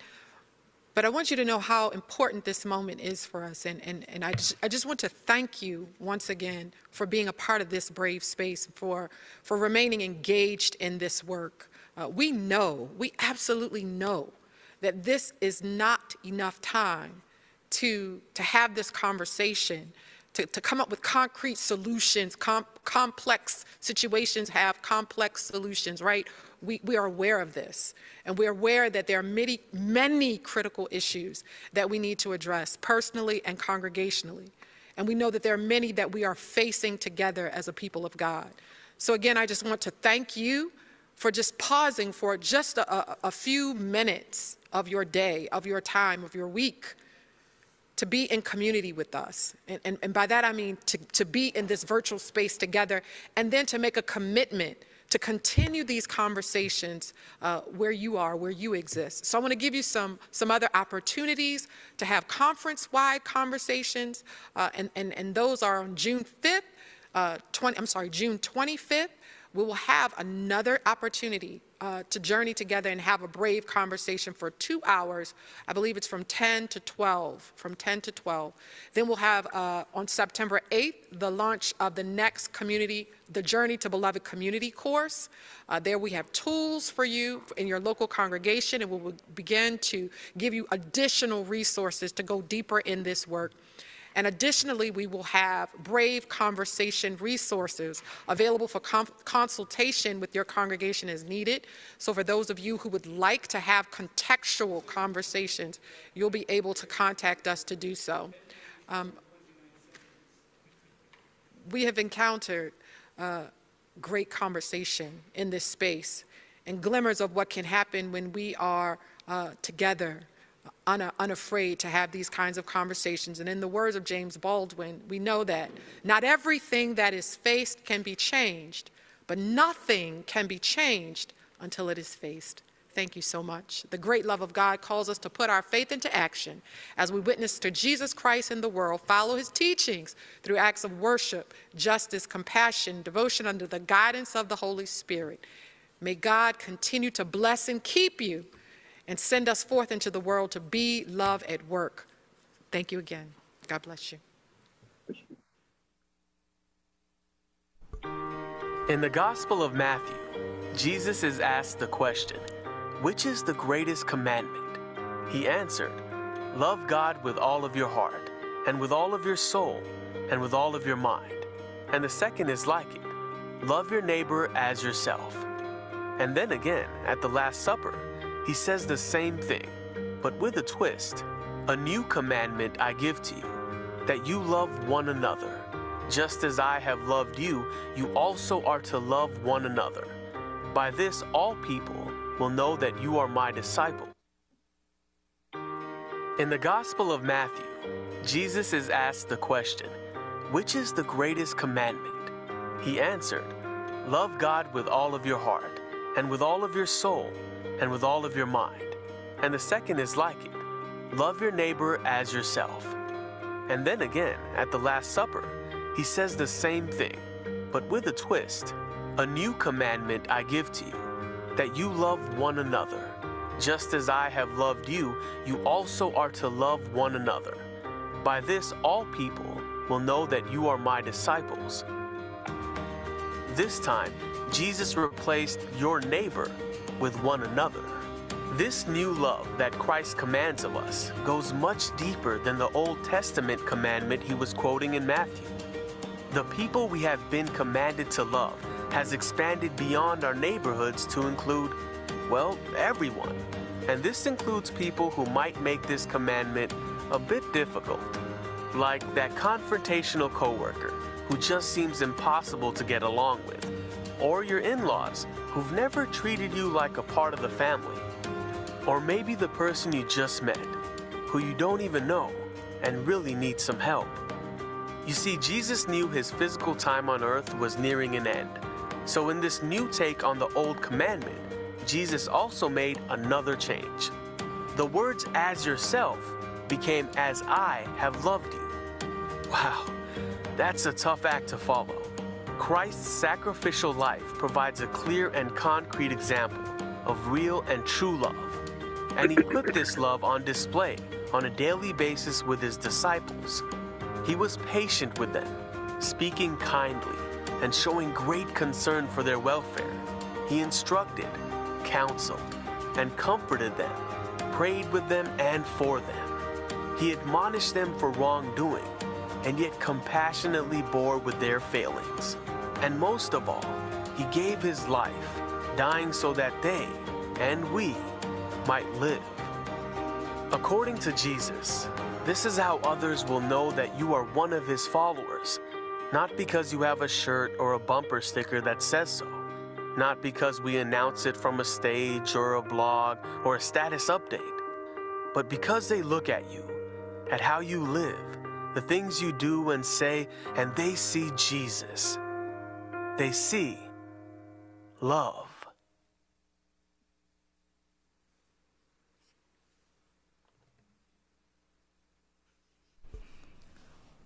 But I want you to know how important this moment is for us. And, and, and I, just, I just want to thank you once again for being a part of this brave space, for, for remaining engaged in this work. Uh, we know, we absolutely know that this is not enough time to, to have this conversation, to, to come up with concrete solutions. Com complex situations have complex solutions, right? We, we are aware of this. And we're aware that there are many, many critical issues that we need to address personally and congregationally. And we know that there are many that we are facing together as a people of God. So again, I just want to thank you for just pausing for just a, a, few minutes of your day, of your time, of your week, to be in community with us. And, and, and by that I mean to, to be in this virtual space together and then to make a commitment to continue these conversations uh, where you are, where you exist. So I want to give you some, some other opportunities to have conference-wide conversations, uh, and, and, and those are on June 5th, uh, 20, I'm sorry, June 25th, we will have another opportunity uh, to journey together and have a brave conversation for two hours. I believe it's from 10 to 12, from 10 to 12. Then we'll have uh, on September 8th the launch of the next community, the Journey to Beloved Community course. Uh, there we have tools for you in your local congregation, and we will begin to give you additional resources to go deeper in this work. And additionally, we will have Brave Conversation resources available for consultation with your congregation as needed. So for those of you who would like to have contextual conversations, you'll be able to contact us to do so. Um, we have encountered uh, great conversation in this space and glimmers of what can happen when we are uh, together un unafraid to have these kinds of conversations. And in the words of James Baldwin, we know that not everything that is faced can be changed, but nothing can be changed until it is faced. Thank you so much. The great love of God calls us to put our faith into action as we witness to Jesus Christ in the world, follow his teachings through acts of worship, justice, compassion, devotion under the guidance of the Holy Spirit. May God continue to bless and keep you and send us forth into the world to be love at work. Thank you again. God bless you. In the Gospel of Matthew, Jesus is asked the question, Which is the greatest commandment? He answered, Love God with all of your heart, and with all of your soul, and with all of your mind. And the second is like it love your neighbor as yourself. And then again, at the Last Supper, he says the same thing, but with a twist. A new commandment I give to you, that you love one another. Just as I have loved you, you also are to love one another. By this, all people will know that you are my disciple. In the Gospel of Matthew, Jesus is asked the question, Which is the greatest commandment? He answered, Love God with all of your heart, and with all of your soul, and with all of your mind. And the second is like it love your neighbor as yourself. And then again, at the Last Supper, he says the same thing, but with a twist. A new commandment I give to you, that you love one another. Just as I have loved you, you also are to love one another. By this, all people will know that you are my disciples. This time, Jesus replaced your neighbor with one another. This new love that Christ commands of us goes much deeper than the Old Testament commandment he was quoting in Matthew. The people we have been commanded to love has expanded beyond our neighborhoods to include, well, everyone. And this includes people who might make this commandment a bit difficult, like that confrontational coworker who just seems impossible to get along with, or your in-laws who've never treated you like a part of the family, or maybe the person you just met who you don't even know and really need some help. You see, Jesus knew his physical time on earth was nearing an end. So in this new take on the old commandment, Jesus also made another change. The words as yourself became as I have loved you. Wow, that's a tough act to follow. Christ's sacrificial life provides a clear and concrete example of real and true love. And he put this love on display on a daily basis with his disciples. He was patient with them, speaking kindly and showing great concern for their welfare. He instructed, counseled, and comforted them, prayed with them and for them. He admonished them for wrongdoing, and yet compassionately bore with their failings. And most of all, he gave his life, dying so that they and we might live. According to Jesus, this is how others will know that you are one of his followers, not because you have a shirt or a bumper sticker that says so, not because we announce it from a stage or a blog or a status update, but because they look at you, at how you live, the things you do and say, and they see Jesus. They see love.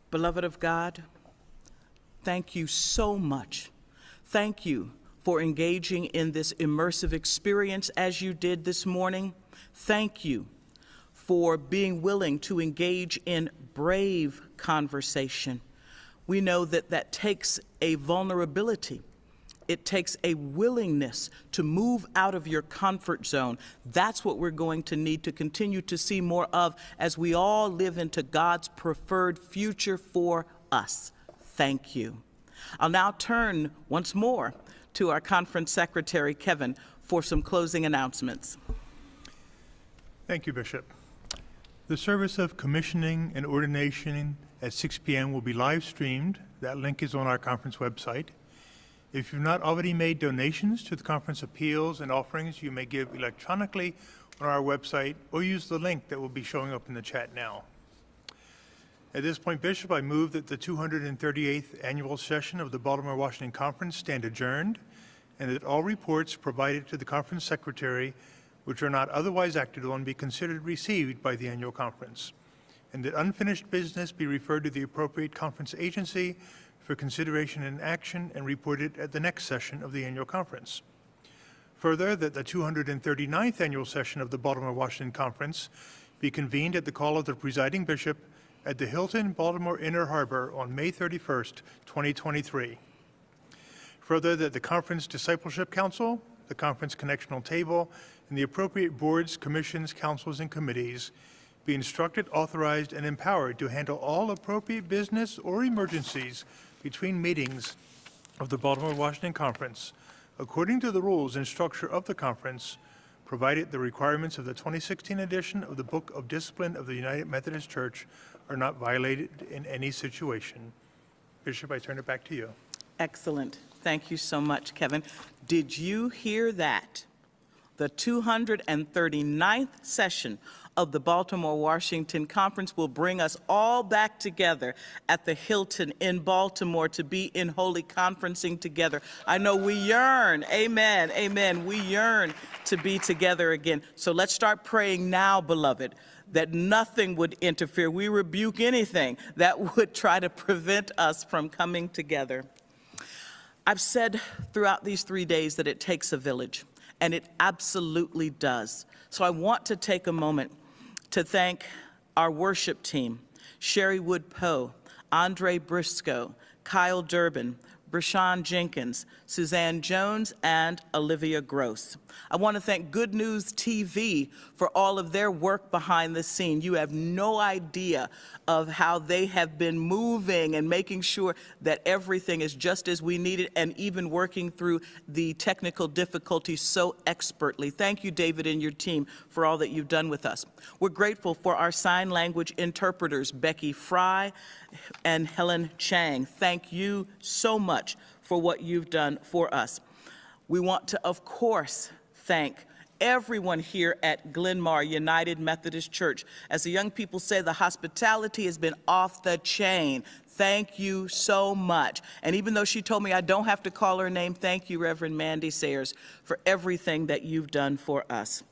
Beloved of God, thank you so much. Thank you for engaging in this immersive experience as you did this morning. Thank you for being willing to engage in brave conversation. We know that that takes a vulnerability. It takes a willingness to move out of your comfort zone. That's what we're going to need to continue to see more of as we all live into God's preferred future for us. Thank you. I'll now turn once more to our conference secretary, Kevin, for some closing announcements. Thank you, Bishop. The service of commissioning and ordination at 6 p.m. will be live streamed. That link is on our conference website. If you've not already made donations to the conference appeals and offerings, you may give electronically on our website or use the link that will be showing up in the chat now. At this point, Bishop, I move that the 238th annual session of the Baltimore Washington Conference stand adjourned and that all reports provided to the conference secretary which are not otherwise acted on be considered received by the annual conference and that unfinished business be referred to the appropriate conference agency for consideration and action and reported at the next session of the annual conference. Further, that the 239th annual session of the Baltimore Washington Conference be convened at the call of the presiding bishop at the Hilton Baltimore Inner Harbor on May 31st, 2023. Further, that the Conference Discipleship Council, the Conference Connectional Table, and the appropriate boards, commissions, councils, and committees be instructed, authorized, and empowered to handle all appropriate business or emergencies between meetings of the Baltimore Washington Conference according to the rules and structure of the conference, provided the requirements of the 2016 edition of the Book of Discipline of the United Methodist Church are not violated in any situation. Bishop, I turn it back to you. Excellent. Thank you so much, Kevin. Did you hear that? The 239th session of the Baltimore Washington Conference will bring us all back together at the Hilton in Baltimore to be in holy conferencing together. I know we yearn, amen, amen, we yearn to be together again. So let's start praying now, beloved, that nothing would interfere. We rebuke anything that would try to prevent us from coming together. I've said throughout these three days that it takes a village, and it absolutely does. So I want to take a moment to thank our worship team, Sherry Wood Poe, Andre Briscoe, Kyle Durbin, Brashawn Jenkins, Suzanne Jones, and Olivia Gross. I want to thank Good News TV for all of their work behind the scene. You have no idea of how they have been moving and making sure that everything is just as we need it and even working through the technical difficulties so expertly. Thank you, David, and your team for all that you've done with us. We're grateful for our sign language interpreters, Becky Fry and Helen Chang. Thank you so much for what you've done for us. We want to, of course, thank everyone here at Glen Mar United Methodist Church. As the young people say, the hospitality has been off the chain. Thank you so much. And even though she told me I don't have to call her name, thank you, Reverend Mandy Sayers, for everything that you've done for us.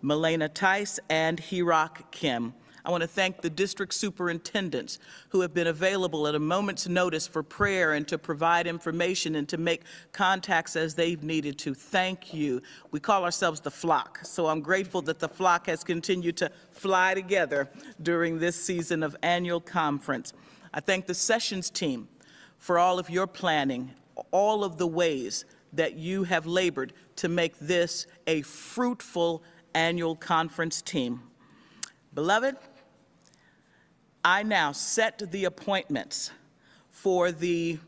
Melena Tice and Hirok Kim. I want to thank the district superintendents who have been available at a moment's notice for prayer and to provide information and to make contacts as they've needed to. Thank you. We call ourselves the flock, so I'm grateful that the flock has continued to fly together during this season of annual conference. I thank the sessions team for all of your planning, all of the ways that you have labored to make this a fruitful annual conference team. Beloved, I now set the appointments for the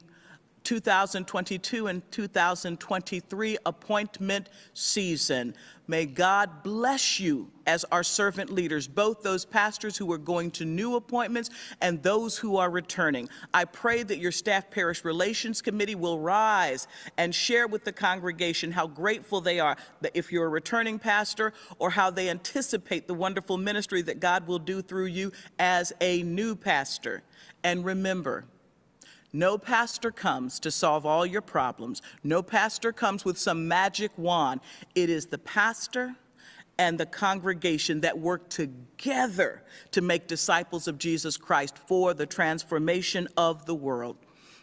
2022 and 2023 appointment season. May God bless you as our servant leaders, both those pastors who are going to new appointments and those who are returning. I pray that your staff parish relations committee will rise and share with the congregation how grateful they are that if you're a returning pastor or how they anticipate the wonderful ministry that God will do through you as a new pastor. And remember, no pastor comes to solve all your problems. No pastor comes with some magic wand. It is the pastor and the congregation that work together to make disciples of Jesus Christ for the transformation of the world.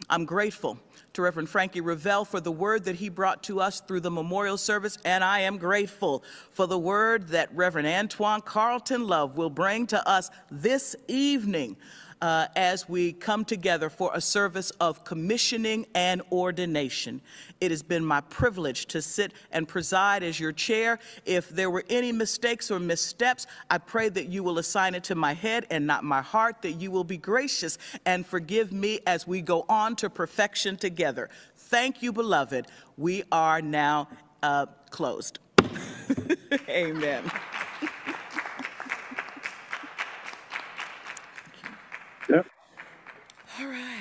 I'm grateful to Reverend Frankie Revelle for the word that he brought to us through the memorial service, and I am grateful for the word that Reverend Antoine Carlton Love will bring to us this evening uh, as we come together for a service of commissioning and ordination. It has been my privilege to sit and preside as your chair. If there were any mistakes or missteps, I pray that you will assign it to my head and not my heart, that you will be gracious and forgive me as we go on to perfection together. Thank you, beloved. We are now uh, closed. Amen. All right.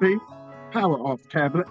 Bixby, power off tablet.